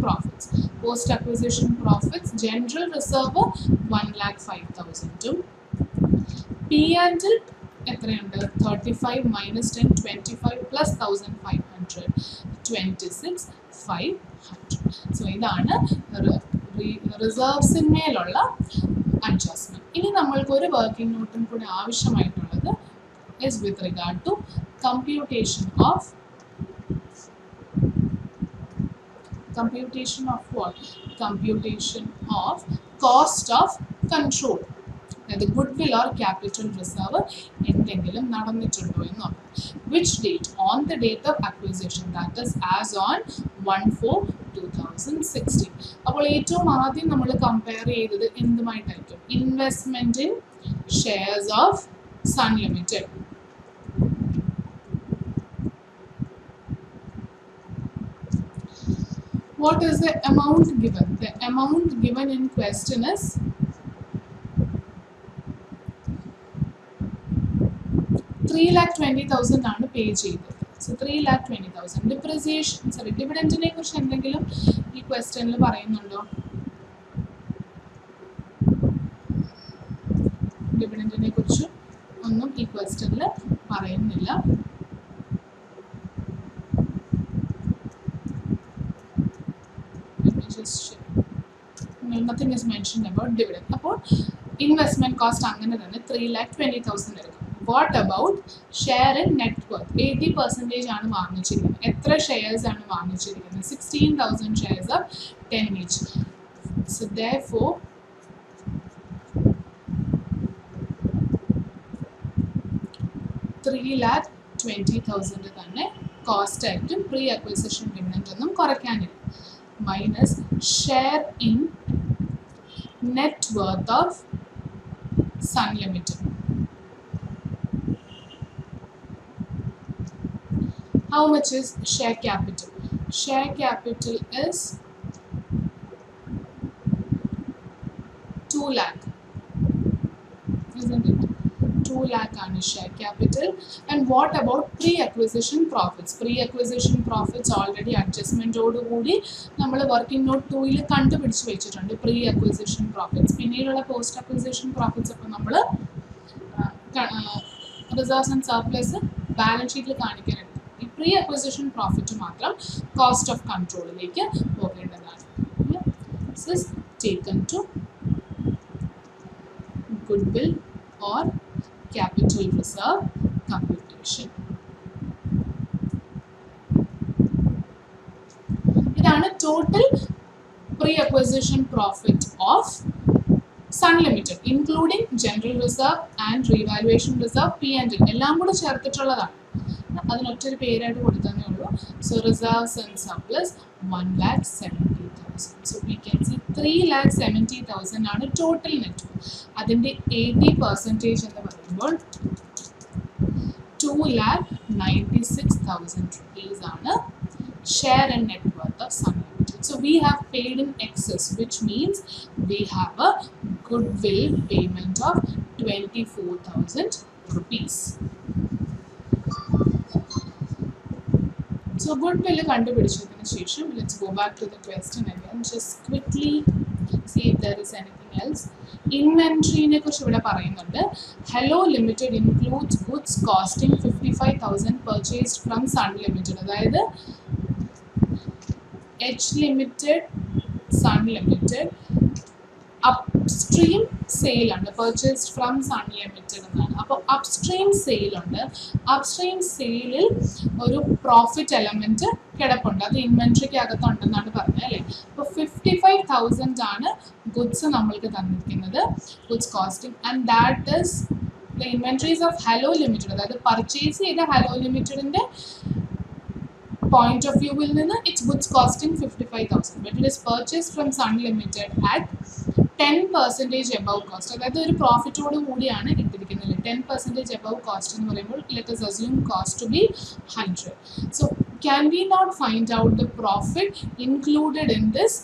profits post acquisition profits general reserve one lakh five തൗസൻഡും P ആൻഡിൽ എത്രയുണ്ട്? Thirty five minus ten twenty five plus thousand five hundred twenty six five hundred so ഇതാണ് റിസർവ്സിന്മേലുള്ള adjustment ഇനി നമ്മൾക്ക് ഒരു working നോട്ടും കൂടെ ആവശ്യമായിട്ടുള്ളത് is with regard to computation of computation of what? Computation of cost of control. അതായത് goodwill or capital reserve എന്തെങ്കിലും നടന്നിട്ടുണ്ടോ എന്ന് നോക്കാം which date on the date of acquisition that is as on one four two thousand sixteen അപ്പോൾ ഏറ്റവും ആദ്യം നമ്മൾ compare ചെയ്തത് എന്തുമായിട്ടായിരിക്കും? Investment in shares of Sun limited what is the amount given? The amount given in question is three lakh twenty thousand ആണ് pay ചെയ്തത്. So three lakh twenty thousand depreciation sorry ഡിവിഡന്റിനെ കുറിച്ച് എന്തെങ്കിലും ഈ ക്വസ്റ്റ്യനിൽ പറയുന്നുണ്ടോ? ഡിവിഡന്റിനെ കുറിച്ച് ഒന്നും ഈ ക്വസ്റ്റ്യനിൽ പറയുന്നില്ല. No, nothing is mentioned about dividend. അപ്പോൾ ഇൻവെസ്റ്റ്മെന്റ് കോസ്റ്റ് അങ്ങനെ തന്നെ ത്രീ ലാക്ക് ട്വന്റി തൗസൻഡ് എടുക്കും what about share in net worth eighty percentage ആണ് വാങ്ങിച്ചിരിക്കുന്നത്. എത്ര ഷെയർസ് ആണ് വാങ്ങിച്ചിരിക്കുന്നത്? Sixteen thousand shares of ten each so therefore three lakh twenty thousand തന്നെ cost ആയിട്ടും പ്രീ അക്വസിഷൻ ഡിവിഡന്റ് ഒന്നും കുറയ്ക്കാനില്ല. Minus share in net worth of Sun Limited. How much is share capital? Share capital is 2 lakh, isn't it? 2 lakh on share capital. And what about pre-acquisition profits? Pre-acquisition profits already adjustment കൂടി നമ്മൾ working not ടൂയിൽ കണ്ടുപിടിച്ച് വെച്ചിട്ടുണ്ട് pre acquisition profits പിന്നീടുള്ള post acquisition profits ഒക്കെ നമ്മൾ reserves and surplus balance ഷീറ്റിൽ കാണിക്കാനുണ്ട് ഈ പ്രീ അക്വിസിഷൻ പ്രോഫിറ്റ് മാത്രം കോസ്റ്റ് ഓഫ് കൺട്രോളിലേക്ക് പോകേണ്ടതാണ് taken to goodwill or capital reserve computation. ഇതാണ് total pre acquisition profit of Sun limited including general reserve and revaluation reserve P and എല്ലാം കൂടെ ചേർത്തിട്ടുള്ളതാണ് അതിനൊറ്റൊരു പേരായിട്ട് കൊടുത്തതേ ഉള്ളൂ. So reserves and surplus one lakh seventy thousand so we can see three lakh seventy thousand ആണ് total net അതിന്റെ eighty percentage എന്ന് പറയുമ്പോൾ two lakh ninety six thousand rupees ആണ് share and net worth of Sun limited so we have paid in excess which means we have a goodwill payment of So goodwill കണ്ടുപിടിച്ചതിന് ശേഷം let's go back to the question again. Just quickly see if there is anything else. ഇൻവെൻട്രീനെ കുറിച്ച് ഇവിടെ പറയുന്നുണ്ട്. Hello limited includes goods costing fifty five thousand purchased from Sun limited അതായത് H limited Sun limited upstream സെയിലുണ്ട് purchased from sun limited എന്നാണ്. അപ്പോൾ upstream സെയിലുണ്ട് upstream സെയിലിൽ ഒരു profit element കിടപ്പുണ്ട്. അത് ഇൻവെന്ററിക്ക് അകത്തുണ്ടെന്നാണ് പറഞ്ഞത് അല്ലേ? അപ്പോൾ ഫിഫ്റ്റി ഫൈവ് തൗസൻഡ് ആണ് ഗുഡ്സ് നമ്മൾക്ക് തന്നിരിക്കുന്നത്. Goods costing and that is the inventories of Hello Limited അതായത് പർച്ചേസ് ചെയ്ത ഹലോ ലിമിറ്റഡിന്റെ പോയിന്റ് ഓഫ് വ്യൂവിൽ നിന്ന് it's goods costing fifty five thousand but it is purchase from Son Limited at ten percentage above cost അതായത് ഒരു പ്രോഫിറ്റോട് കൂടിയാണ് ഇട്ടിരിക്കുന്നത് ten percentage above cost എന്ന് പറയുമ്പോൾ let assume cost to be hundred so can we not find out the profit included in this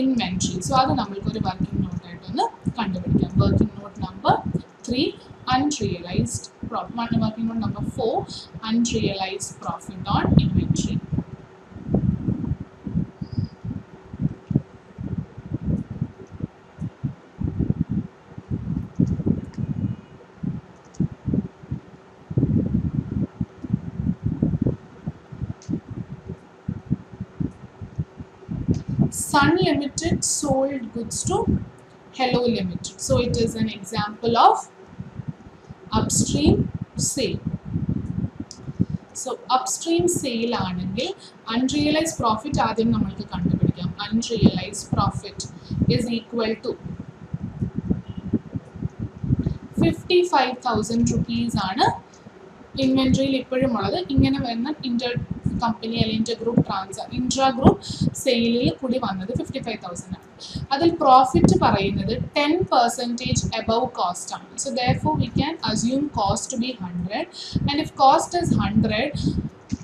inventory so അത് നമ്മൾക്കൊരു working നോട്ടായിട്ടൊന്ന് കണ്ടുപിടിക്കാം. Working note number three unrealized profit working on number 4, unrealized profit on inventory. Sun Limited sold goods to Hello Limited. So it is an example of upstream sale. So upstream sale ആണെങ്കിൽ unrealise profit ആദ്യം നമ്മൾക്ക് കണ്ടുപിടിക്കാം unrealise profit is equal to fifty five thousand rupees ആണ് ഇൻവെൻട്രിയിൽ ഇപ്പോഴും ഉള്ളത് ഇങ്ങനെ വരുന്ന ഇന്റർ കമ്പനി അല്ലെങ്കിൽ ഇന്റർ ഗ്രൂപ്പ് ട്രാൻസാ ഇൻട്രാ ഗ്രൂപ്പ് സെയിലിൽ കൂടി വന്നത് ഫിഫ്റ്റി ഫൈവ് തൗസൻഡ് ആണ്. അതിൽ പ്രോഫിറ്റ് പറയുന്നത് ടെൻ പെർസെന്റേജ് എബവ് കോസ്റ്റ് ആണ്. So for we can assume cost to be hundred and if cost is hundred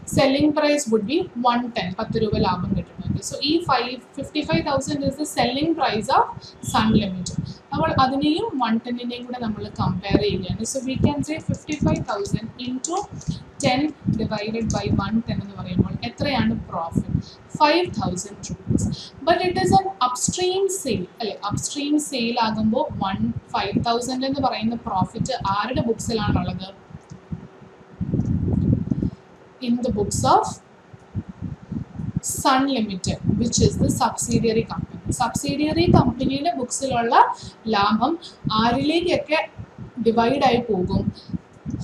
selling price would be one ten പത്ത് രൂപ ലാഭം കിട്ടുന്നുണ്ട് സോ ഈ five fifty five thousand is the selling price of Son Limited അപ്പോൾ അതിനെയും one ടെന്നിനെയും കൂടെ നമ്മൾ കമ്പയർ ചെയ്യുകയാണ്. So we can say fifty five thousand into ten divided by one ten എന്ന് പറയുമ്പോൾ എത്രയാണ് profit five thousand rupees but it is an upstream sale അല്ലെ? അപ്സ്ട്രീം സെയിൽ ആകുമ്പോൾ വൺ ഫൈവ് തൗസൻഡ് എന്ന് പറയുന്ന പ്രോഫിറ്റ് ആരുടെ ബുക്സിലാണുള്ളത് in the books of Sun Limited, which is the subsidiary company. Subsidiary കമ്പനിയുടെ ബുക്സിലുള്ള ലാഭം ആരിലേക്കൊക്കെ ഡിവൈഡ് ആയി പോകും?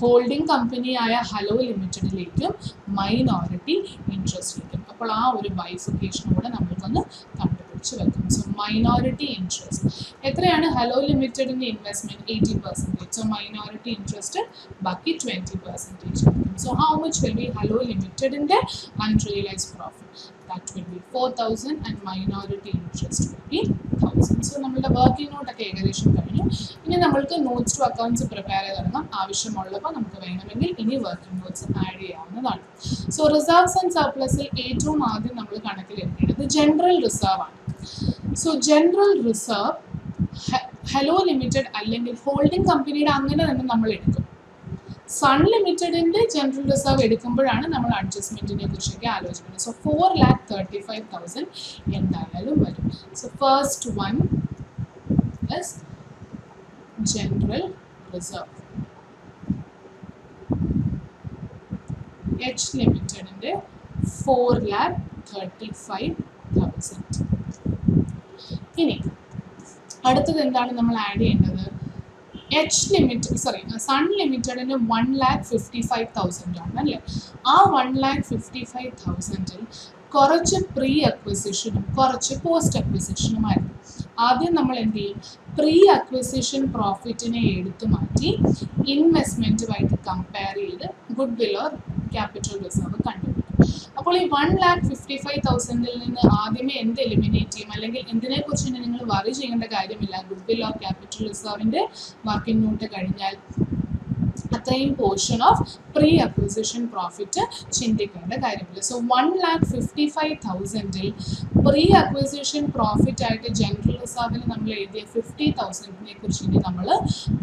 ഹോൾഡിംഗ് കമ്പനിയായ ഹലോ ലിമിറ്റഡിലേക്കും മൈനോറിറ്റി ഇൻട്രസ്റ്റിലേക്കും അപ്പോൾ ആ ഒരു ബൈഫിക്കേഷൻ കൂടെ നമ്മൾക്കൊന്ന് കണ്ടുപിടിച്ച് വെക്കും. സോ മൈനോറിറ്റി ഇൻട്രസ്റ്റ് എത്രയാണ്? ഹലോ ലിമിറ്റഡിന്റെ investment eighty percentage so minority interest ബാക്കി twenty percentage so how much will be Hello ലിമിറ്റഡിന്റെ unrealise profit that will be four thousand and minority interest will be thousand so നമ്മളുടെ working നോട്ടൊക്കെ ഏകദേശം കഴിഞ്ഞു. ഇനി നമ്മൾക്ക് നോട്ട്സ് ടു അക്കൗണ്ട്സ് പ്രിപ്പയർ ചെയ്ത് തുടങ്ങാം. ആവശ്യമുള്ളപ്പോൾ നമുക്ക് വേണമെങ്കിൽ ഇനി വർക്കിംഗ് നോട്ട്സ് ആഡ് ചെയ്യാവുന്നതാണ്. സോ റിസർവ്സ് ആൻഡ് സർപ്ലസിൽ ഏറ്റവും ആദ്യം നമ്മൾ കണക്കിലെടുക്കേണ്ടത് ജനറൽ റിസർവ് ആണ്. So general reserve Hello Limited അല്ലെങ്കിൽ ഹോൾഡിംഗ് കമ്പനിയുടെ അങ്ങനെ തന്നെ നമ്മൾ എടുക്കും. സൺ ലിമിറ്റഡിന്റെ ജനറൽ റിസർവ് എടുക്കുമ്പോഴാണ് നമ്മൾ അഡ്ജസ്റ്റ്മെന്റിനെ കുറിച്ചൊക്കെ ആലോചിക്കുന്നത്. So four lakh thirty five thousand എന്തായാലും വരും. So first one is general reserve H ലിമിറ്റഡിന്റെ four lakh thirty five thousand ഇനി അടുത്തത് എന്താണ് നമ്മൾ ആഡ് ചെയ്യേണ്ടത്? എച്ച് ലിമിറ്റ് സോറി സൺ ലിമിറ്റഡിന് one lakh fifty five thousand ആണ് അല്ലേ? ആ വൺ ലാക്ക് ഫിഫ്റ്റി ഫൈവ് തൗസൻഡിൽ കുറച്ച് പ്രീ അക്വിസിഷനും കുറച്ച് പോസ്റ്റ് അക്വിസിഷനുമായിരുന്നു ആദ്യം നമ്മൾ എന്ത് ചെയ്യും? പ്രീ അക്വിസിഷൻ പ്രോഫിറ്റിനെ എടുത്തു മാറ്റി ഇൻവെസ്റ്റ്മെന്റുമായിട്ട് കമ്പയർ ചെയ്ത് goodwill or capital reserve കണ്ടുപിടിക്കും. അപ്പോൾ ഈ വൺ ലാക്ക് ഫിഫ്റ്റി ഫൈവ് തൗസൻഡിൽ നിന്ന് ആദ്യമേ എന്ത് എലിമിനേറ്റ് ചെയ്യും? അല്ലെങ്കിൽ എന്തിനെ കുറിച്ച് നിങ്ങൾ വറി ചെയ്യേണ്ട കാര്യമില്ല? ഗുഡ് വിൽ ഓർ ക്യാപിറ്റൽ റിസർവിന്റെ വർക്കിംഗ് നോട്ട് കഴിഞ്ഞാൽ അത്രയും portion of pre acquisition profit ചിന്തിക്കേണ്ട കാര്യമില്ല. So one lakh fifty five തൗസൻഡിൽ pre acquisition profit ആയിട്ട് ജനറൽ റിസർവിൽ നമ്മൾ എഴുതിയ ഫിഫ്റ്റി തൗസൻഡിനെ കുറിച്ച് ഇനി നമ്മൾ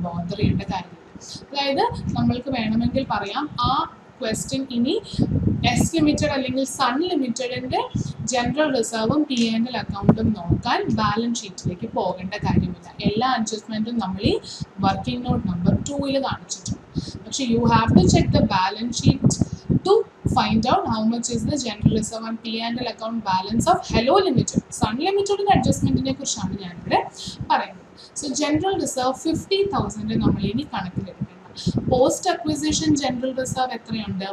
ബോധർ ചെയ്യേണ്ട കാര്യമില്ല. അതായത് നമ്മൾക്ക് വേണമെങ്കിൽ പറയാം ആ ക്വസ്റ്റ്യൻ ഇനി എസ് ലിമിറ്റഡ് അല്ലെങ്കിൽ സൺ ലിമിറ്റഡിന്റെ ജനറൽ റിസർവും പി ആൻഡ് എൽ അക്കൗണ്ടും നോക്കാൻ ബാലൻസ് ഷീറ്റിലേക്ക് പോകേണ്ട കാര്യമില്ല. എല്ലാ അഡ്ജസ്റ്റ്മെന്റും നമ്മൾ ഈ വർക്കിംഗ് നോട്ട് നമ്പർ ടൂവിൽ കാണിച്ചിട്ടുണ്ട്. പക്ഷേ you have to check the balance sheet to find out how much is the general reserve and P and L account balance of Hello Limited Son ലിമിറ്റഡിന്റെ അഡ്ജസ്റ്റ്മെന്റിനെ കുറിച്ചാണ് ഞാനിവിടെ പറയുന്നത്. So general reserve fifty thousand നമ്മൾ ഇനി കണക്കിലെടുക്കണം. Post acquisition general reserve എത്രയുണ്ട്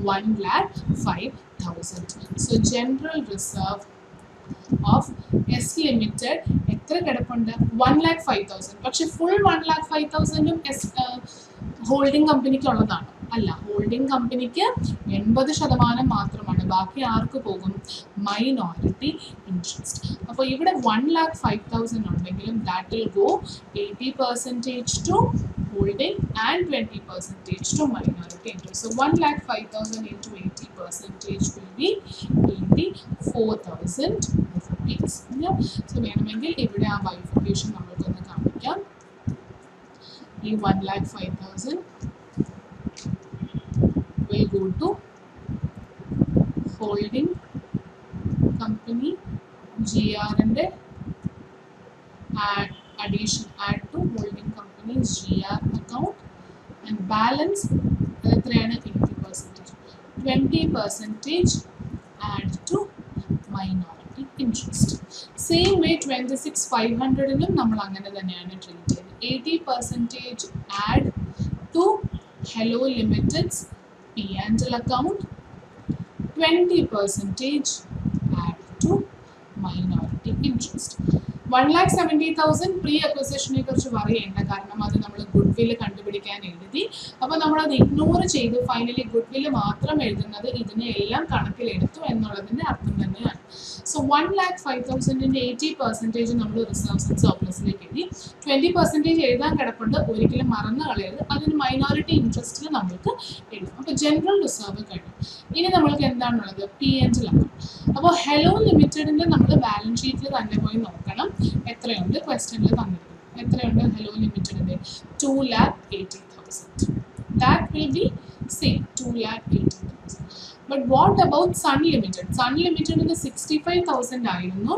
one lakh five thousand so general reserve of S Limited എത്ര കിടപ്പുണ്ട്? വൺ ലാക്ക് ഫൈവ് തൗസൻഡ് പക്ഷെ full one lakh five തൗസൻഡും S holding കമ്പനിക്കുള്ളതാണ് അല്ല ഹോൾഡിംഗ് കമ്പനിക്ക് എൺപത് ശതമാനം മാത്രമാണ് ബാക്കി ആർക്ക് പോകും മൈനോറിറ്റി ഇൻട്രസ്റ്റ് അപ്പോൾ ഇവിടെ വൺ ലാക്ക് ഫൈവ് തൗസൻഡ് ഉണ്ടെങ്കിലും that will go eighty percentage to holding and 20 percentage to minority interest. So 1 lakh 5,000 into 80 percentage will be 84,000 rupees. Yeah. So വേണമെങ്കിൽ ഇവിടെ ആ ബൈഫിക്കേഷൻ നമ്മൾക്കൊന്ന് കാണിക്കാം ഈ 1 lakh 5,000 will go to holding company GR ന്റെ add addition add to holding company's GR account and balance അത് എത്രയാണ് eighty percentage twenty percentage add to minority interest same way twenty six five ഹൺഡ്രഡിനും നമ്മൾ അങ്ങനെ തന്നെയാണ് ട്രീറ്റ് ചെയ്യുന്നത് eighty percentage add to Hello Limited's P and L account twenty percentage add to minority interest one lakh seventy thousand pre അക്വസിഷനെ കുറിച്ച് പറയേണ്ട കാരണം അത് നമ്മൾ good വില്ല് കണ്ടുപിടിക്കാൻ എഴുതി. അപ്പോൾ നമ്മളത് ഇഗ്നോർ ചെയ്ത്. ഫൈനലി ഗുഡ് വില്ല് മാത്രം എഴുതുന്നത് ഇതിനെ എല്ലാം കണക്കിലെടുത്തു എന്നുള്ളതിന്റെ അർത്ഥം തന്നെയാണ്. സോ വൺ ലാക്ക് ഫൈവ് തൗസൻഡിന്റെ എയ്റ്റി പെർസെന്റേജ് നമ്മൾ റിസർവ്സ് ആൻഡ് സർപ്ലസിലേക്ക് എഴുതി ട്വന്റി പെർസെന്റേജ് എഴുതാൻ കിടപ്പുണ്ട്. ഒരിക്കലും മറന്നു കളയരുത്. അതിന് മൈനോറിറ്റി ഇൻട്രസ്റ്റിൽ നമ്മൾക്ക് എഴുതാം. അപ്പോൾ ജനറൽ റിസർവ് കഴിഞ്ഞു. ഇനി നമ്മൾക്ക് എന്താണുള്ളത്? പി എൻ എൽ അക്കൗണ്ട് അപ്പോൾ ഹെലോ ലിമിറ്റഡിന്റെ നമ്മൾ ബാലൻസ് ഷീറ്റിൽ തന്നെ പോയി നോക്കണം. എത്രയുണ്ട്? ക്വസ്റ്റനിൽ തന്നിരിക്കുന്നത് എത്രയുണ്ട് ഹെലോ ലിമിറ്റഡിന്റെ two lakh eighty thousand that will be same two lakh eighty thousand but what about Son Limited Son ലിമിറ്റഡിന് സിക്സ്റ്റി ഫൈവ് തൗസൻഡ് ആയിരുന്നു.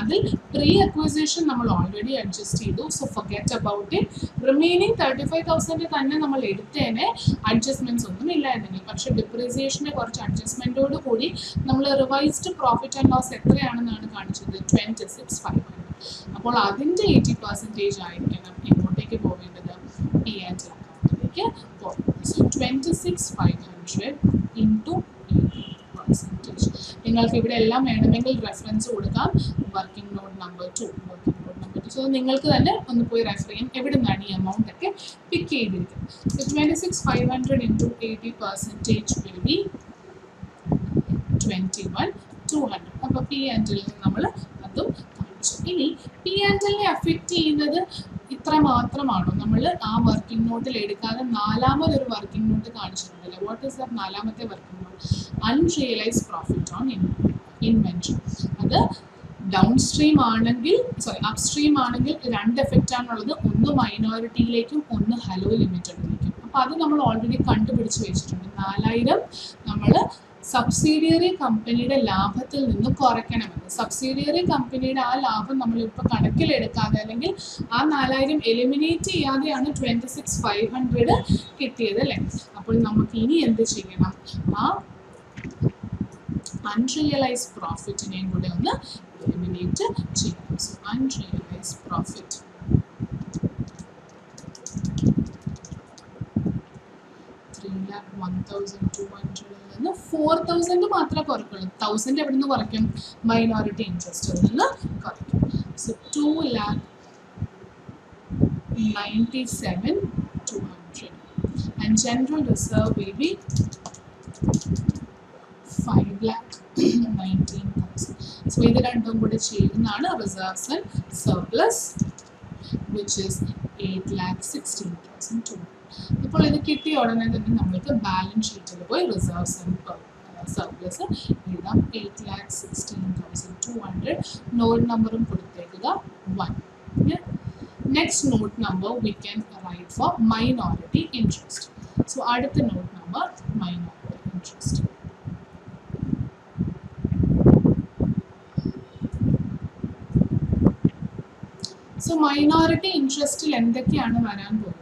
അതിൽ പ്രീ അക്വസേഷൻ നമ്മൾ ഓൾറെഡി അഡ്ജസ്റ്റ് ചെയ്തു. So forget about it remaining thirty five thousand തന്നെ നമ്മൾ എടുത്തേനെ. Adjustments ഒന്നും ഇല്ലായിരുന്നെങ്കിൽ പക്ഷേ ഡിപ്രീസിയേഷന്റെ കുറച്ച് അഡ്ജസ്റ്റ്മെന്റോട് കൂടി നമ്മൾ റിവൈസ്ഡ് പ്രോഫിറ്റ് ആൻഡ് ലോസ് എത്രയാണെന്നാണ് കാണിച്ചത്? ട്വന്റി സിക്സ് ഫൈവ് അപ്പോൾ അതിന്റെ എയ്റ്റി പെർസെന്റേജ് ആയിരിക്കണം എങ്ങോട്ടേക്ക് പോകേണ്ടത്. പി ആൻഡ് അക്കൗണ്ടിലേക്ക് പോകുന്നത് so twenty six five hundred into percentage നിങ്ങൾക്ക് ഇവിടെ എല്ലാം വേണമെങ്കിൽ റെഫറൻസ് കൊടുക്കാം. Working note number two working note number two so നിങ്ങൾക്ക് തന്നെ ഒന്ന് പോയി റെഫർ ചെയ്യാം. എവിടെ നിന്നാണ് ഈ എമൗണ്ട് ഒക്കെ പിക്ക് ചെയ്തിരിക്കുന്നത്? So six five hundred into eighty percentage will be twenty one two hundred അപ്പോൾ പി ആൻഡിൽ നമ്മൾ അതും കാണിച്ചു ഇനി പി ആൻഡിലിനെ അഫക്റ്റ് ചെയ്യുന്നത് ഇത്ര മാത്രമാണോ? നമ്മൾ ആ വർക്കിംഗ് നോട്ടിൽ എടുക്കാതെ നാലാമത് ഒരു വർക്കിംഗ് നോട്ട് കാണിച്ചിട്ടുണ്ടല്ലോ. വാട്ട് ഈസ് ദ നാലാമത്തെ working note unrealise profit on invention അത് ഡൗൺ സ്ട്രീം ആണെങ്കിൽ സോറി അപ് സ്ട്രീം ആണെങ്കിൽ രണ്ട് എഫക്റ്റ് ആണുള്ളത്. ഒന്ന് മൈനോറിറ്റിയിലേക്കും ഒന്ന് ഹലോ ലിമിറ്റഡിലേക്കും അപ്പോൾ അത് നമ്മൾ ഓൾറെഡി കണ്ടുപിടിച്ച് വെച്ചിട്ടുണ്ട്. നാലായിരം നമ്മൾ സബ്സിഡിയറി കമ്പനിയുടെ ലാഭത്തിൽ നിന്ന് കുറയ്ക്കണമെന്ന്. സബ്സിഡിയറി കമ്പനിയുടെ ആ ലാഭം നമ്മളിപ്പോൾ കണക്കിലെടുക്കാതെ അല്ലെങ്കിൽ ആ നാലായിരം എലിമിനേറ്റ് ചെയ്യാതെയാണ് ട്വന്റി സിക്സ് ഫൈവ് ഹൺഡ്രഡ് കിട്ടിയത് അല്ലേ? അപ്പോൾ നമുക്ക് ഇനി എന്ത് ചെയ്യണം? ആ അൺറിയലൈസ് പ്രോഫിറ്റിനെയും കൂടെ ഒന്ന് എലിമിനേറ്റ് ചെയ്യണം. Unrealise profit three lakh one thousand two ഹൺഡ്രഡിൽ വരുന്നു. ഫോർ തൗസൻഡ് മാത്രമേ കുറക്കുള്ളൂ തൗസൻഡ് എവിടെ നിന്ന് കുറയ്ക്കും മൈനോറിറ്റി ഇൻട്രസ്റ്റിൽ നിന്ന് കുറയ്ക്കും. So two lakh ninety seven two hundred and general reserve will be five lakh nineteen thousand so ഇത് രണ്ടും കൂടി ചെയ്യുന്നതാണ് reserves and surplus which is eight lakh sixteen thousand two hundred ഇപ്പോൾ ഇത് കിട്ടിയ ഉടനെ തന്നെ നമ്മൾക്ക് ബാലൻസ് ഷീറ്റിൽ പോയി റിസർവ്സ് സർപ്ലസ് uh, എഴുതാം. Eight lakh sixteen thousand two hundred note നമ്പറും കൊടുത്തേക്കുക. One next note number we can write for minority interest so അടുത്ത note number minority interest so minority ഇൻട്രസ്റ്റിൽ എന്തൊക്കെയാണ് വരാൻ പോകുന്നത്?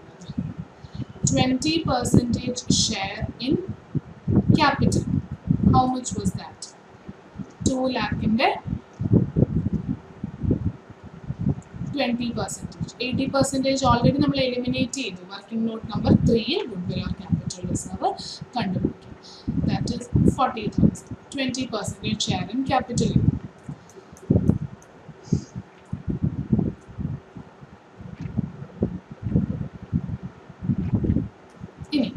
Twenty percentage share in capital how much was that two ലാക്കിന്റെ twenty percentage eighty percentage already നമ്മൾ eliminate ചെയ്തു. Note number ത്രീയിൽ goodwill or capital reserve കണ്ടുപിടിക്കും. That is forty thousand twenty percentage share in capital ഇനി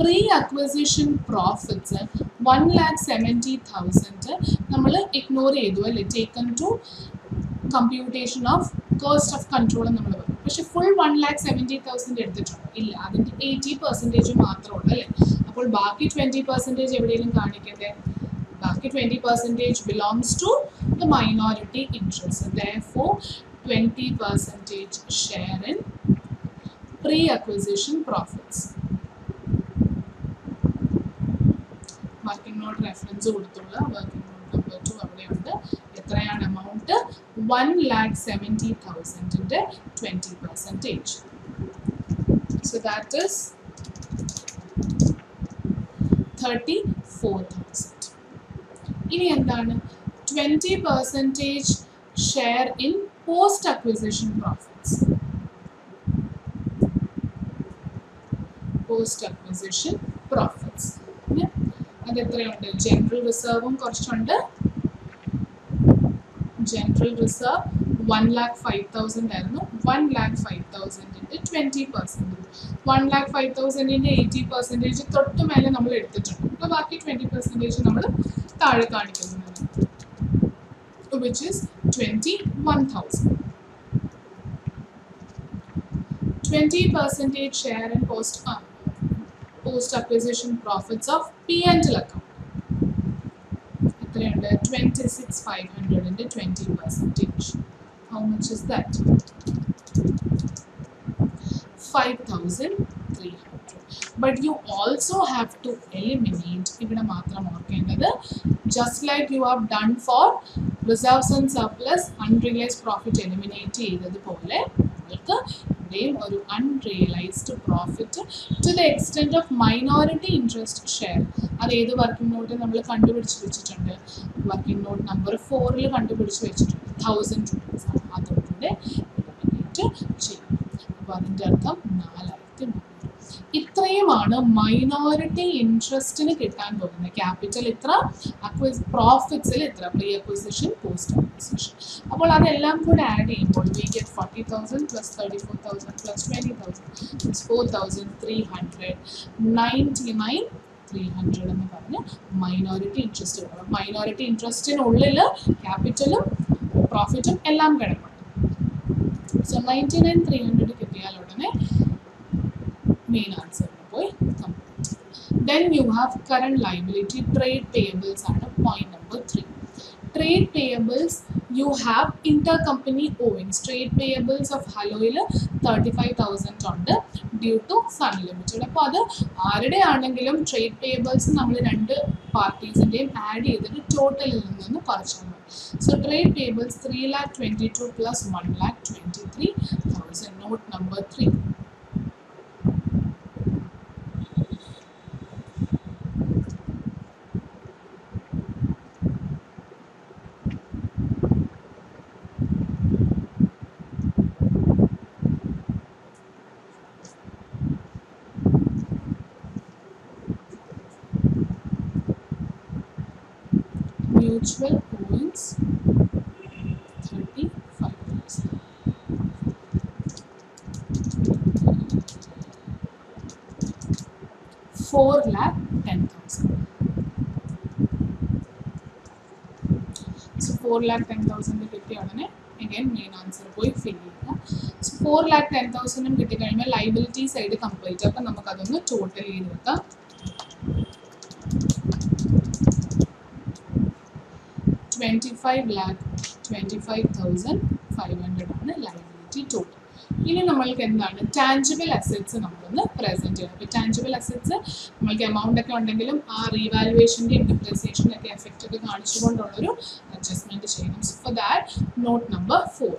pre acquisition profits one lakh seventy thousand നമ്മൾ ignore ചെയ്തു അല്ലേ? Taken to computation of cost of control നമ്മൾ പറയും പക്ഷെ full one lakh seventy thousand എടുത്തിട്ടുണ്ടോ. ഇല്ല അതിന്റെ എയ്റ്റി പെർസെന്റേജ് മാത്രമേ ഉള്ളൂ അല്ലേ? അപ്പോൾ ബാക്കി ട്വന്റി പെർസെന്റേജ് എവിടെയെങ്കിലും കാണിക്കട്ടെ? ബാക്കി twenty percentage belongs to the minority interest though twenty percentage share in pre acquisition profits working note reference കൊടുത്തുള്ള working note number two അവിടെയുണ്ട്. എത്രയാണ് amount one lakh seventy തൗസൻഡിന്റെ twenty percentage so that is thirty four thousand ഇനി എന്താണ്? Twenty percentage share in post acquisition profits post acquisition profits അത് എത്രയുണ്ട്? General റിസർവും കുറച്ചുണ്ട്. General reserve one lakh five thousand ആയിരുന്നു. One lakh five തൗസൻഡിന്റെ twenty percentage one lakh five തൗസൻഡിന്റെ eighty percentage തൊട്ട് മേലെ നമ്മൾ എടുത്തിട്ടുണ്ട്. അപ്പോൾ ബാക്കി ട്വന്റി പെർസെന്റേജ് നമ്മൾ താഴെ കാണിക്കുന്നുണ്ട്. Which is one thousand twenty percentage share and post ആ post acquisition profits of P and L account എത്രയുണ്ട് twenty six five ഹൺഡ്രഡിന്റെ twenty percentage how much is that five thousand three hundred but you also have to eliminate ഇവിടെ മാത്രം ഓർക്കേണ്ടത് just like you have done for reserves and surplus unrealised profit eliminate ചെയ്തതുപോലെ നിങ്ങൾക്ക് ഇവിടെയും ഒരു unrealised profit to the extent of minority interest share അത് ഏത് working not നമ്മൾ കണ്ടുപിടിച്ച് വെച്ചിട്ടുണ്ട്? വർക്കിംഗ് നോട്ട് നമ്പർ ഫോറിൽ കണ്ടുപിടിച്ച് വെച്ചിട്ടുണ്ട്. തൗസൻഡ് റുപ്പീസ് ആണ്. എലിമിനേറ്റ് ചെയ്യും. അപ്പോൾ അതിന്റെ അർത്ഥം നാലായിരത്തി മുന്നൂറ്. ഇത്രയുമാണ് മൈനോറിറ്റി ഇൻട്രസ്റ്റിന് കിട്ടാൻ പോകുന്നത്. ക്യാപിറ്റൽ ഇത്ര പ്രോഫിറ്റ്സിൽ ഇത്ര പ്രീ അക്വിസിഷൻ പോസ്റ്റ് അക്വിസിഷൻ അപ്പോൾ അതെല്ലാം കൂടെ ആഡ് ചെയ്യുമ്പോൾ we get forty thousand plus thirty four thousand plus twenty thousand plus four thousand three hundred ninety nine three hundred എന്ന് പറഞ്ഞ് മൈനോറിറ്റി ഇൻട്രസ്റ്റ് കിടക്കണം മൈനോറിറ്റി ഇൻട്രസ്റ്റിനുള്ളിൽ ക്യാപിറ്റലും പ്രോഫിറ്റും എല്ലാം കിടക്കണം so ninety nine three hundred കിട്ടിയാൽ ഉടനെ മെയിൻ ആൻസറിന് പോയി. Then you have current liability trade payables ആണ് point number three trade payables you have inter company owings trade payables of ഹലോയിൽ thirty five thousand ഉണ്ട് ഡ്യൂ ടു സൺ ലിമിറ്റഡ് അപ്പോൾ അത് ആരുടെ ആണെങ്കിലും ട്രേഡ് പേയബിൾസ് നമ്മൾ രണ്ട് പാർട്ടീസിന്റെയും ആഡ് ചെയ്തിട്ട് ടോട്ടലിൽ നിന്ന് മതി so trade payables three lakh twenty two plus one lakh twenty three thousand note number three mutual owings 35,000. Four lakh ten thousand. So four lakh ten thousand കിട്ടിയ ഉടനെ again മെയിൻ ആൻസർ പോയി fill ചെയ്യുക so four lakh ten തൗസൻഡും കിട്ടിക്കഴിയുമ്പോൾ liability side complete അപ്പം നമുക്കതൊന്ന് total ചെയ്ത് വെക്കാം twenty five lakh twenty five thousand five hundred ആണ് ലയബിലിറ്റി ടോട്ടൽ ഇനി നമ്മൾക്ക് എന്താണ്? ടാഞ്ചിബിൾ അസറ്റ്സ് നമ്മളൊന്ന് പ്രസന്റ് ചെയ്യണം. അപ്പോൾ ടാഞ്ചിബിൾ അസറ്റ്സ് നമ്മൾക്ക് എമൗണ്ട് ഒക്കെ ഉണ്ടെങ്കിലും ആ റീവാലുവേഷന്റെയും ഡിപ്രിസിയേഷന്റെ ഒക്കെ എഫക്റ്റ് ഒക്കെ കാണിച്ചുകൊണ്ടുള്ളൊരു അഡ്ജസ്റ്റ്മെന്റ് ചെയ്യണം. So for that note number four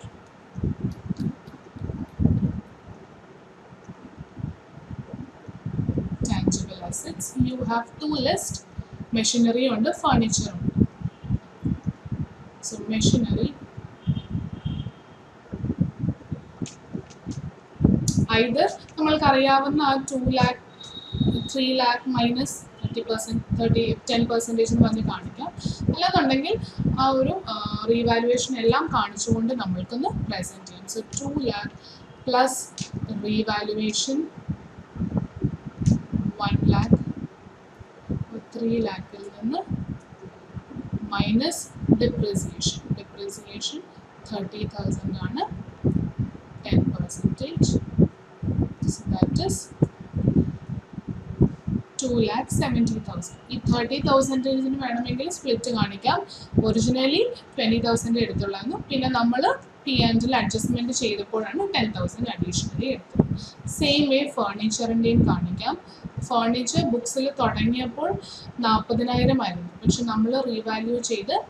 tangible assets you have two list machinery ഉണ്ട് furniture ഉണ്ട്. So machinery either നമ്മൾക്ക് അറിയാവുന്ന ആ two lakh three lakh minus thirty percent thirty ten percentage എന്ന് പറഞ്ഞ് കാണിക്കാം. അല്ലാന്നുണ്ടെങ്കിൽ ആ ഒരു റീവാലുവേഷൻ എല്ലാം കാണിച്ചുകൊണ്ട് നമ്മൾക്കൊന്ന് പ്രസന്റ് ചെയ്യാം. So two lakh plus revaluation one lakh three ലാക്കിൽ നിന്ന് minus depreciation depreciation thirty thousand ആണ്. Ten percentage that is two lakh seventy thousand ഈ തേർട്ടി തൗസൻഡേജിന് വേണമെങ്കിൽ സ്പ്ലിറ്റ് കാണിക്കാം. ഒറിജിനലി ട്വന്റി തൗസൻഡ് എടുത്തുള്ളായിരുന്നു. പിന്നെ നമ്മൾ പി ആൻഡിൽ അഡ്ജസ്റ്റ്മെന്റ് ചെയ്തപ്പോഴാണ് ടെൻ തൗസൻഡ് അഡീഷണലി എടുത്തത്. സെയിം വേ ഫേർണിച്ചറിന്റെയും കാണിക്കാം. ഫേർണിച്ചർ ബുക്സിൽ തുടങ്ങിയപ്പോൾ നാൽപ്പതിനായിരം ആയിരുന്നു. പക്ഷെ നമ്മൾ റീവാല്യൂ ചെയ്ത്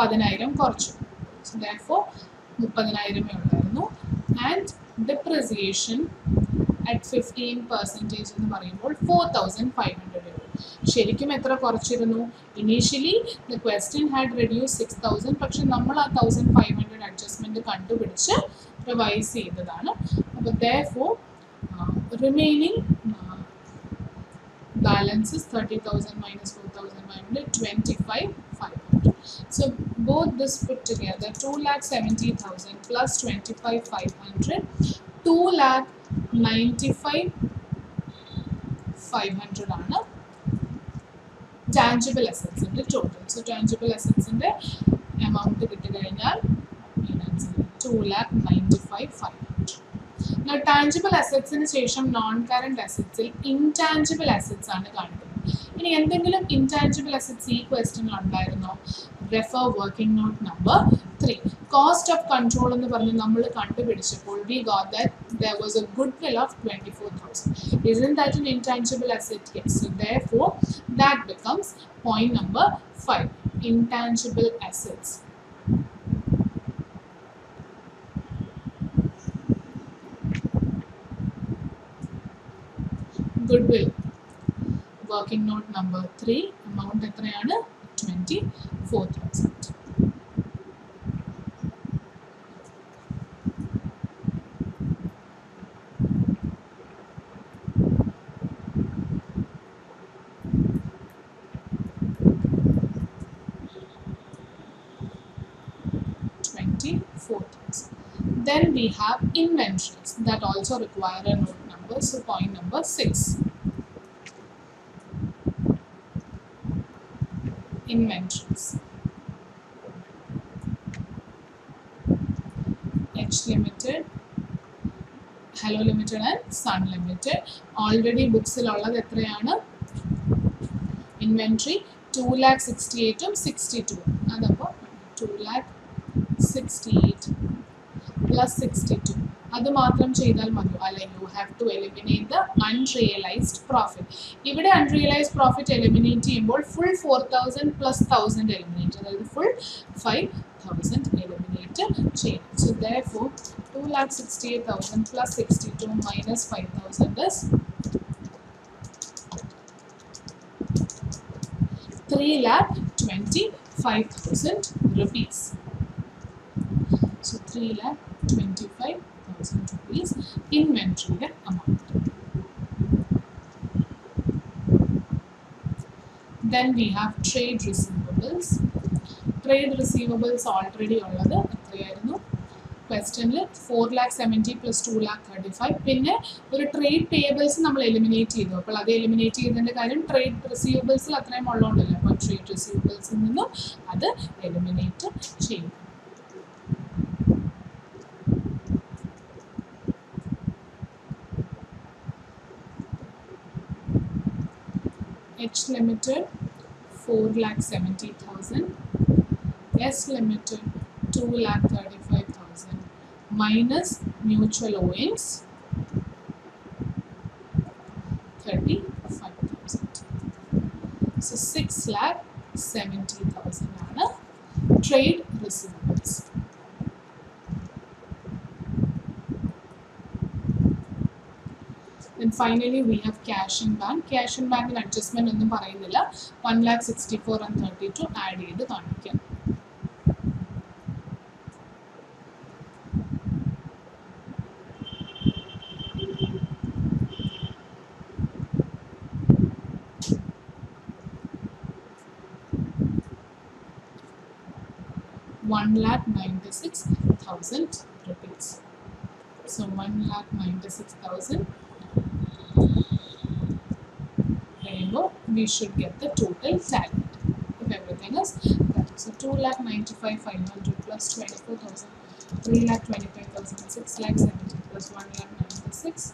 പതിനായിരം കുറച്ചു. ദോ മുപ്പതിനായിരമേ ഉണ്ടായിരുന്നു and depreciation at fifteen percentage എന്ന് പറയുമ്പോൾ ഫോർ തൗസൻഡ് ഫൈവ് ഹൺഡ്രഡ് എഴുതും ശരിക്കും എത്ര കുറച്ചിരുന്നു? Initially the question had reduce six thousand പക്ഷെ നമ്മൾ ആ തൗസൻഡ് ഫൈവ് ഹൺഡ്രഡ് അഡ്ജസ്റ്റ്മെന്റ് കണ്ടുപിടിച്ച് റിവൈസ് ചെയ്തതാണ്. അപ്പോൾ the four Remaining balance is 30,000 minus 4,500, 25,500. So both this put together, 2,70,000 plus 25,500, 2,95,500 ആണ് tangible അസറ്റ്സിൻ്റെ total so tangible അസറ്റ്സിൻ്റെ amount കിട്ടിക്കഴിഞ്ഞാൽ two lakh ninety five five hundred Tangible അസറ്റ്സിന് ശേഷം non current അസറ്റ്സിൽ intangible assets ആണ് കാണുന്നത് ഇനി എന്തെങ്കിലും ഇൻടാഞ്ചിബിൾ അസറ്റ്സ് ഈ ക്വസ്റ്റ്യനിൽ ഉണ്ടായിരുന്നോ? Refer working note number three cost of control എന്ന് പറഞ്ഞ് നമ്മൾ കണ്ടുപിടിച്ചപ്പോൾ we got that there was a goodwill of twenty four thousand isn't that in intangible asset so therefore that becomes point number five intangible assets Goodwill working note number three amount എത്രയാണ് twenty four thousand Twenty four thousand. Then we have inventories that also require a note number. So point number six. Inventories. H Limited, Hello Limited and Sun Limited. Already ബുക്സിലുള്ളത് എത്രയാണ് inventory to lakh sixty എയ്റ്റും sixty to അതപ്പോൾ two lakh sixty eight plus sixty two അത് മാത്രം ചെയ്താൽ മതി. അല്ലെ you have to eliminate the unrealised profit ഇവിടെ unrealised profit eliminate ചെയ്യുമ്പോൾ full four thousand plus thousand eliminate അതായത് ഫുൾ ഫൈവ് തൗസൻഡ് എലിമിനേറ്റ് ചെയ്യണം. So the four two lakh sixty eight thousand plus sixty two minus five thousand is three lakh twenty five thousand rupees So 3 lakh 25,000 rupees inventory amount. Then we have trade receivables. Trade receivables already ഉള്ളത് എത്രയായിരുന്നു? ക്വസ്റ്റനിൽ four lakh seventy plus two lakh thirty five പിന്നെ ഒരു trade payables നമ്മൾ eliminate ചെയ്തു. അപ്പോൾ അത് eliminate ചെയ്തതിന്റെ കാര്യം ട്രേഡ് റിസീവബിൾസിൽ അത്രയും ഉള്ളതുകൊണ്ടല്ലോ. അപ്പോൾ ട്രേഡ് റിസീവബിൾസിൽ നിന്നും അത് എലിമിനേറ്റ് ചെയ്യും H Limited 4 lakh 70,000, S Limited 2 lakh 35,000 minus mutual owings 35,000. So 6 lakh 70,000 ആണ് trade receivables. Then finally we have cash in bank. Cash in bank adjustment ഒന്നും പറയുന്നില്ല one lakh sixty four and thirty two add ചെയ്ത് കാണിക്കാം one lakh ninety six thousand rupees. So one lakh ninety six thousand rainbow, we should get the total tally if everything is correct. So two lakh ninety five five hundred plus twenty four thousand 3 lakh 25,000, 6 lakh 70 plus 1 lakh 96.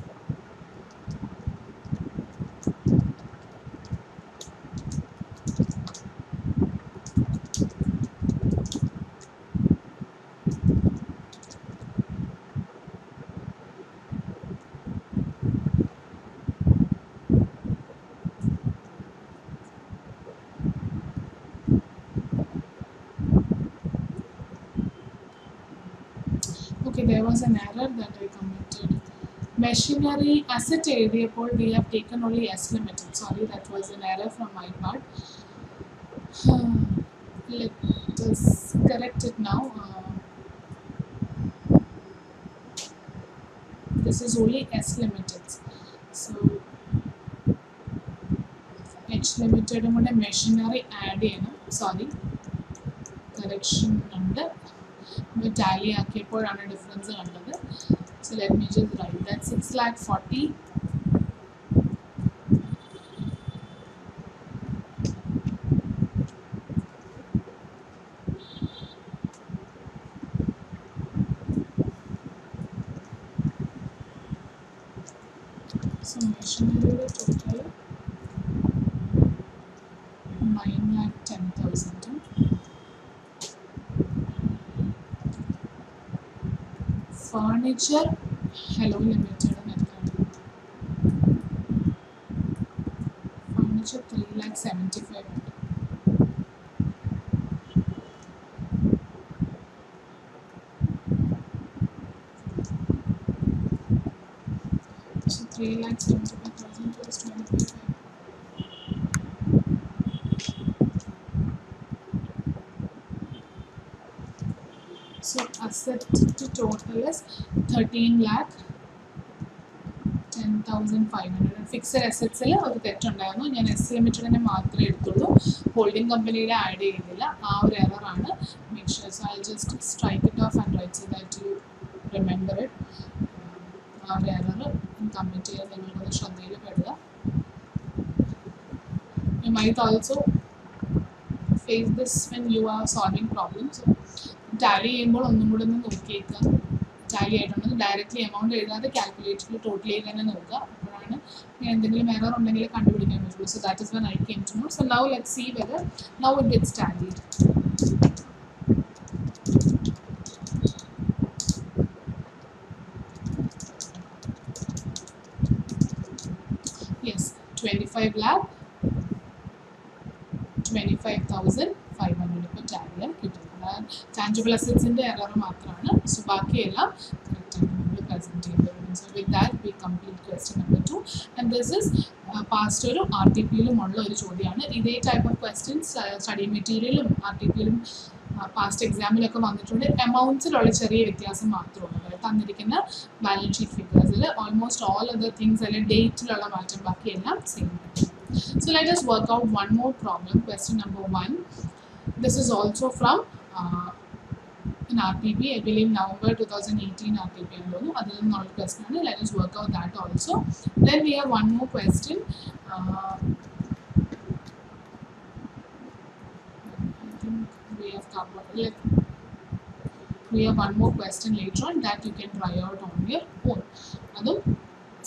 Okay, there was an error that I committed. Machinery asset area pole we have taken only S limited. Sorry, that was an error from my part. Uh, <sighs> let us correct it now. Uh, this is only S limited. So H limited machinery add in. Sorry. Correction under we tally a k per under difference under so let me just write that 6 lakh 40 total 9 lakh 10,000. furniture. Hello limited furniture 3 lakh 75 thirteen lakh ten thousand five hundred fixed അസറ്റ്സിൽ ഒരു തെറ്റുണ്ടായിരുന്നു. ഞാൻ S ലിമിറ്റഡിനെ മാത്രമേ എടുത്തുള്ളൂ. Holding കമ്പനിയുടെ add ചെയ്തില്ല. ആ ഒരു എററാണ് make sure so I just strike it off and write so that you remember it ആ ഒരു എറർ കമ്മിറ്റ് ചെയ്യാൻ നിങ്ങളൊന്ന് ശ്രദ്ധയിൽ പെടുക you might also face this when you are solving problems tally ചെയ്യുമ്പോൾ ഒന്നും കൂടെ ഒന്ന് നോക്കിയേക്കുക ടാലി ആയിട്ടുണ്ടെങ്കിൽ ഡയറക്റ്റ്ലി എമൗണ്ട് എഴുതാതെ കാൽക്കുലേറ്ററിൽ ടോട്ടൽ ചെയ്ത് തന്നെ നോക്കുക. അപ്പോഴാണ് ഇങ്ങനെ എന്തെങ്കിലും എറർ ഉണ്ടെങ്കിൽ കണ്ടുപിടിക്കാൻ പറ്റുള്ളൂ. So that is when I came to know so now let see whether now it gets tally yes 25 lakh 25,500 ഇപ്പോൾ ടാലിയാണ് കിട്ടുന്നത് ടാഞ്ചിബിൾ അസറ്റ്സിന്റെ എറർ മാത്രമാണ്. സോ ബാക്കിയെല്ലാം സോ ഒരു ആർ ടി പിയിലും ഉള്ള ഒരു ചോദ്യമാണ്. ഇതേ ടൈപ്പ് ഓഫ് ക്വസ്റ്റ്യൻസ് സ്റ്റഡി മെറ്റീരിയലും ആർ ടി പിയിലും പാസ്റ്റ് എക്സാമിലൊക്കെ വന്നിട്ടുണ്ട്. എമൗണ്ട്സിലുള്ള ചെറിയ വ്യത്യാസം മാത്രമാണ്. അതായത് തന്നിരിക്കുന്ന ബാലൻസ് ഷീറ്റ് ഫിഗേഴ്സിൽ ഓൾമോസ്റ്റ് ഓൾ അതർ തിങ്സ് അല്ലെങ്കിൽ ഡേറ്റിലുള്ള മാറ്റം. ബാക്കിയെല്ലാം same So let us work out one more problem. Question number one. This is also from uh, an RTP, I believe November 2018 RTP. Other than not question, let us work out that also. Then we have one more question. Uh, I think we have covered. Let, we have one more question later on that you can try out on your own. അതും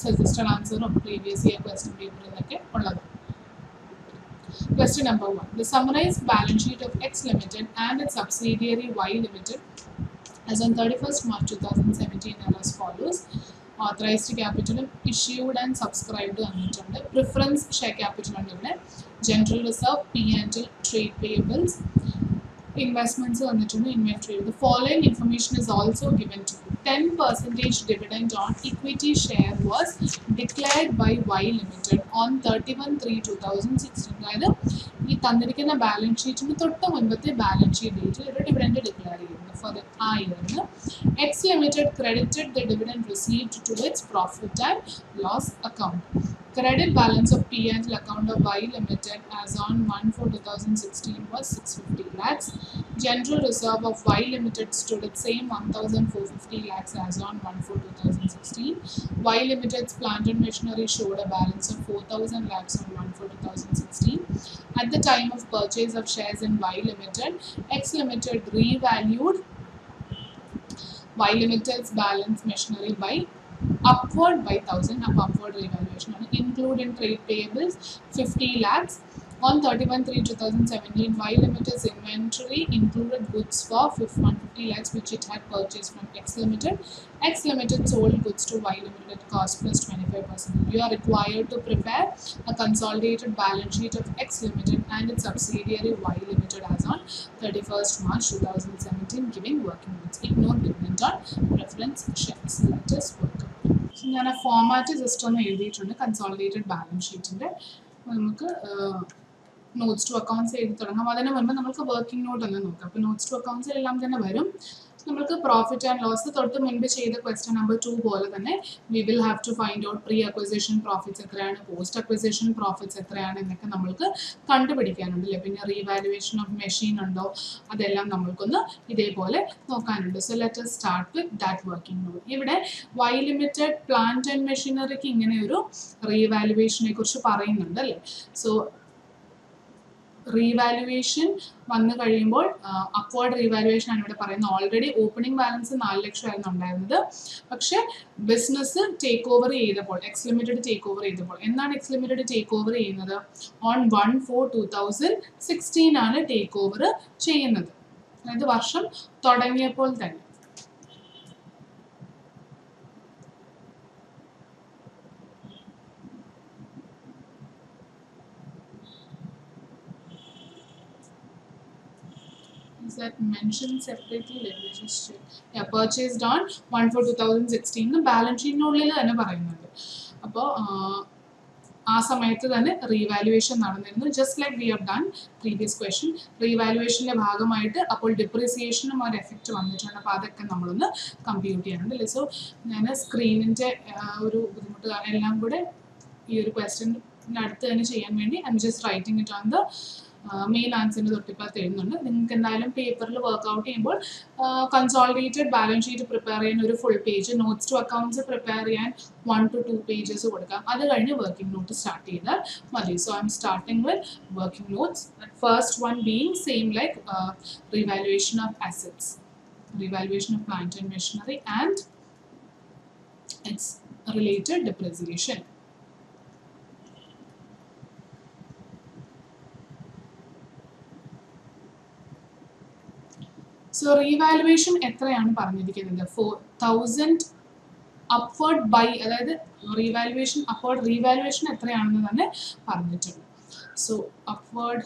suggested ആൻസറും previous year question പേപ്പറിലൊക്കെ ഉള്ളത് Question number one. The summarized balance sheet of X Limited and its subsidiary Y Limited as on 31st March 2017 are as follows. Authorized capital issued and subscribed തന്നിട്ടുണ്ട് preference share capital ഉണ്ട് ഇവിടെ general reserve P and trade payables investments വന്നിട്ടുണ്ട് inventory the following information is also given to ten percentage dividend on equity share was declared by Y limited on thirty one three two thousand sixteen അതായത് ഈ തന്നിരിക്കുന്ന balance ഷീറ്റിന് തൊട്ട് മുൻപത്തെ balance sheet ഡേറ്റിൽ ഒരു dividend declare ചെയ്യുന്നു for the iron, X Limited credited the dividend received to its profit and loss account. Credit balance of P and L account of Y Limited as on 1 for 2016 was 650 lakhs. General reserve of Y Limited stood at same 1450 lakhs as on 1 for 2016. Y Limited's plant and machinery showed a balance of 4000 lakhs on 1 for 2016. At the time of purchase of shares in Y Limited, X Limited revalued y limited balance machinery by upward by 1000 upward revaluation include in trade payables 50 lakhs on 31 3 2017 y limited's inventory included goods for 150 lakhs which it had purchased from x limited x limited sold goods to y limited at cost plus 25 percent you are required to prepare a consolidated balance sheet of x limited and its subsidiary y limited as on 31st march 2017 giving working goods ignore dependent on reference shares let us work out ഞാൻ ആ format just ഒന്ന് എഴുതിയിട്ടുണ്ട് consolidated balance ഷീറ്റിൻ്റെ നമുക്ക് notes to accounts എഴുതി തുടങ്ങാം. അതിന് മുൻപ് നമുക്ക് വർക്കിംഗ് നോട്ട് ഒന്ന് നോക്കാം. അപ്പോൾ നോട്ട്സ് ടു അക്കൗണ്ട്സ് എല്ലാം തന്നെ വരും. നമ്മൾക്ക് പ്രോഫിറ്റ് ആൻഡ് ലോസ് തൊട്ട് മുൻപ് ചെയ്ത ക്വസ്റ്റ്യൻ നമ്പർ ടു പോലെ തന്നെ we will have to find out pre acquisition profits എത്രയാണ് പോസ്റ്റ് അക്വസിഷൻ പ്രോഫിറ്റ്സ് എത്രയാണ് എന്നൊക്കെ നമ്മൾക്ക് കണ്ടുപിടിക്കാനുണ്ട് അല്ലേ? പിന്നെ റീവാലുവേഷൻ ഓഫ് മെഷീൻ ഉണ്ടോ? അതെല്ലാം നമ്മൾക്കൊന്ന് ഇതേപോലെ നോക്കാനുണ്ട്. So let start with that working note ഇവിടെ വൈ ലിമിറ്റഡ് പ്ലാന്റ് ആൻഡ് മെഷീനറിക്ക് ഇങ്ങനെ ഒരു റീവാലുവേഷനെ കുറിച്ച് പറയുന്നുണ്ട് അല്ലേ? സോ റീവാലുവേഷൻ വന്നു കഴിയുമ്പോൾ അപ്വേർഡ് റീവാലുവേഷൻ ആണ് ഇവിടെ പറയുന്നത്. ഓൾറെഡി ഓപ്പണിംഗ് ബാലൻസ് നാല് ലക്ഷമായിരുന്നു ഉണ്ടായിരുന്നത്. പക്ഷെ ബിസിനസ് ടേക്ക് ഓവർ ചെയ്തപ്പോൾ എക്സ് ലിമിറ്റഡ് ടേക്ക് ഓവർ ചെയ്തപ്പോൾ എന്നാണ് എക്സ് ലിമിറ്റഡ് ടേക്ക് ഓവർ ചെയ്യുന്നത്? On one four two thousand sixteen ആണ് ടേക്ക് ഓവർ ചെയ്യുന്നത്. അതായത് വർഷം തുടങ്ങിയപ്പോൾ തന്നെ. That mentioned separately let me just check. Yeah purchased on 1 for 2016 ബാലൻസ് ഷീറ്റിനുള്ളിൽ തന്നെ പറയുന്നുണ്ട്. അപ്പോൾ ആ സമയത്ത് തന്നെ റീവാലുവേഷൻ നടന്നിരുന്നു. Just like we have done previous question റീവാലുവേഷന്റെ ഭാഗമായിട്ട് അപ്പോൾ ഡിപ്രിസിയേഷനും ഒരു എഫക്റ്റ് വന്നിട്ടുണ്ട്. അപ്പോൾ അതൊക്കെ നമ്മളൊന്ന് കമ്പ്യൂട്ട് ചെയ്യാനുണ്ട് അല്ലേ? സോ ഞാൻ സ്ക്രീനിന്റെ ഒരു ബുദ്ധിമുട്ട് എല്ലാം കൂടെ ഈ ഒരു ക്വസ്റ്റ്യന്റെ അടുത്ത് തന്നെ ചെയ്യാൻ വേണ്ടി I'm just writing it on the main ആൻസറിന്റെ തൊട്ടിപ്പുറത്ത് എഴുതുന്നുണ്ട്. നിങ്ങൾക്ക് എന്തായാലും പേപ്പറിൽ വർക്ക്ഔട്ട് ചെയ്യുമ്പോൾ കൺസോളിഡേറ്റഡ് ബാലൻസ് ഷീറ്റ് പ്രിപ്പയർ ചെയ്യാൻ ഒരു full page notes to accounts prepare ചെയ്യാൻ വൺ ടു ടു പേജസ് കൊടുക്കാം. അത് കഴിഞ്ഞ് വർക്കിംഗ് നോട്ട് സ്റ്റാർട്ട് ചെയ്താൽ മതി. So I'm starting with working notes first one being same like revaluation of assets revaluation of plant and machinery and its related depreciation. So revaluation എത്രയാണ് പറഞ്ഞിരിക്കുന്നത്? Four thousand upward by അതായത് revaluation upward revaluation എത്രയാണെന്ന് തന്നെ പറഞ്ഞിട്ടുണ്ട്. So upward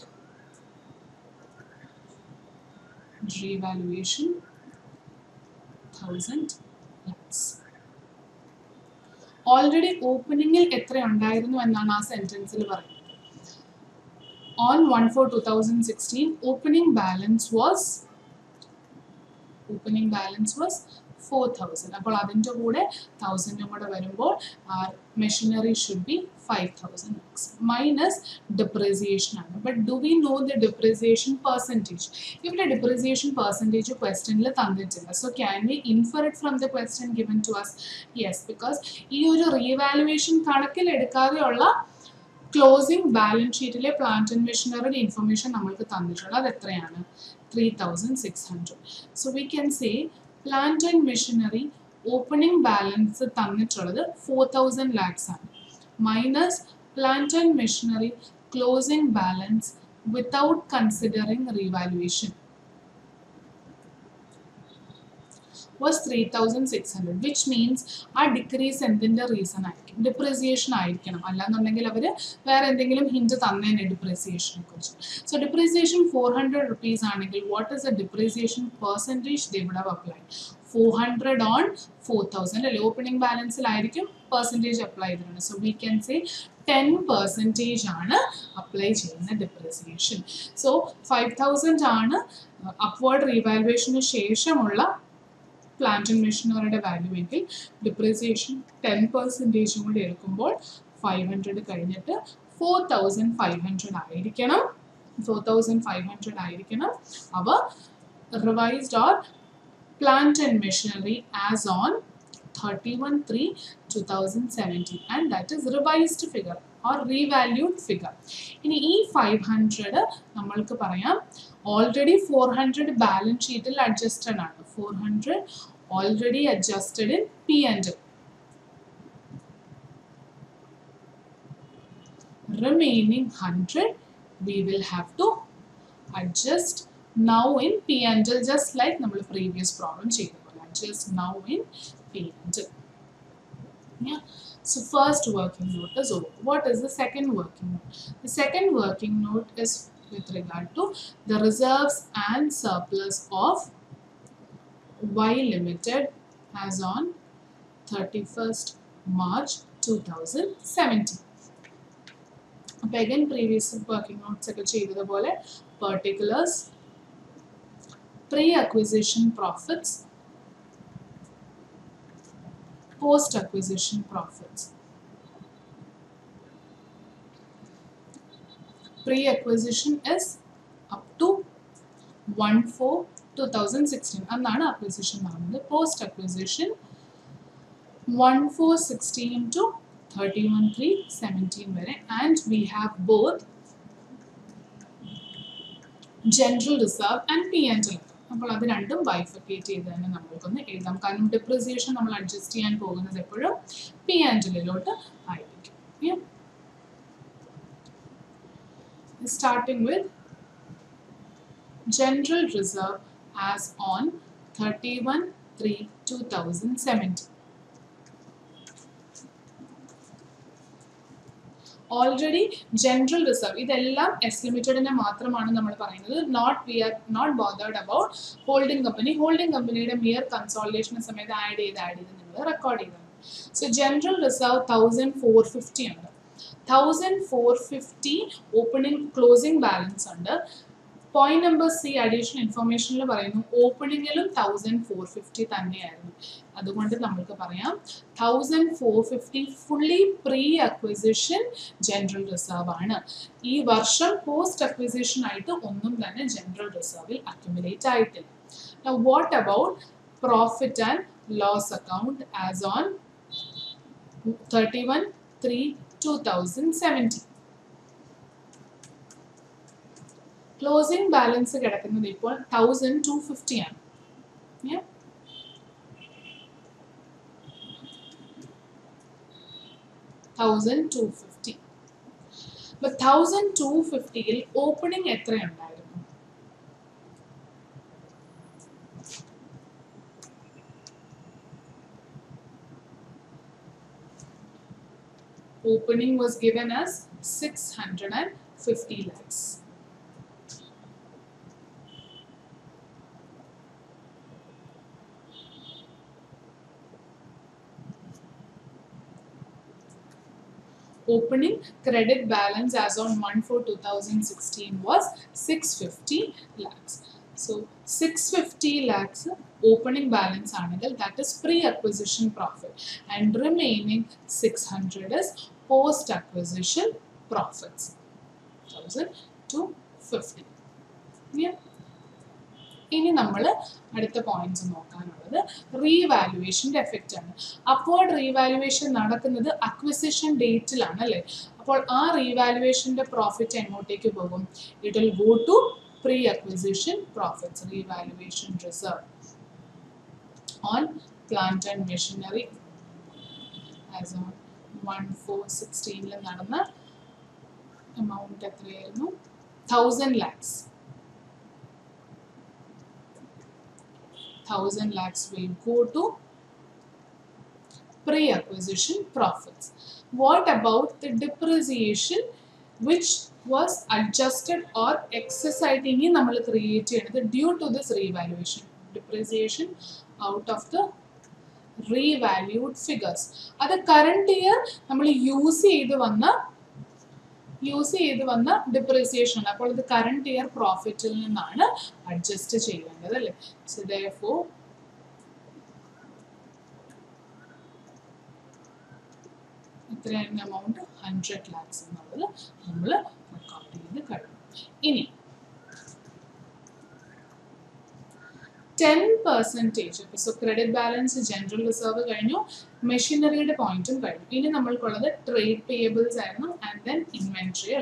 revaluation thousand lakhs already ഓപ്പണിങ്ങിൽ എത്ര ഉണ്ടായിരുന്നു എന്നാണ് ആ സെന്റൻസിൽ പറയുന്നത്. Four two thousand sixteen opening balance was opening balance was four thousand അപ്പോൾ അതിന്റെ കൂടെ തൗസൻഡും കൂടെ വരുമ്പോൾ our machinery should be five thousand minus depreciation ആണ്. But do we know the depreciation percentage ഇവിടെ ഡിപ്രിസിയേഷൻ പെർസെന്റേജ് ക്വസ്റ്റനിൽ തന്നിട്ടില്ല. So can we infer from the question given to us yes because ഈ ഒരു റീവാലുവേഷൻ കണക്കിലെടുക്കാതെയുള്ള ക്ലോസിംഗ് ബാലൻസ് ഷീറ്റിലെ plant and മെഷീനറിയുടെ information നമ്മൾക്ക് തന്നിട്ടുള്ളത് അത് എത്രയാണ്? Three thousand six hundred so we can say plant and machinery opening balance തന്നിട്ടുള്ളത് ഫോർ തൗസൻഡ് ലാക്സ് ആണ്. Minus plant and machinery closing balance without considering revaluation was 3600 which means ആ decrease എന്തിന്റെ reason ആയിരിക്കും. ഡിപ്രിസിയേഷൻ ആയിരിക്കണം. അല്ലാന്നുണ്ടെങ്കിൽ അവർ വേറെ എന്തെങ്കിലും ഹിന്റ് തന്നേനെ ഡിപ്രിസിയേഷനെ കുറിച്ച്. So depreciation four hundred rupees ആണെങ്കിൽ what is a depreciation percentage they would have four hundred on four thousand അല്ലെ? ഓപ്പണിംഗ് ബാലൻസിലായിരിക്കും പെർസെന്റേജ് അപ്ലൈ ചെയ്തിട്ടുണ്ട് so we can say ten percentage ആണ് അപ്ലൈ ചെയ്യുന്ന ഡിപ്രിസിയേഷൻ സോ ഫൈവ് തൗസൻഡ് ആണ് upward റീവാലുവേഷന് ശേഷമുള്ള plant മെഷീനറിയുടെ വാല്യൂ എങ്കിൽ ഡിപ്രിസിയേഷൻ ടെൻ പെർസെന്റേജും കൂടി എടുക്കുമ്പോൾ ഫൈവ് ഹൺഡ്രഡ് കഴിഞ്ഞിട്ട് ഫോർ തൗസൻഡ് ഫൈവ് ഹൺഡ്രഡ് ആയിരിക്കണം. ഫോർ തൗസൻഡ് ഫൈവ് ഹൺഡ്രഡ് ആയിരിക്കണം. അവ revised or plant and machinery as on thirty one three two thousand seventeen and that is revised figure or revalued figure ഇനി ഈ five hundred നമ്മൾക്ക് പറയാം. Already four hundred balance ഷീറ്റിൽ adjusted ആണ് four hundred already adjusted in P and remaining 100 we will have to adjust now in P and L just like നമ്മൾ previous problem ചെയ്ത പോലെ adjust now in P and L yeah so first working note is over what is the second working note the second working note is with regard to the reserves and surplus of Y limited as on 31st March 2017 അപ്പോൾ again previous working notes ഒക്കെ ചെയ്തതുപോലെ particulars pre acquisition profits post acquisition profits Two one four two thousand sixteen അന്നാണ് acquisition നടന്നത്. Post acquisition one four sixteen to 31 3 17 വരെ. And we have both general reserve and P and L. അപ്പോൾ അത് രണ്ടും ബൈഫക്കേറ്റ് ചെയ്ത് തന്നെ നമ്മൾക്കൊന്ന് എഴുതാം. കാരണം ഡിപ്രിസിയേഷൻ നമ്മൾ അഡ്ജസ്റ്റ് ചെയ്യാൻ പോകുന്നത് എപ്പോഴും പി ആൻഡ് എല്ലിലോട്ട് ആയിരിക്കും. Reserve as on thirty one three two thousand seventeen already general reserve ഇതെല്ലാം എസ് ലിമിറ്റഡിനെ മാത്രമാണ് നമ്മൾ പറയുന്നത്. Not we are not bothered about holding company holding കമ്പനിയുടെ മിയർ കൺസോൾട്ടേഷൻ സമയത്ത് ആഡ് ചെയ്ത് ആഡ് ചെയ്ത് നിങ്ങൾ റെക്കോർഡ് ചെയ്താണ്. So general reserve thousand four fifty ഉണ്ട് thousand four fifty opening closing balance ഉണ്ട്. പോയിന്റ് നമ്പർ സി അഡീഷണൽ ഇൻഫർമേഷനിൽ പറയുന്നു ഓപ്പണിങ്ങിലും തൗസൻഡ് ഫോർ ഫിഫ്റ്റി തന്നെയായിരുന്നു. അതുകൊണ്ട് നമുക്ക് പറയാം thousand four fifty fully pre acquisition general reserve ആണ്. ഈ വർഷം പോസ്റ്റ് അക്വിസിഷൻ ആയിട്ട് ഒന്നും തന്നെ ജനറൽ റിസർവിൽ അക്യുമുലേറ്റ് ആയിട്ടില്ല. What about profit and loss account as on thirty one three two thousand seventeen closing balance കിടക്കുന്നത് ഇപ്പോൾ തൗസൻഡ് ടു ഫിഫ്റ്റി ആണ്. തൗസൻഡ് ടു ഫിഫ്റ്റി അപ്പൊ തൗസൻഡ് ടു ഫിഫ്റ്റിയിൽ ഓപ്പണിംഗ് എത്ര opening was given as 650 lakhs. Opening credit balance as on month for two thousand sixteen was 650 lakhs. So 650 lakhs opening balance angle that is pre-acquisition profit and remaining 600 is post-acquisition profits. 1250. Yeah. ഇനി നമ്മൾ അടുത്ത points നോക്കാനുള്ളത് റീവാലുവേഷന്റെ effect ആണ് അപ്പോൾ revaluation നടക്കുന്നത് acquisition ഡേറ്റിലാണ് അല്ലേ അപ്പോൾ ആ റീവാലുവേഷന്റെ profit എങ്ങോട്ടേക്ക് പോകും it will go to pre acquisition profits revaluation reserve on plant and machinery as on one four സിക്സ്റ്റീനിൽ നടന്ന എമൗണ്ട് എത്രയായിരുന്നു thousand lakhs thousand lakhs will go to pre-acquisition profits. What about the depreciation which was adjusted or excess ആയിട്ട് ഇനി നമ്മൾ create ചെയ്യുന്നത് due to this revaluation depreciation out of the revalued figures അത് current year നമ്മൾ use ചെയ്ത് വന്ന use ചെയ്ത് വന്ന ഡിപ്രിസിയേഷൻ ഉണ്ട് അപ്പോൾ ഇത് കറണ്ട് ഇയർ പ്രോഫിറ്റിൽ നിന്നാണ് അഡ്ജസ്റ്റ് ചെയ്യേണ്ടത് അല്ലേ? സോ ദോ ഇത്രയാണ് എമൗണ്ട് ഹൺഡ്രഡ് ലാക്സ് എന്നുള്ളത് നമ്മൾ റെക്കോർഡ് ചെയ്ത് കഴിഞ്ഞു ഇനി ടെൻ പെർസെന്റേജ് ഇപ്പോൾ so credit balance general reserve കഴിഞ്ഞു. മെഷീനറിയുടെ പോയിന്റും കഴിഞ്ഞു. ഇനി നമ്മൾക്കുള്ളത് ട്രേഡ് പേയബിൾസ് ആയിരുന്നു and then inventory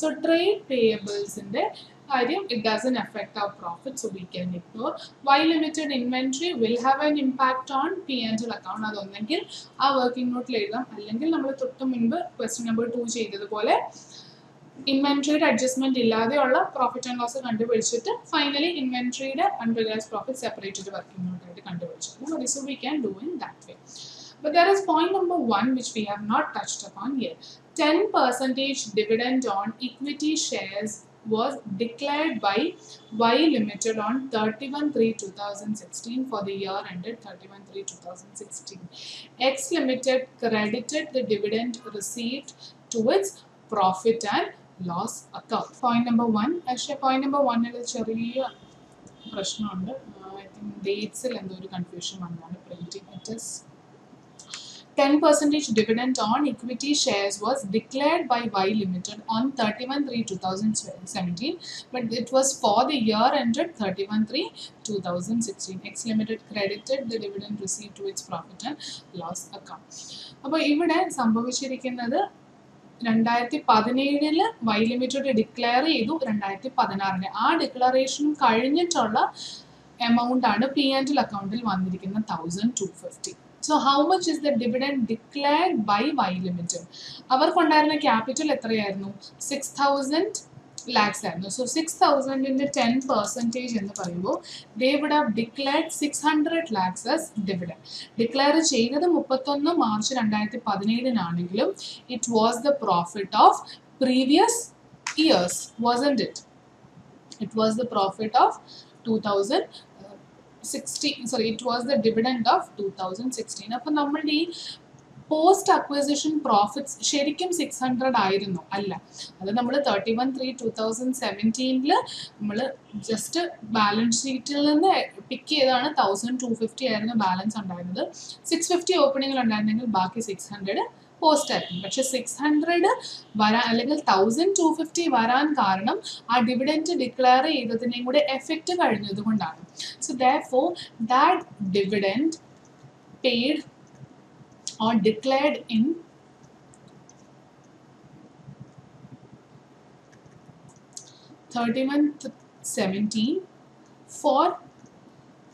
so trade പേയബിൾസിന്റെ കാര്യം it doesn't effect our profit so we can ignore Y limited inventory will have an impact on P and account അതൊന്നെങ്കിൽ ആ working നോട്ടിൽ എഴുതാം. അല്ലെങ്കിൽ നമ്മൾ തൊട്ട് മുൻപ് ക്വസ്റ്റ്യൻ നമ്പർ ടു ചെയ്തതുപോലെ ഇൻവെൻട്രിയുടെ അഡ്ജസ്റ്റ്മെന്റ് ഇല്ലാതെയുള്ള പ്രോഫിറ്റ് ആൻഡ് ലോസ് കണ്ടുപിടിച്ചിട്ട് ഫൈനലി ഇൻവെൻട്രിയുടെ അൺറിയലൈസ് പ്രോഫിറ്റ് സെപ്പറേറ്റഡ് വർക്കിംഗ് നോട്ടായിട്ട് കണ്ടുപിടിച്ചിട്ടുണ്ട് so we can do in that way But there is point number one which we have not touched upon yet. 10 percentage dividend on equity shares was declared by Y Limited on 31-3-2016 for the year ended 31-3-2016. X Limited credited the dividend received to its profit and loss account. Point number one, actually point number one ൽ ചെറിയ പ്രശ്നമുണ്ട് I think ഡേറ്റ്സിൽ എന്തോ ഒരു confusion വന്നാണ് printing it is 10 percentage dividend on equity shares was declared by Y Limited on 31-3-2017, but it was for the year ended 31-3-2016. X Limited credited the dividend received to its profit and loss account. അപ്പോൾ ഇവിടെ സംഭവിച്ചിരിക്കുന്നത് രണ്ടായിരത്തി പതിനേഴിൽ Y limited declare ചെയ്തു രണ്ടായിരത്തി പതിനാറിന് ആ declaration കഴിഞ്ഞിട്ടുള്ള എമൗണ്ട് ആണ് പി ആൻഡ് അക്കൗണ്ടിൽ വന്നിരിക്കുന്ന thousand two fifty so how much is the dividend declared by Y limited അവർക്കുണ്ടായിരുന്ന capital എത്രയായിരുന്നു? സിക്സ് തൗസൻഡ് ലാക്സ് ആയിരുന്നു. സോ സിക്സ് തൗസൻഡിന്റെ ടെൻ പെർസെന്റേജ് എന്ന് പറയുമ്പോൾ they would have declared six hundred lakhs S dividend declare ചെയ്തത് മുപ്പത്തൊന്ന് March രണ്ടായിരത്തി പതിനേഴിനാണെങ്കിലും it was the profit of previous years wasn't it it was the profit of two thousand sixteen sorry it was the dividend of two thousand sixteen അപ്പം നമ്മളുടെ ഈ post acquisition profits ശരിക്കും six hundred ആയിരുന്നു അല്ല. അത് നമ്മൾ thirty one three two thousand സെവന്റീനിൽ നമ്മൾ just balance ഷീറ്റിൽ നിന്ന് പിക്ക് ചെയ്താണ് തൗസൻഡ് ടു ഫിഫ്റ്റി ആയിരുന്നു ബാലൻസ് ഉണ്ടായിരുന്നത്. സിക്സ് ഫിഫ്റ്റി ഓപ്പണിംഗിൽ ഉണ്ടായിരുന്നെങ്കിൽ ബാക്കി സിക്സ് ഹൺഡ്രഡ് പോസ്റ്റ് ആയിരുന്നു പക്ഷെ സിക്സ് ഹൺഡ്രഡ് വരാൻ അല്ലെങ്കിൽ തൗസൻഡ് ടു ഫിഫ്റ്റി വരാൻ കാരണം ആ ഡിവിഡന്റ് ഡിക്ലെയർ ചെയ്തതിനെയും കൂടെ effect കഴിഞ്ഞതുകൊണ്ടാണ്. So the four that dividend paid or declared in thirty-one seventeen for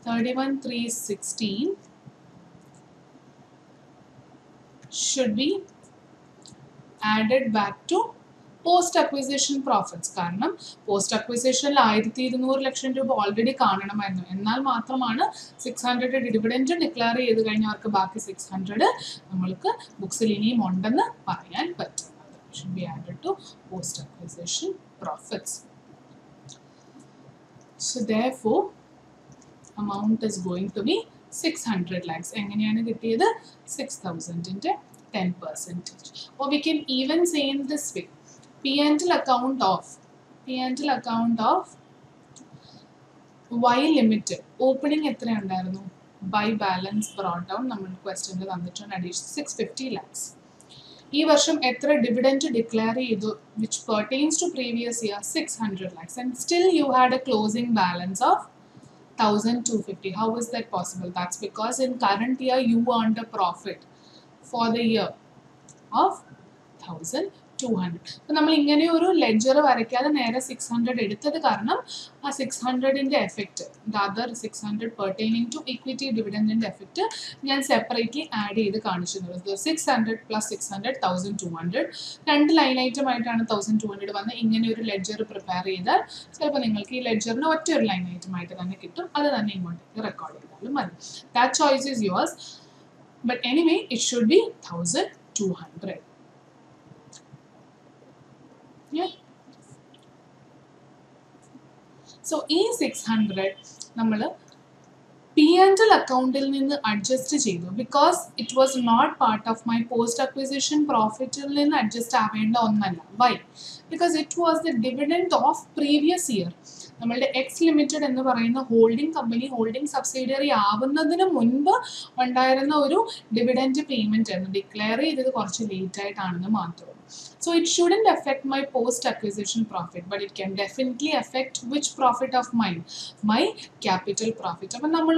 thirty-one three sixteen should be added back to post acquisition profits കാരണം post അക്വിസിഷനിൽ ആയിരത്തി ഇരുന്നൂറ് ലക്ഷം രൂപ ഓൾറെഡി കാണണമായിരുന്നു എന്നാൽ മാത്രമാണ് സിക്സ് ഹൺഡ്രഡ് ഡിവിഡന്റ് ഡിക്ലെയർ ചെയ്ത് കഴിഞ്ഞവർക്ക് ബാക്കി സിക്സ് ഹൺഡ്രഡ് നമ്മൾക്ക് ബുക്സിൽ ഇനിയും ഉണ്ടെന്ന് പറയാൻ പറ്റും. Should be added to post acquisition profits so therefore, amount is going to be 600 lakhs. എങ്ങനെയാണ് കിട്ടിയത്? Six തൗസൻഡിന്റെ ten percentage oh we can even same this this way P and L account of P and L account of Y limited opening എത്ര ഉണ്ടായിരുന്നു? By balance broad down നമ്മൾ ക്വസ്റ്റ്യനിൽ തന്നിട്ടുണ്ട് additional six fifty lakhs ഈ വർഷം എത്ര dividend declare ചെയ്തു? Which pertains to previous year six hundred lakhs and still you had a closing balance of 1250 how is that possible? That's because in current year you earned a profit for the year of 1200 അപ്പോൾ നമ്മൾ ഇങ്ങനെ ഒരു ledger വരയ്ക്കാതെ നേരെ six hundred എടുത്തത് കാരണം ആ six ഹൺഡ്രഡിന്റെ effect the other six hundred pertaining to equity ഡിവിഡന്റിന്റെ effect ഞാൻ separately add ചെയ്ത് കാണിച്ചു തരുന്നത് six hundred plus six hundred thousand two hundred രണ്ട് ലൈൻ ഐറ്റം ആയിട്ടാണ് തൗസൻഡ് ടു ഹൺഡ്രഡ് വന്ന് ഇങ്ങനെ ഒരു ലെഡ്ജർ പ്രിപ്പയർ ചെയ്താൽ ചിലപ്പോൾ നിങ്ങൾക്ക് ഈ ലെഡ്ജറിന് ഒറ്റ ഒരു ലൈൻ ഐറ്റം ആയിട്ട് തന്നെ കിട്ടും. അത് തന്നെ ഇങ്ങോട്ടേക്ക് റെക്കോർഡ് ചെയ്താലും മതി. That choice is yours but anyway it should be thousand two hundred. So ഈ സിക്സ് ഹൺഡ്രഡ് നമ്മൾ പി ആൻഡ് എൽ അക്കൗണ്ടിൽ നിന്ന് അഡ്ജസ്റ്റ് ചെയ്തു. Because it was not part of my post acquisition പ്രോഫിറ്റിൽ നിന്ന് അഡ്ജസ്റ്റ് ആവേണ്ട ഒന്നല്ല. Why because it was the dividend of previous year നമ്മളുടെ X limited എന്ന് പറയുന്ന ഹോൾഡിംഗ് കമ്പനി ഹോൾഡിംഗ് സബ്സിഡിയറി ആവുന്നതിന് മുൻപ് ഉണ്ടായിരുന്ന ഒരു ഡിവിഡന്റ് പേയ്മെന്റ് ആയിരുന്നു. ഡിക്ലെയർ ചെയ്തത് കുറച്ച് ലേറ്റ് ആയിട്ടാണെന്ന് മാത്രമേ So it shouldn't affect my post acquisition profit, but it can definitely affect which profit of mine? My capital profit. അപ്പം നമ്മൾ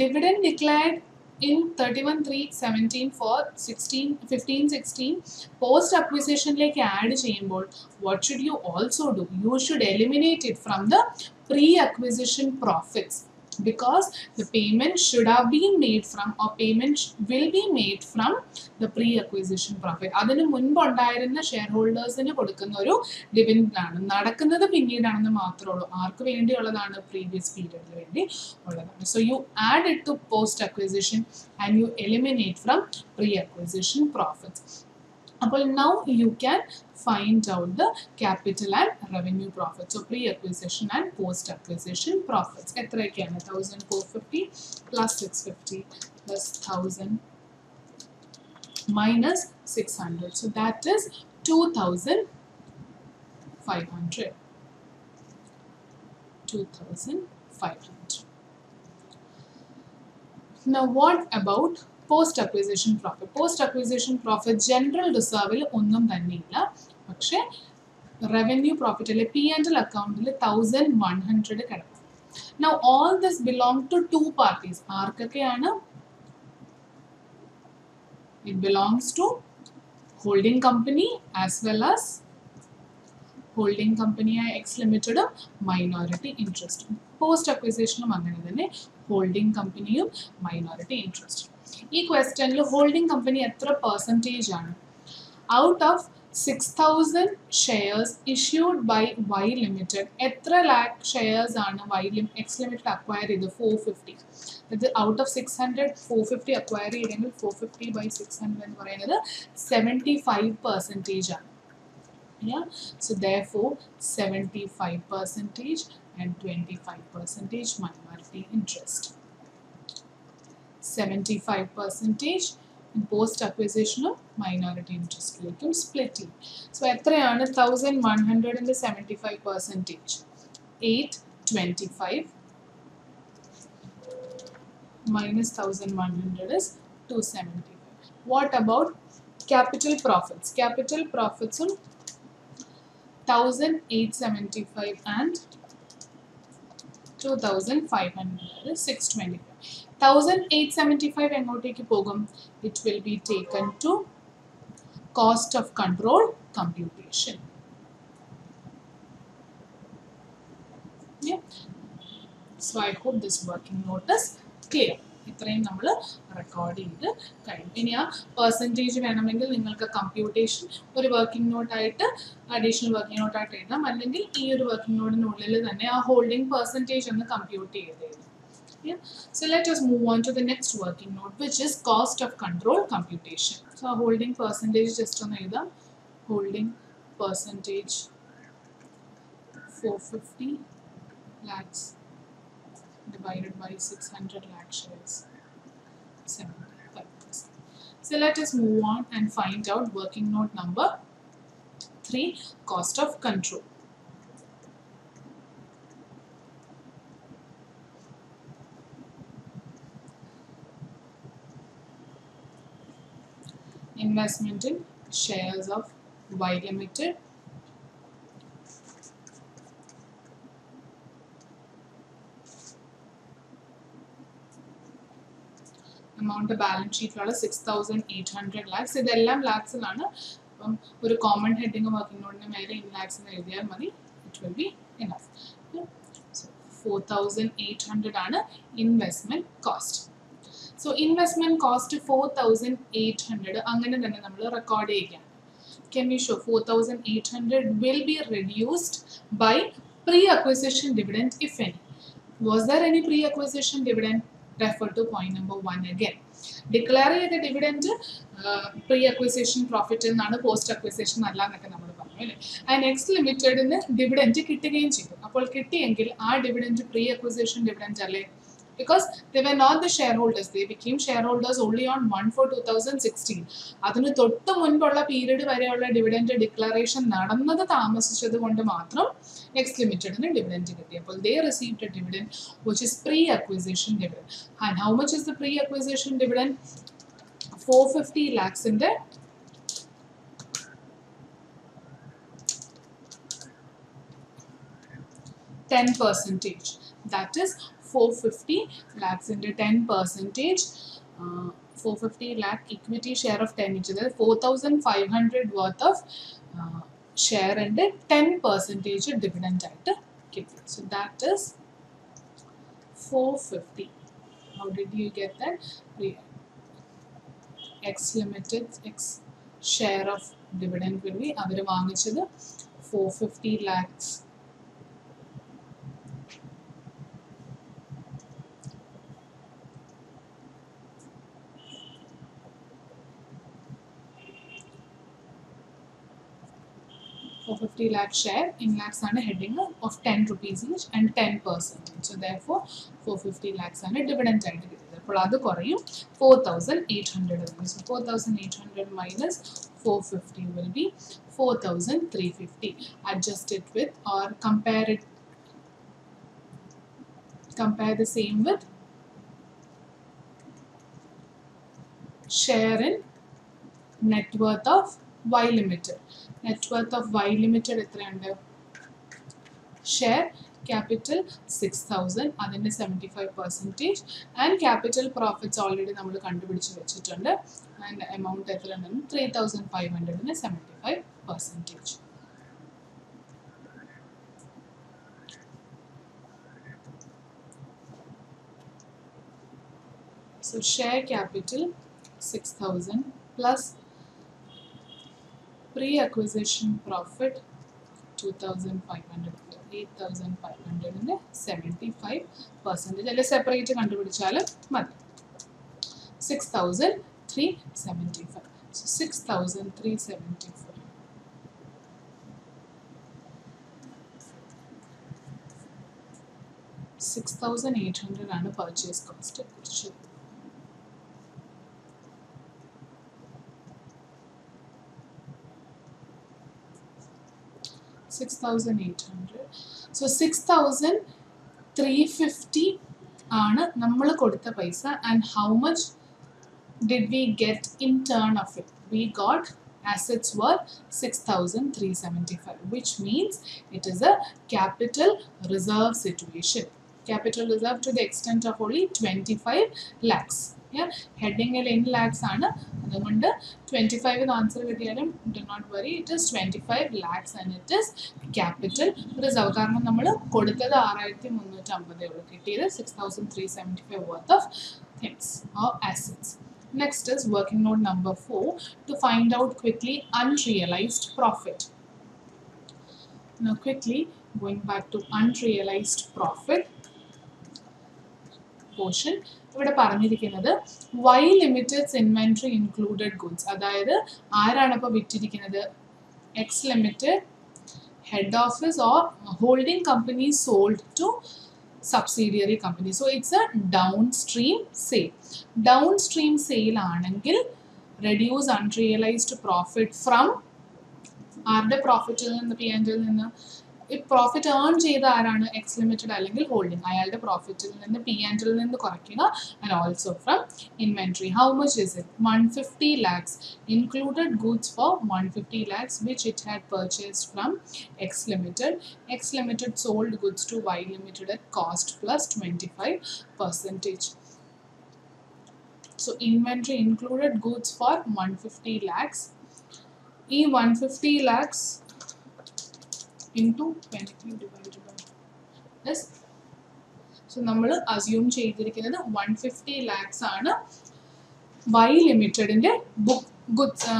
dividend declared in 31.3.17 for 16, 15, 16 post acquisitionലേക്ക് ആഡ് ചെയ്യുമ്പോൾ what should you also do? You should eliminate it from the pre-acquisition profits because the payment should have been made from or payment will be made from the pre-acquisition profit. അതിന് മുൻപ് ഉണ്ടായിരുന്ന share ഹോൾഡേഴ്സിന് കൊടുക്കുന്ന ഒരു dividend നടക്കുന്നത് പിന്നീടാണെന്ന് മാത്രമേ ഉള്ളൂ. ആർക്ക് വേണ്ടിയുള്ളതാണ് previous പീരീഡിന് വേണ്ടി ഉള്ളതാണ് so you add it to post acquisition and you eliminate from pre acquisition profits അപ്പോൾ now you can find out the capital and revenue profits. So pre-acquisition and post-acquisition profits. എത്രയൊക്കെയാണ് thousand four fifty plus six fifty plus thousand minus six hundred so that is two thousand five hundred two thousand five hundred Now what about post acquisition profit post acquisition profit general റിസർവിൽ ഒന്നും തന്നെയില്ല. പക്ഷേ revenue profit അല്ലെ P and L അക്കൗണ്ടിൽ thousand one hundred കിടക്കും. Now all this belong to to parties ആർക്കൊക്കെയാണ്? It belongs to holding company as well as holding കമ്പനിയായ X ലിമിറ്റഡും minority ഇൻട്രസ്റ്റും പോസ്റ്റ് അക്വിസിഷനും അങ്ങനെ തന്നെ ഹോൾഡിംഗ് കമ്പനിയും മൈനോറിറ്റി ഇൻട്രസ്റ്റും ഈ ക്വസ്റ്റ്യനിൽ ഹോൾഡിംഗ് കമ്പനി എത്ര പെർസെന്റേജ് ആണ്? Out of six thousand shares issued by Y limited എത്ര ലാക്ക് ഷെയർസ് ആണ് Y lim X limited acquire ചെയ്ത്? ഫോർ ഫിഫ്റ്റി ഇത് out of six hundred four fifty acquire ചെയ്തെങ്കിൽ four fifty by six hundred എന്ന് പറയുന്നത് seventy five percentage ആണ്. yeah so therefore 75 percentage and 25 percentage minority interest. 75 percentage in post acquisition of minority interest ലേക്കും split ചെയ്യും so എത്രയാണ് thousand one ഹൺഡ്രഡിന്റെ seventy five percentage eight twenty five minus 1100 is 275 what about capital profits capital profits on 1875 and 2500 is 625 1875 എങ്ങോട്ടേക്ക് പോകും. It will be taken to cost of control computation so I hope this working note is clear ഇത്രയും നമ്മൾ record ചെയ്ത് കഴിഞ്ഞു. ഇനി ആ percentage വേണമെങ്കിൽ നിങ്ങൾക്ക് കമ്പ്യൂട്ടേഷൻ ഒരു വർക്കിംഗ് നോട്ടായിട്ട് അഡീഷണൽ വർക്കിംഗ് നോട്ടായിട്ട് എഴുതാം. അല്ലെങ്കിൽ ഈ ഒരു വർക്കിംഗ് നോട്ടിനുള്ളിൽ തന്നെ ആ ഹോൾഡിംഗ് പെർസെന്റേജ് ഒന്ന് കമ്പ്യൂട്ട് ചെയ്ത് എഴുതാം. Yeah. So let us move on to the next working note, which is cost of control computation. So holding percentage just on either holding percentage 450 lakhs divided by 600 lakh shares, 75%. So let us move on and find out working note number 3, cost of control. Investment in shares of Y Limited. Amount balance ഷീറ്റിലുള്ള six thousand eight hundred lakhs ഇതെല്ലാം ലാക്സിലാണ് അപ്പം ഒരു common heading working നോട്ടിന് മേലെ in lakhs എന്ന് എഴുതിയാൽ മതി. It will be enough four thousand eight hundred ആണ് investment cost so investment cost four thousand eight hundred അങ്ങനെ തന്നെ നമ്മൾ റെക്കോർഡ് ചെയ്യുകയാണ് can we show? 4800 will be reduced by pre-acquisition dividend if any. Was there any pre-acquisition dividend? Refer to point number one again. Declare ചെയ്ത dividend pre acquisition profit എന്നാണ് post acquisition അല്ല എന്നൊക്കെ നമ്മൾ പറഞ്ഞു അല്ലേ? ആ നെക്സ്റ്റ് ലിമിറ്റഡിന് ഡിവിഡന്റ് കിട്ടുകയും ചെയ്തു. അപ്പോൾ കിട്ടിയെങ്കിൽ ആ ഡിവിഡന്റ് പ്രീ അക്വസിഷൻ ഡിവിഡന്റ് അല്ലേ? Because they were not the shareholders. They became shareholders only on 1 for 2016 അതിന് തൊട്ട് മുൻപുള്ള പീരീഡ് വരെയുള്ള ഡിവിഡൻഡ് ഡിക്ലറേഷൻ നടന്നത് താമസിച്ചത് കൊണ്ട് മാത്രം നെക്സ്റ്റ് ലിമിറ്റഡിന് ഡിവിഡൻഡ് കിട്ടി. അപ്പോൾ they received a dividend which is pre acquisition dividend and how much is the pre acquisition dividend four fifty ലാക്സിന്റെ ten percentage that is 450 lakhs into 10 percentage. Four fifty lakh equity share of ten each അതായത് four thousand five hundred worth of ഷെയറിന്റെ ten percentage dividend ആയിട്ട് കിട്ടി so that is four fifty how did you get that X limited X share of dividend will be അവർ വാങ്ങിച്ചത് four fifty lakhs for 50 lakh share in lakhs and a heading of 10 rupees each and 10 percent. So therefore 450 lakhs and a dividend ആയിട്ട് കിട്ടിയത് അപ്പോൾ അത് കുറയും four thousand eight hundred so four thousand eight hundred minus four fifty will be four thousand three fifty adjust it with or compare it compare the same with share in net worth of Y limited worth of Y limited എത്രയുണ്ട്? Share capital six thousand അതിന്റെ seventy five percentage and capital profits already നമ്മൾ കണ്ടുപിടിച്ച് വെച്ചിട്ടുണ്ട്. And amount എത്ര ഉണ്ടെന്ന് three thousand five ഹൺഡ്രഡിന് seventy five percentage So share capital 6000 plus pre-acquisition profit 2500 8500 ന്റെ 75 percentage അല്ലെങ്കിൽ separate കണ്ടുപിടിച്ചാലും മതി. Six thousand three seventy five six thousand three seventy five six thousand eight hundred ആണ് പർച്ചേസ് കോസ്റ്റ് കുറിച്ചത് six thousand eight hundred so six thousand three fifty ആണ് നമ്മൾ കൊടുത്ത പൈസ. And how much did we get in turn of it we got assets were 6375 which means it is a capital reserve situation. capital reserve to the extent of only 25 lakhs yeah heading in lakhs ആണ് അതുകൊണ്ട് twenty five answer കിട്ടിയാലും do not worry it is twenty five lakhs and it is capital reserve കാരണം നമ്മൾ കൊടുത്തത് ആറായിരത്തി മുന്നൂറ്റി അമ്പതേ ഉള്ളൂ കിട്ടിയത് six thousand three seventy five worth of things or assets Next is working note number 4 to find out quickly unrealized profit. Now quickly going back to unrealized profit Portion ഇവിടെ പറഞ്ഞിരിക്കുന്നത് Y limited inventory included goods അതായത് ആരാണ് ഇപ്പോൾ വിറ്റിരിക്കുന്നത്? X limited head office or holding company sold to subsidiary company so it's a downstream sale downstream sale ആണെങ്കിൽ reduce unrealised profit from ആരുടെ പ്രോഫിറ്റിൽ നിന്ന് P എൻഡിൽ നിന്ന്? ഈ പ്രോഫിറ്റ് ഏൺ ചെയ്ത ആരാണ്? എക്സ് ലിമിറ്റഡ് അല്ലെങ്കിൽ ഹോൾഡിംഗ് അയാളുടെ പ്രോഫിറ്റിൽ നിന്ന് പി എൻഡിൽ നിന്ന് കുറയ്ക്കുക. And also from inventory how much is it one fifty lakhs included goods for one fifty lakhs which it had purchased from X limited X limited sold goods to Y limited at cost plus twenty five percentage So inventory included goods for 150 lakhs. E 150 lakhs into 20 divided by this. So നമ്മൾ assume ചെയ്തിരിക്കുന്നത് one fifty lakhs ആണ് Y ലിമിറ്റഡിന്റെ book goods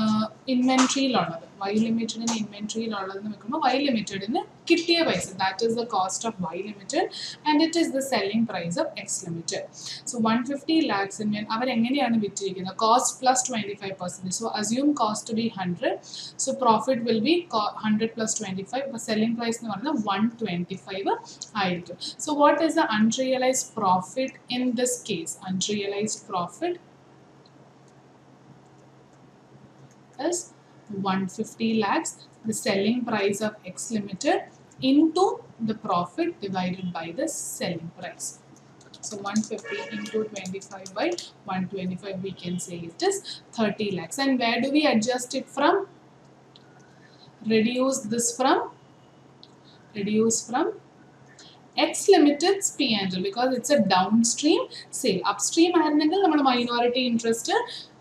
ഇൻവെൻട്രിയിലുള്ളത് Y ലിമിറ്റഡിന് ഇൻവെൻട്രിയിലുള്ളതെന്ന് വെക്കുമ്പോൾ Y ലിമിറ്റഡിന് കിട്ടിയ പൈസ. That is the cost of Y limited and it is the selling price of X limited so one fifty lakhs in അവരെങ്ങനെയാണ് വിറ്റിരിക്കുന്നത്? Cost plus twenty five percentage so assume cost be hundred so profit will be hundred plus twenty five ഇപ്പോൾ selling price എന്ന് പറയുന്നത് one twenty five ആയിരിക്കും. So what is the unrealised profit in this case unrealised profit is 150 lakhs, the selling price of X Limited into the profit divided by the selling price. So 150 into 25 by 125 we can say it is 30 lakhs. And where do we adjust it from? Reduce this from? Reduce from X limited's P and L because it's a down stream sale up stream ആയിരുന്നെങ്കിൽ നമ്മൾ minority interest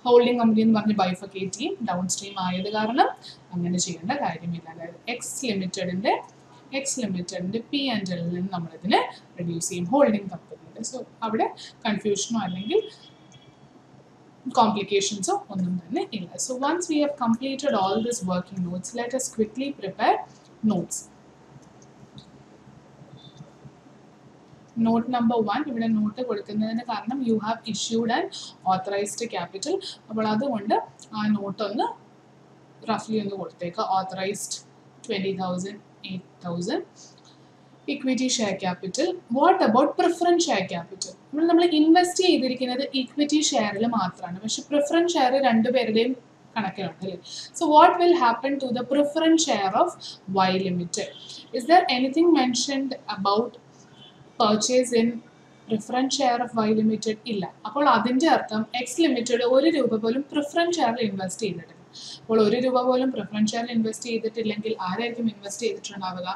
holding company എന്ന് പറഞ്ഞ് ബൈഫക്കേറ്റ് ചെയ്യും down stream ആയത് കാരണം അങ്ങനെ ചെയ്യേണ്ട കാര്യമില്ല അതായത് എക്സ് ലിമിറ്റഡിന്റെ എക്സ് ലിമിറ്റഡിന്റെ പി ആൻഡ് എല്ലിൽ നിന്ന് നമ്മളിതിനെ റെഡ്യൂസ് ചെയ്യും ഹോൾഡിംഗ് കമ്പനിയുടെ സോ അവിടെ കൺഫ്യൂഷനോ അല്ലെങ്കിൽ കോംപ്ലിക്കേഷൻസോ ഒന്നും തന്നെ ഇല്ല. So once we have completed all this working notes let us quickly prepare notes note number one ഇവിടെ നോട്ട് കൊടുക്കുന്നതിന് കാരണം you have issued and authorised capital അപ്പോൾ അതുകൊണ്ട് ആ നോട്ട് ഒന്ന് റഫ്ലി ഒന്ന് കൊടുത്തേക്കുക authorised twenty thousand eight thousand equity share capital what about preference share capital ഇവിടെ നമ്മൾ ഇൻവെസ്റ്റ് ചെയ്തിരിക്കുന്നത് ഇക്വിറ്റി ഷെയറിൽ മാത്രമാണ് പക്ഷെ പ്രിഫറൻസ് ഷെയർ രണ്ടുപേരുടെയും കണക്കിലുണ്ട് അല്ലേ? So what will happen to the preference share of Y limited is there anything mentioned about purchase in preference share of Y limited ഇല്ല. അപ്പോൾ അതിന്റെ അർത്ഥം എക്സ് ലിമിറ്റഡ് ഒരു രൂപ പോലും പ്രിഫറൻസ് ഷെയറിൽ ഇൻവെസ്റ്റ് ചെയ്തിട്ടില്ല. അപ്പോൾ ഒരു രൂപ പോലും പ്രിഫറൻസ് ഷെയറിൽ ഇൻവെസ്റ്റ് ചെയ്തിട്ടില്ലെങ്കിൽ ആരായിരിക്കും invest ചെയ്തിട്ടുണ്ടാവുക?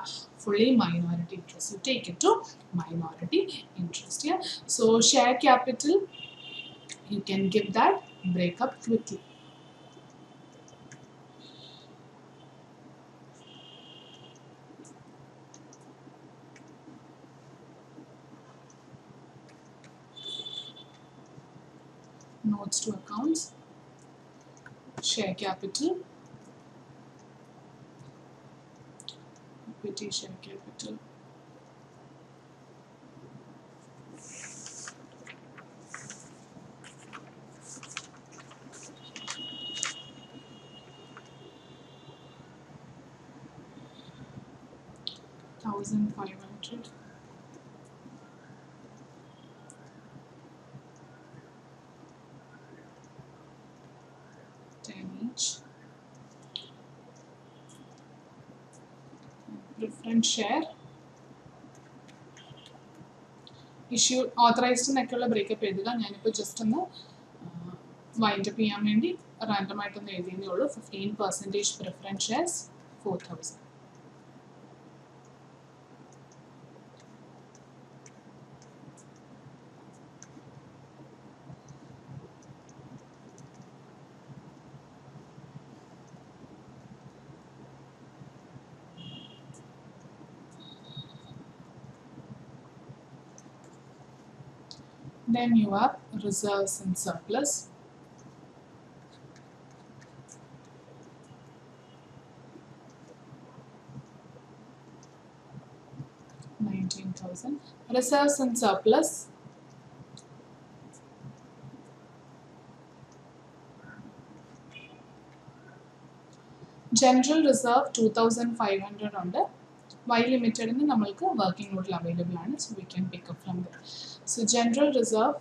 Fully minority interest take it to minority interest so share capital you can give that breakup quickly notes to accounts, share capital, equity share capital. Thousand five hundred. Preference share. Issue authorised എന്നൊക്കെയുള്ള breakup എഴുതുക. ഞാനിപ്പോൾ just ഒന്ന് wind up ചെയ്യാൻ വേണ്ടി റാൻഡമായിട്ടൊന്ന് എഴുതിയതേ ഉള്ളൂ. Fifteen percentage preference shares four thousand Then you have reserves and surplus. Nineteen thousand. Reserves and surplus. General reserve 2500 on the Y ലിമിറ്റഡിന് നമ്മൾക്ക് വർക്കിംഗ് നോട്ടിൽ അവൈലബിൾ ആണ്. So we can pick up from the so general reserve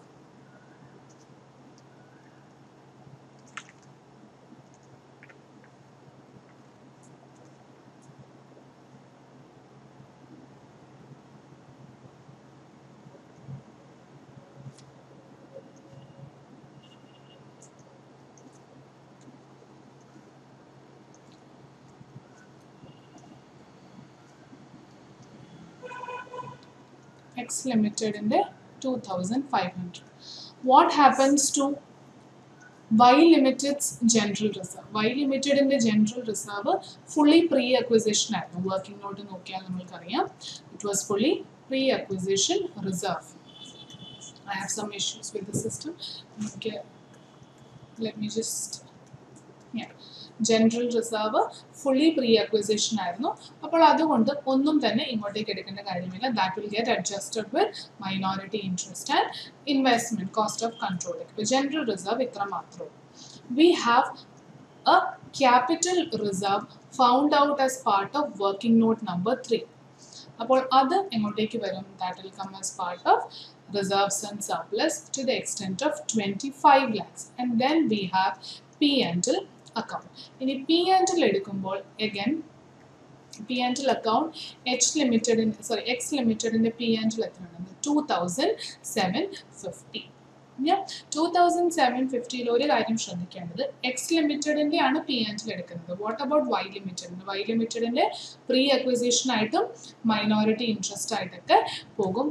X Limited in the 2500. What happens to Y Limited's General Reserve? Y Limited in the General Reserve fully pre-acquisition ആയിരുന്നു working not നോക്കിയാൽ നമ്മൾക്കറിയാം it was fully pre acquisition reserve I have some issues with the system. Okay. Let me just yeah. General reserve fully pre acquisition ആയിരുന്നു. അപ്പോൾ അതുകൊണ്ട് ഒന്നും തന്നെ ഇങ്ങോട്ടേക്ക് എടുക്കേണ്ട കാര്യമില്ല. That will get adjusted with minority interest and investment cost of ഇപ്പോൾ general reserve ഇത്ര മാത്രമേ we have a capital reserve found out as part of working note number three അപ്പോൾ അത് എങ്ങോട്ടേക്ക് വരും? That will come as part of reserves and surplus to the extent of 25 lakhs. And then we have P and L. account. ഇനി P and എടുക്കുമ്പോൾ again P and account H ലിമിറ്റഡിന്റെ sorry X ലിമിറ്റഡിന്റെ P and L എത്രയാണ് two thousand seven fifty ഇനി two thousand seven ഫിഫ്റ്റിയിൽ ഒരു കാര്യം ശ്രദ്ധിക്കേണ്ടത് എക്സ് ലിമിറ്റഡിന്റെ ആണ് പി ആൻഡിൽ എടുക്കുന്നത്. വാട്ട് അബൌട്ട് വൈ ലിമിറ്റഡിന്റെ വൈ ലിമിറ്റഡിന്റെ പ്രീ അക്വിസിഷൻ ആയിട്ടും മൈനോറിറ്റി ഇൻട്രസ്റ്റ് ആയിട്ടൊക്കെ പോകും.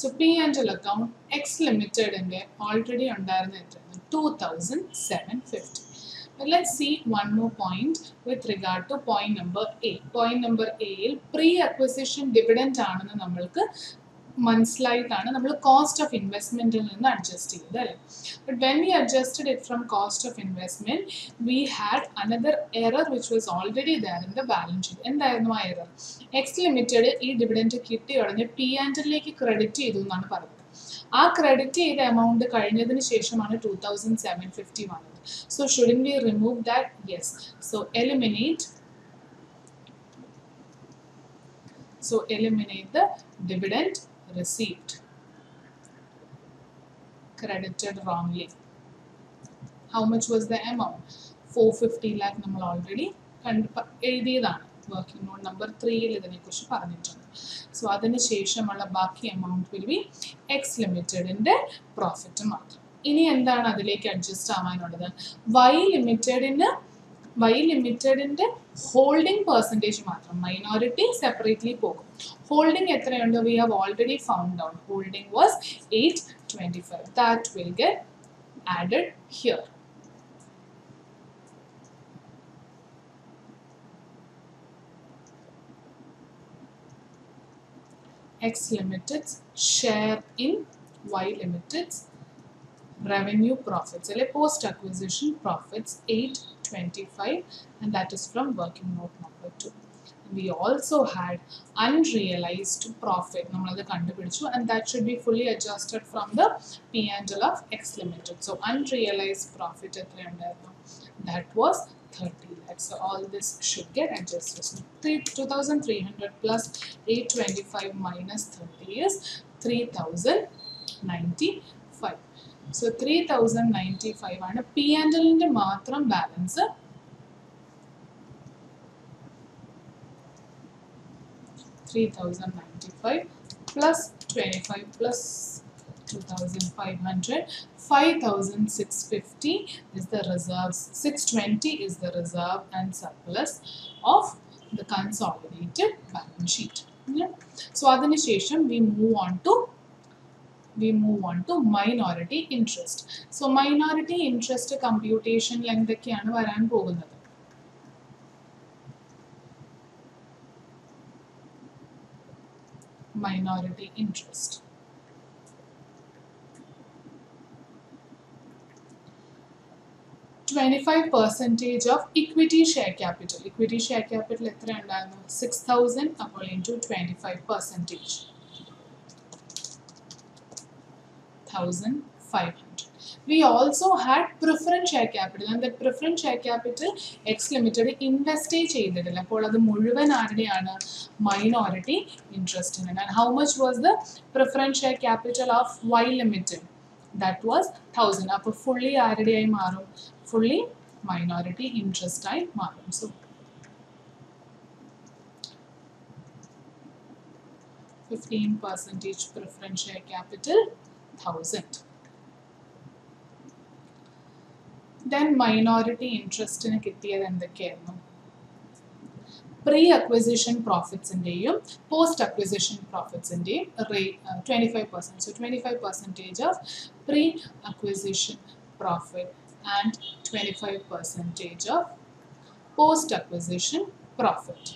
So P and L account X ലിമിറ്റഡിന്റെ ഓൾറെഡി ഉണ്ടായിരുന്ന എത്രയാണ് two thousand seven fifty let's see one more point with regard to point number A. Point number A pre acquisition dividend ആണെന്ന് നമ്മൾക്ക് മനസ്സിലായിട്ടാണ് നമ്മൾ cost of ഇൻവെസ്റ്റ്മെന്റിൽ നിന്ന് adjust ചെയ്തത് അല്ലേ? But when we adjusted it from cost of investment we had another error which was already there in the balance sheet എന്തായിരുന്നു ആ error X limited ഈ dividend കിട്ടി ഉടനെ പി ആൻഡിലേക്ക് ക്രെഡിറ്റ് ചെയ്തു എന്നാണ് പറഞ്ഞത് ആ ക്രെഡിറ്റ് ചെയ്ത എമൗണ്ട് കഴിഞ്ഞതിന് ശേഷമാണ് ടൂ തൗസൻഡ് സെവൻ ഫിഫ്റ്റി വന്നത്. So shouldn't be remove that yes so eliminate so eliminate the dividend received credited wrongly. How much was the amount? 450 lakh നമ്മൾ ഓൾറെഡി കണ്ട് എഴുതിയതാണ്. വർക്കിംഗ് നോട്ട് നമ്പർ ത്രീയിൽ ഇതിനെക്കുറിച്ച് പറഞ്ഞിട്ടുണ്ട്. സോ അതിന് ശേഷമുള്ള ബാക്കി എമൗണ്ട് വിൽ ബി എക്സ് ലിമിറ്റഡിന്റെ പ്രോഫിറ്റ് മാത്രം. ഇനി എന്താണ് അതിലേക്ക് അഡ്ജസ്റ്റ് ആവാനുള്ളത്? വൈ ലിമിറ്റഡിന് വൈ ലിമിറ്റഡിന്റെ ഹോൾഡിംഗ് പെർസെന്റേജ് മാത്രം മൈനോറിറ്റി സെപ്പറേറ്റ്ലി പോകും. ഹോൾഡിംഗ് എത്രയുണ്ട്? We have already found out holding was eight twenty five that will get added here X Limited's share in Y Limited's revenue profits, like post acquisition profits 825 and that is from working note number 2. We also had unrealized profit നമ്മളത് കണ്ടുപിടിച്ചു and that should be fully adjusted from the P&L of X Limited. So unrealized profit എത്രയുണ്ടായിരുന്നു that was 30 lakhs. So all this should get adjusted. So three- 2300 plus 825 minus 30 is 3095. So three thousand ninety five ആണ് P and എല്ലിന്റെ മാത്രം balance three thousand ninety five plus twenty five plus two thousand five hundred five thousand six fifty is the reserves six twenty is the reserve and surplus of the consolidated balance sheet so അതിനുശേഷം we move on to we move on to minority interest. So minority interest computation എന്തൊക്കെയാണ് വരാൻ പോകുന്നത് minority interest. Twenty-five percentage of equity share capital. Equity share capital എത്ര ഉണ്ടായിരുന്നു six thousand അപ്പോൾ into twenty five percentage 1500. We also had preference share capital. And that preference share capital X Limited invest ചെയ്തിട്ടില്ല. അപ്പോൾ അത് മുഴുവൻ ആരുടെയാണ്? Minority ഇൻട്രസ്റ്റിന് and how much was the preference share capital of Y limited that was thousand അപ്പോൾ fully ആരുടെയായി മാറും? Fully minority interest ആയി മാറും. So fifteen percentage preference share capital thousand. Then minority ഇൻട്രസ്റ്റിന് കിട്ടിയത് എന്തൊക്കെയായിരുന്നു? പ്രീ അക്വിസിഷൻ പ്രോഫിറ്റ്സിന്റെയും പോസ്റ്റ് അക്വിസിഷൻ പ്രോഫിറ്റ്സിന്റെയും ray twenty five percent so twenty five percentage of pre acquisition profit and twenty five percentage of post acquisition profit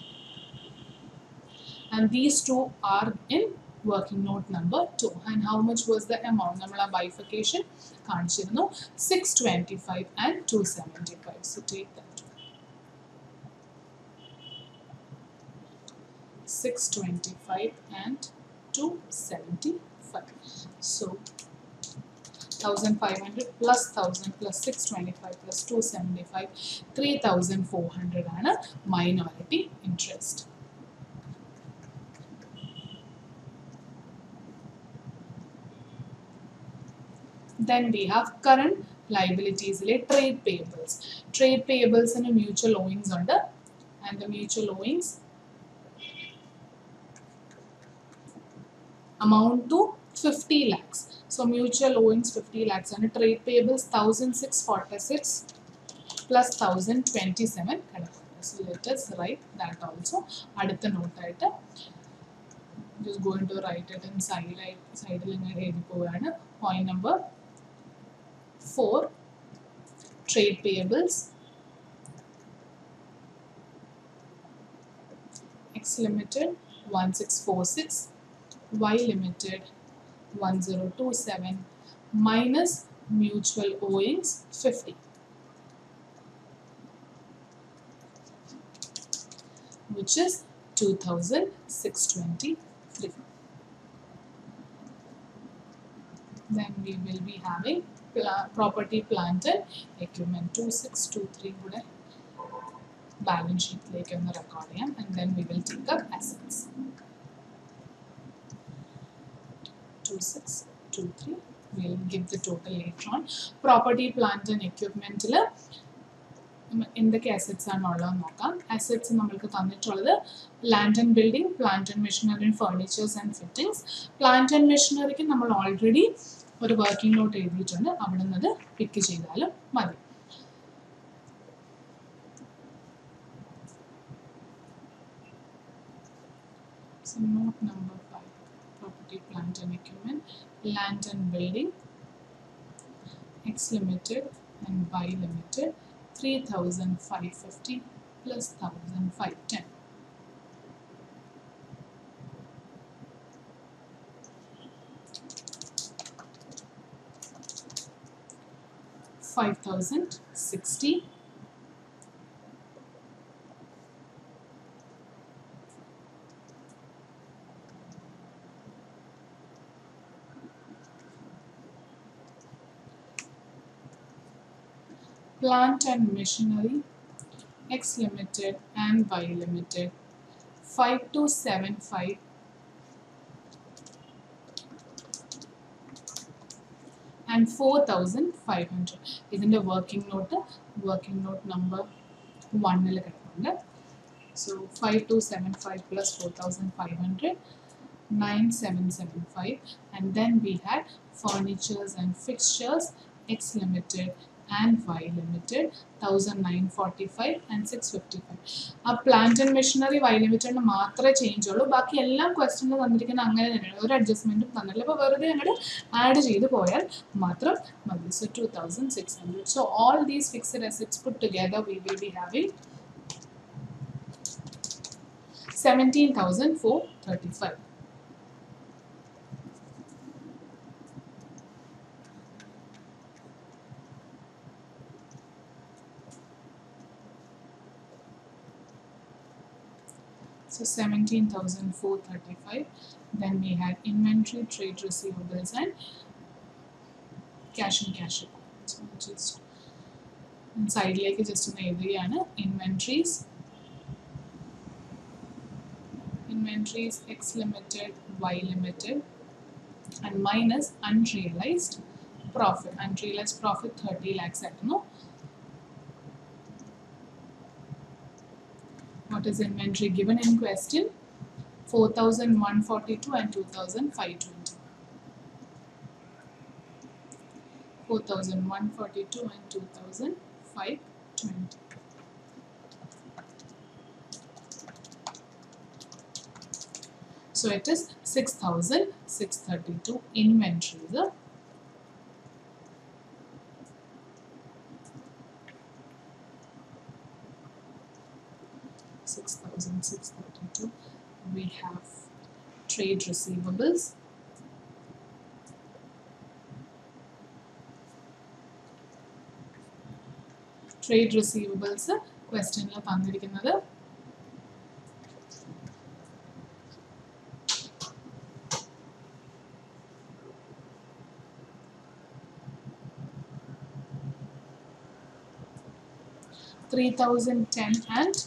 and these two are in working note number 2 and how much was the amount നമ്മൾ ആ bifurcation കാണിച്ചിരുന്നു 625 and 275 so take that 625 and 275 so 1500 plus 1000 plus 625 plus 275 3400 ആണ് minority interest Then we have current liabilities, le trade payables. Trade payables പേബിൾസിന് mutual owing's under, and the mutual owing's amount to 50 lakhs. So mutual owings 50 lakhs and trade payables 1646 plus 1027. So let us write that also. Add the note item. Just going to write it in side, side line. Point number 4 trade payables. X limited 1646 Y limited 1027 minus mutual owings 50 which is 2623 then we will be having pla- property plant and equipment 2623 കൂടെ balance ഷീറ്റിലേക്ക് ഒന്ന് record ചെയ്യാം and then we will take up assets 2623 we'll give the total later on. Property plant and equipmentൽ എന്തൊക്കെ assets ആണ് ഉള്ളതെന്ന് നോക്കാം. Assets നമ്മൾക്ക് തന്നിട്ടുള്ളത് land and building plant and machinery furnitures and fittings plant and മെഷീനറിക്ക് നമ്മൾ ഓൾറെഡി ഒരു വർക്കിംഗ് നോട്ട് എഴുതിയിട്ടുണ്ട്. അവിടെ നിന്ന് അത് പിക്ക് ചെയ്താലും മതി. Note number five property plant and equipment land and building X limited and Y limited three thousand five fifty plus thousand five ten 5060. Plant and Machinery, X Limited and Y Limited, 5275 and 4500 ഇതിന്റെ working note working note number വണ്ണിൽ കിടക്കുന്നുണ്ട് so five two seven five plus four thousand five hundred 9775 and then we had furnitures and fixtures X limited and Y limited 1945 and 655 ആ plant and machinery Y ലിമിറ്റഡിന് മാത്രമേ change ഉള്ളൂ. ബാക്കി എല്ലാം ക്വസ്റ്റനിൽ തന്നിരിക്കുന്ന അങ്ങനെ തന്നെയാണ്. ഒരു അഡ്ജസ്റ്റ്മെന്റും തന്നില്ല അപ്പോൾ വെറുതെ അങ്ങോട്ട് ആഡ് ചെയ്ത് പോയാൽ മാത്രം മതി. So two thousand six hundred so all these fixed assets put together we will be having seventeen thousand four thirty five So 17,435. Then we had inventory, trade receivables, and cash and cash equivalents. So just സൈഡിലേക്ക് just ഒന്ന് എഴുതുകയാണ് inventories inventories X limited Y limited and minus unrealised profit unrealised profit thirty lakhs ആയിരുന്നു what is inventory given in question 4142 and 2520. 4142 and 2520. So it is 6632 inventory is the 6,632. We have trade receivables. Trade receivables question la another. Three thousand ten and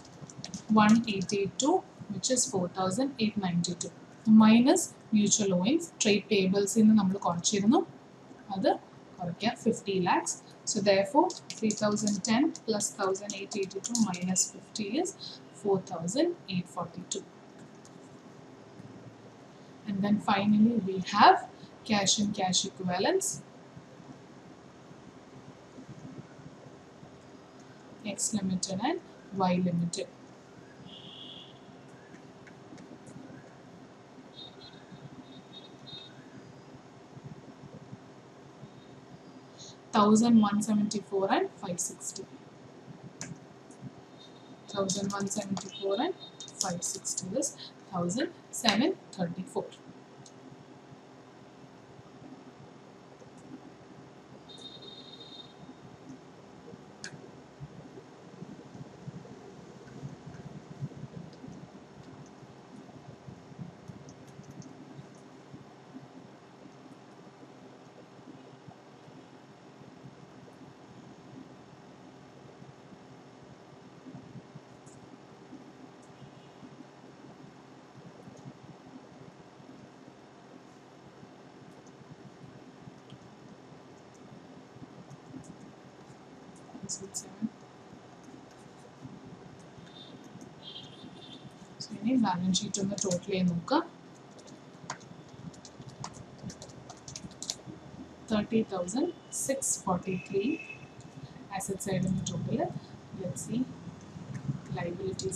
182 which is 4892 minus mutual owings trade പേബിൾസിൽ നിന്ന് നമ്മൾ കുറച്ചിരുന്നു അത് കുറയ്ക്കുക fifty lakhs so therefore three thousand ten plus thousand eight eighty two minus fifty is four thousand eight forty two And then finally we have cash and cash equivalents. X limited and Y limited. 1174 and 560. 1174 and 560 is 1734. Balance sheet ഒന്ന് total ചെയ്ത് നോക്കാം thirty thousand six forty three asset side in the total. Let's see liability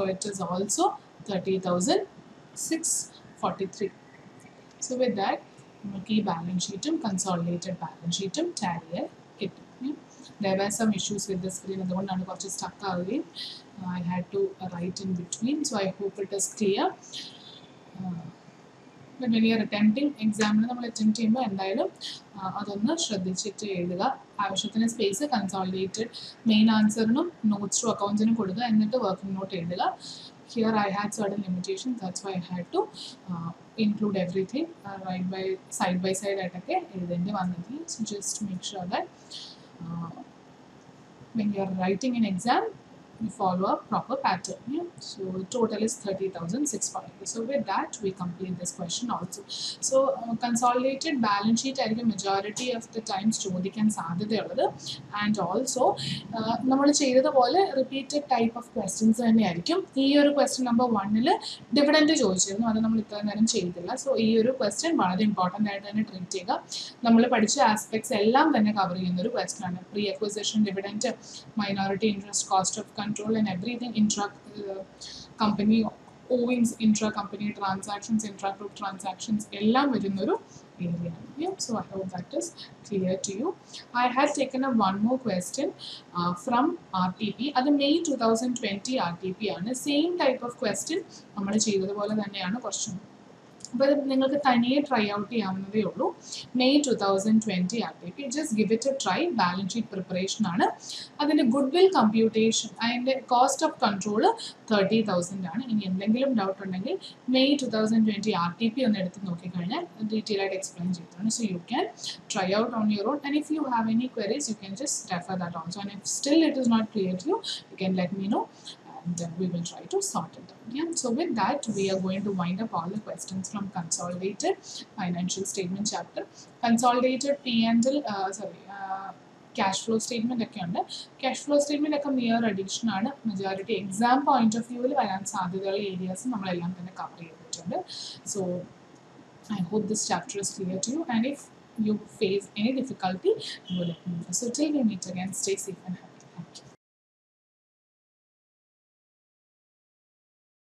So it is also 30,643. So with that, നമുക്ക് ഈ balance ഷീറ്റും consolidated balance ഷീറ്റും tally ചെയ്യാൻ കിട്ടും there are some issues with the screen അതുകൊണ്ടാണ് കുറച്ച് stuck ആവുകയും I had to write in between so I hope it is clear but when you are attempting എക്സാമിന് നമ്മൾ അറ്റംപ്റ്റ് ചെയ്യുമ്പോൾ എന്തായാലും അതൊന്ന് ശ്രദ്ധിച്ചിട്ട് എഴുതുക. ആവശ്യത്തിന് സ്പേസ് കൺസോളിഡേറ്റഡ് മെയിൻ ആൻസറിനും നോട്ട്സ് ടു അക്കൗണ്ട്സിനും കൊടുക്കുക എന്നിട്ട് വർക്കിംഗ് നോട്ട് എഴുതുക had certain limitations that's why I had to uh, include everything uh, right by side by side ആയിട്ടൊക്കെ എഴുതേണ്ടി വന്നത് so just make sure that uh, when you are writing you follow a proper pattern yeah? so total is 30,640 so with that we complete this question also. So uh, consolidated balance sheet ആയിരിക്കും majority of the times ചോദിക്കാൻ സാധ്യതയുള്ളത്. And also നമ്മൾ ചെയ്തതുപോലെ repeated type of questions തന്നെയായിരിക്കും. ഈ ഒരു question number വണ്ണിൽ dividend ചോദിച്ചിരുന്നു. അത് നമ്മൾ ഇത്ര നേരം ചെയ്തില്ല സോ ഈ ഒരു ക്വസ്റ്റ്യൻ വളരെ ഇമ്പോർട്ടന്റ് ആയിട്ട് തന്നെ ട്രീറ്റ് ചെയ്യുക. നമ്മൾ പഠിച്ച ആസ്പെക്ട്സ് എല്ലാം തന്നെ കവർ ചെയ്യുന്ന ഒരു ക്വസ്റ്റ്യൻ ആണ്. Pre acquisition dividend minority interest cost of control and everything intra company owings intra company transactions intra group transactions എല്ലാം വരുന്നൊരു area. Yeah, so I hope that is clear to you. I had taken up one more question uh, from RTP. അത് May two thousand twenty R T P ആണ് same type of question നമ്മൾ ചെയ്തതുപോലെ തന്നെയാണ് question അപ്പോൾ നിങ്ങൾക്ക് തനിയെ try out ചെയ്യാവുന്നതേ ഉള്ളൂ. May two thousand twenty T P just give it a try balance sheet preparation ആണ്. അതിന്റെ ഗുഡ് വിൽ കമ്പ്യൂട്ടേഷൻ അതിന്റെ cost of control thirty thousand ആണ്. ഇനി എന്തെങ്കിലും ഡൗട്ട് ഉണ്ടെങ്കിൽ May two thousand twenty R T P ഒന്ന് എടുത്ത് നോക്കിക്കഴിഞ്ഞാൽ ഡീറ്റെയിൽ ആയിട്ട് എക്സ്പ്ലെയിൻ ചെയ്തതാണ്. So you can try out on your own. And if you have any queries you can just refer that also and if still it is not clear to you you can let me know. and then we will try to sort it out yeah so with that we are going to wind up all the questions from consolidated financial statement chapter consolidated p&l uh, sorry uh, cash flow statement ഒക്കെ ഉണ്ട് cash flow statement ഒക്കെ mere addition ആണ് majority exam point of വ്യൂവിൽ വരാൻ സാധ്യതയുള്ള areas നമ്മളെല്ലാം തന്നെ cover ചെയ്തിട്ടുണ്ട് so I hope this chapter is clear to you. And if you face any difficulty, do let me know. So till we meet again, stay safe and happy. Thank you.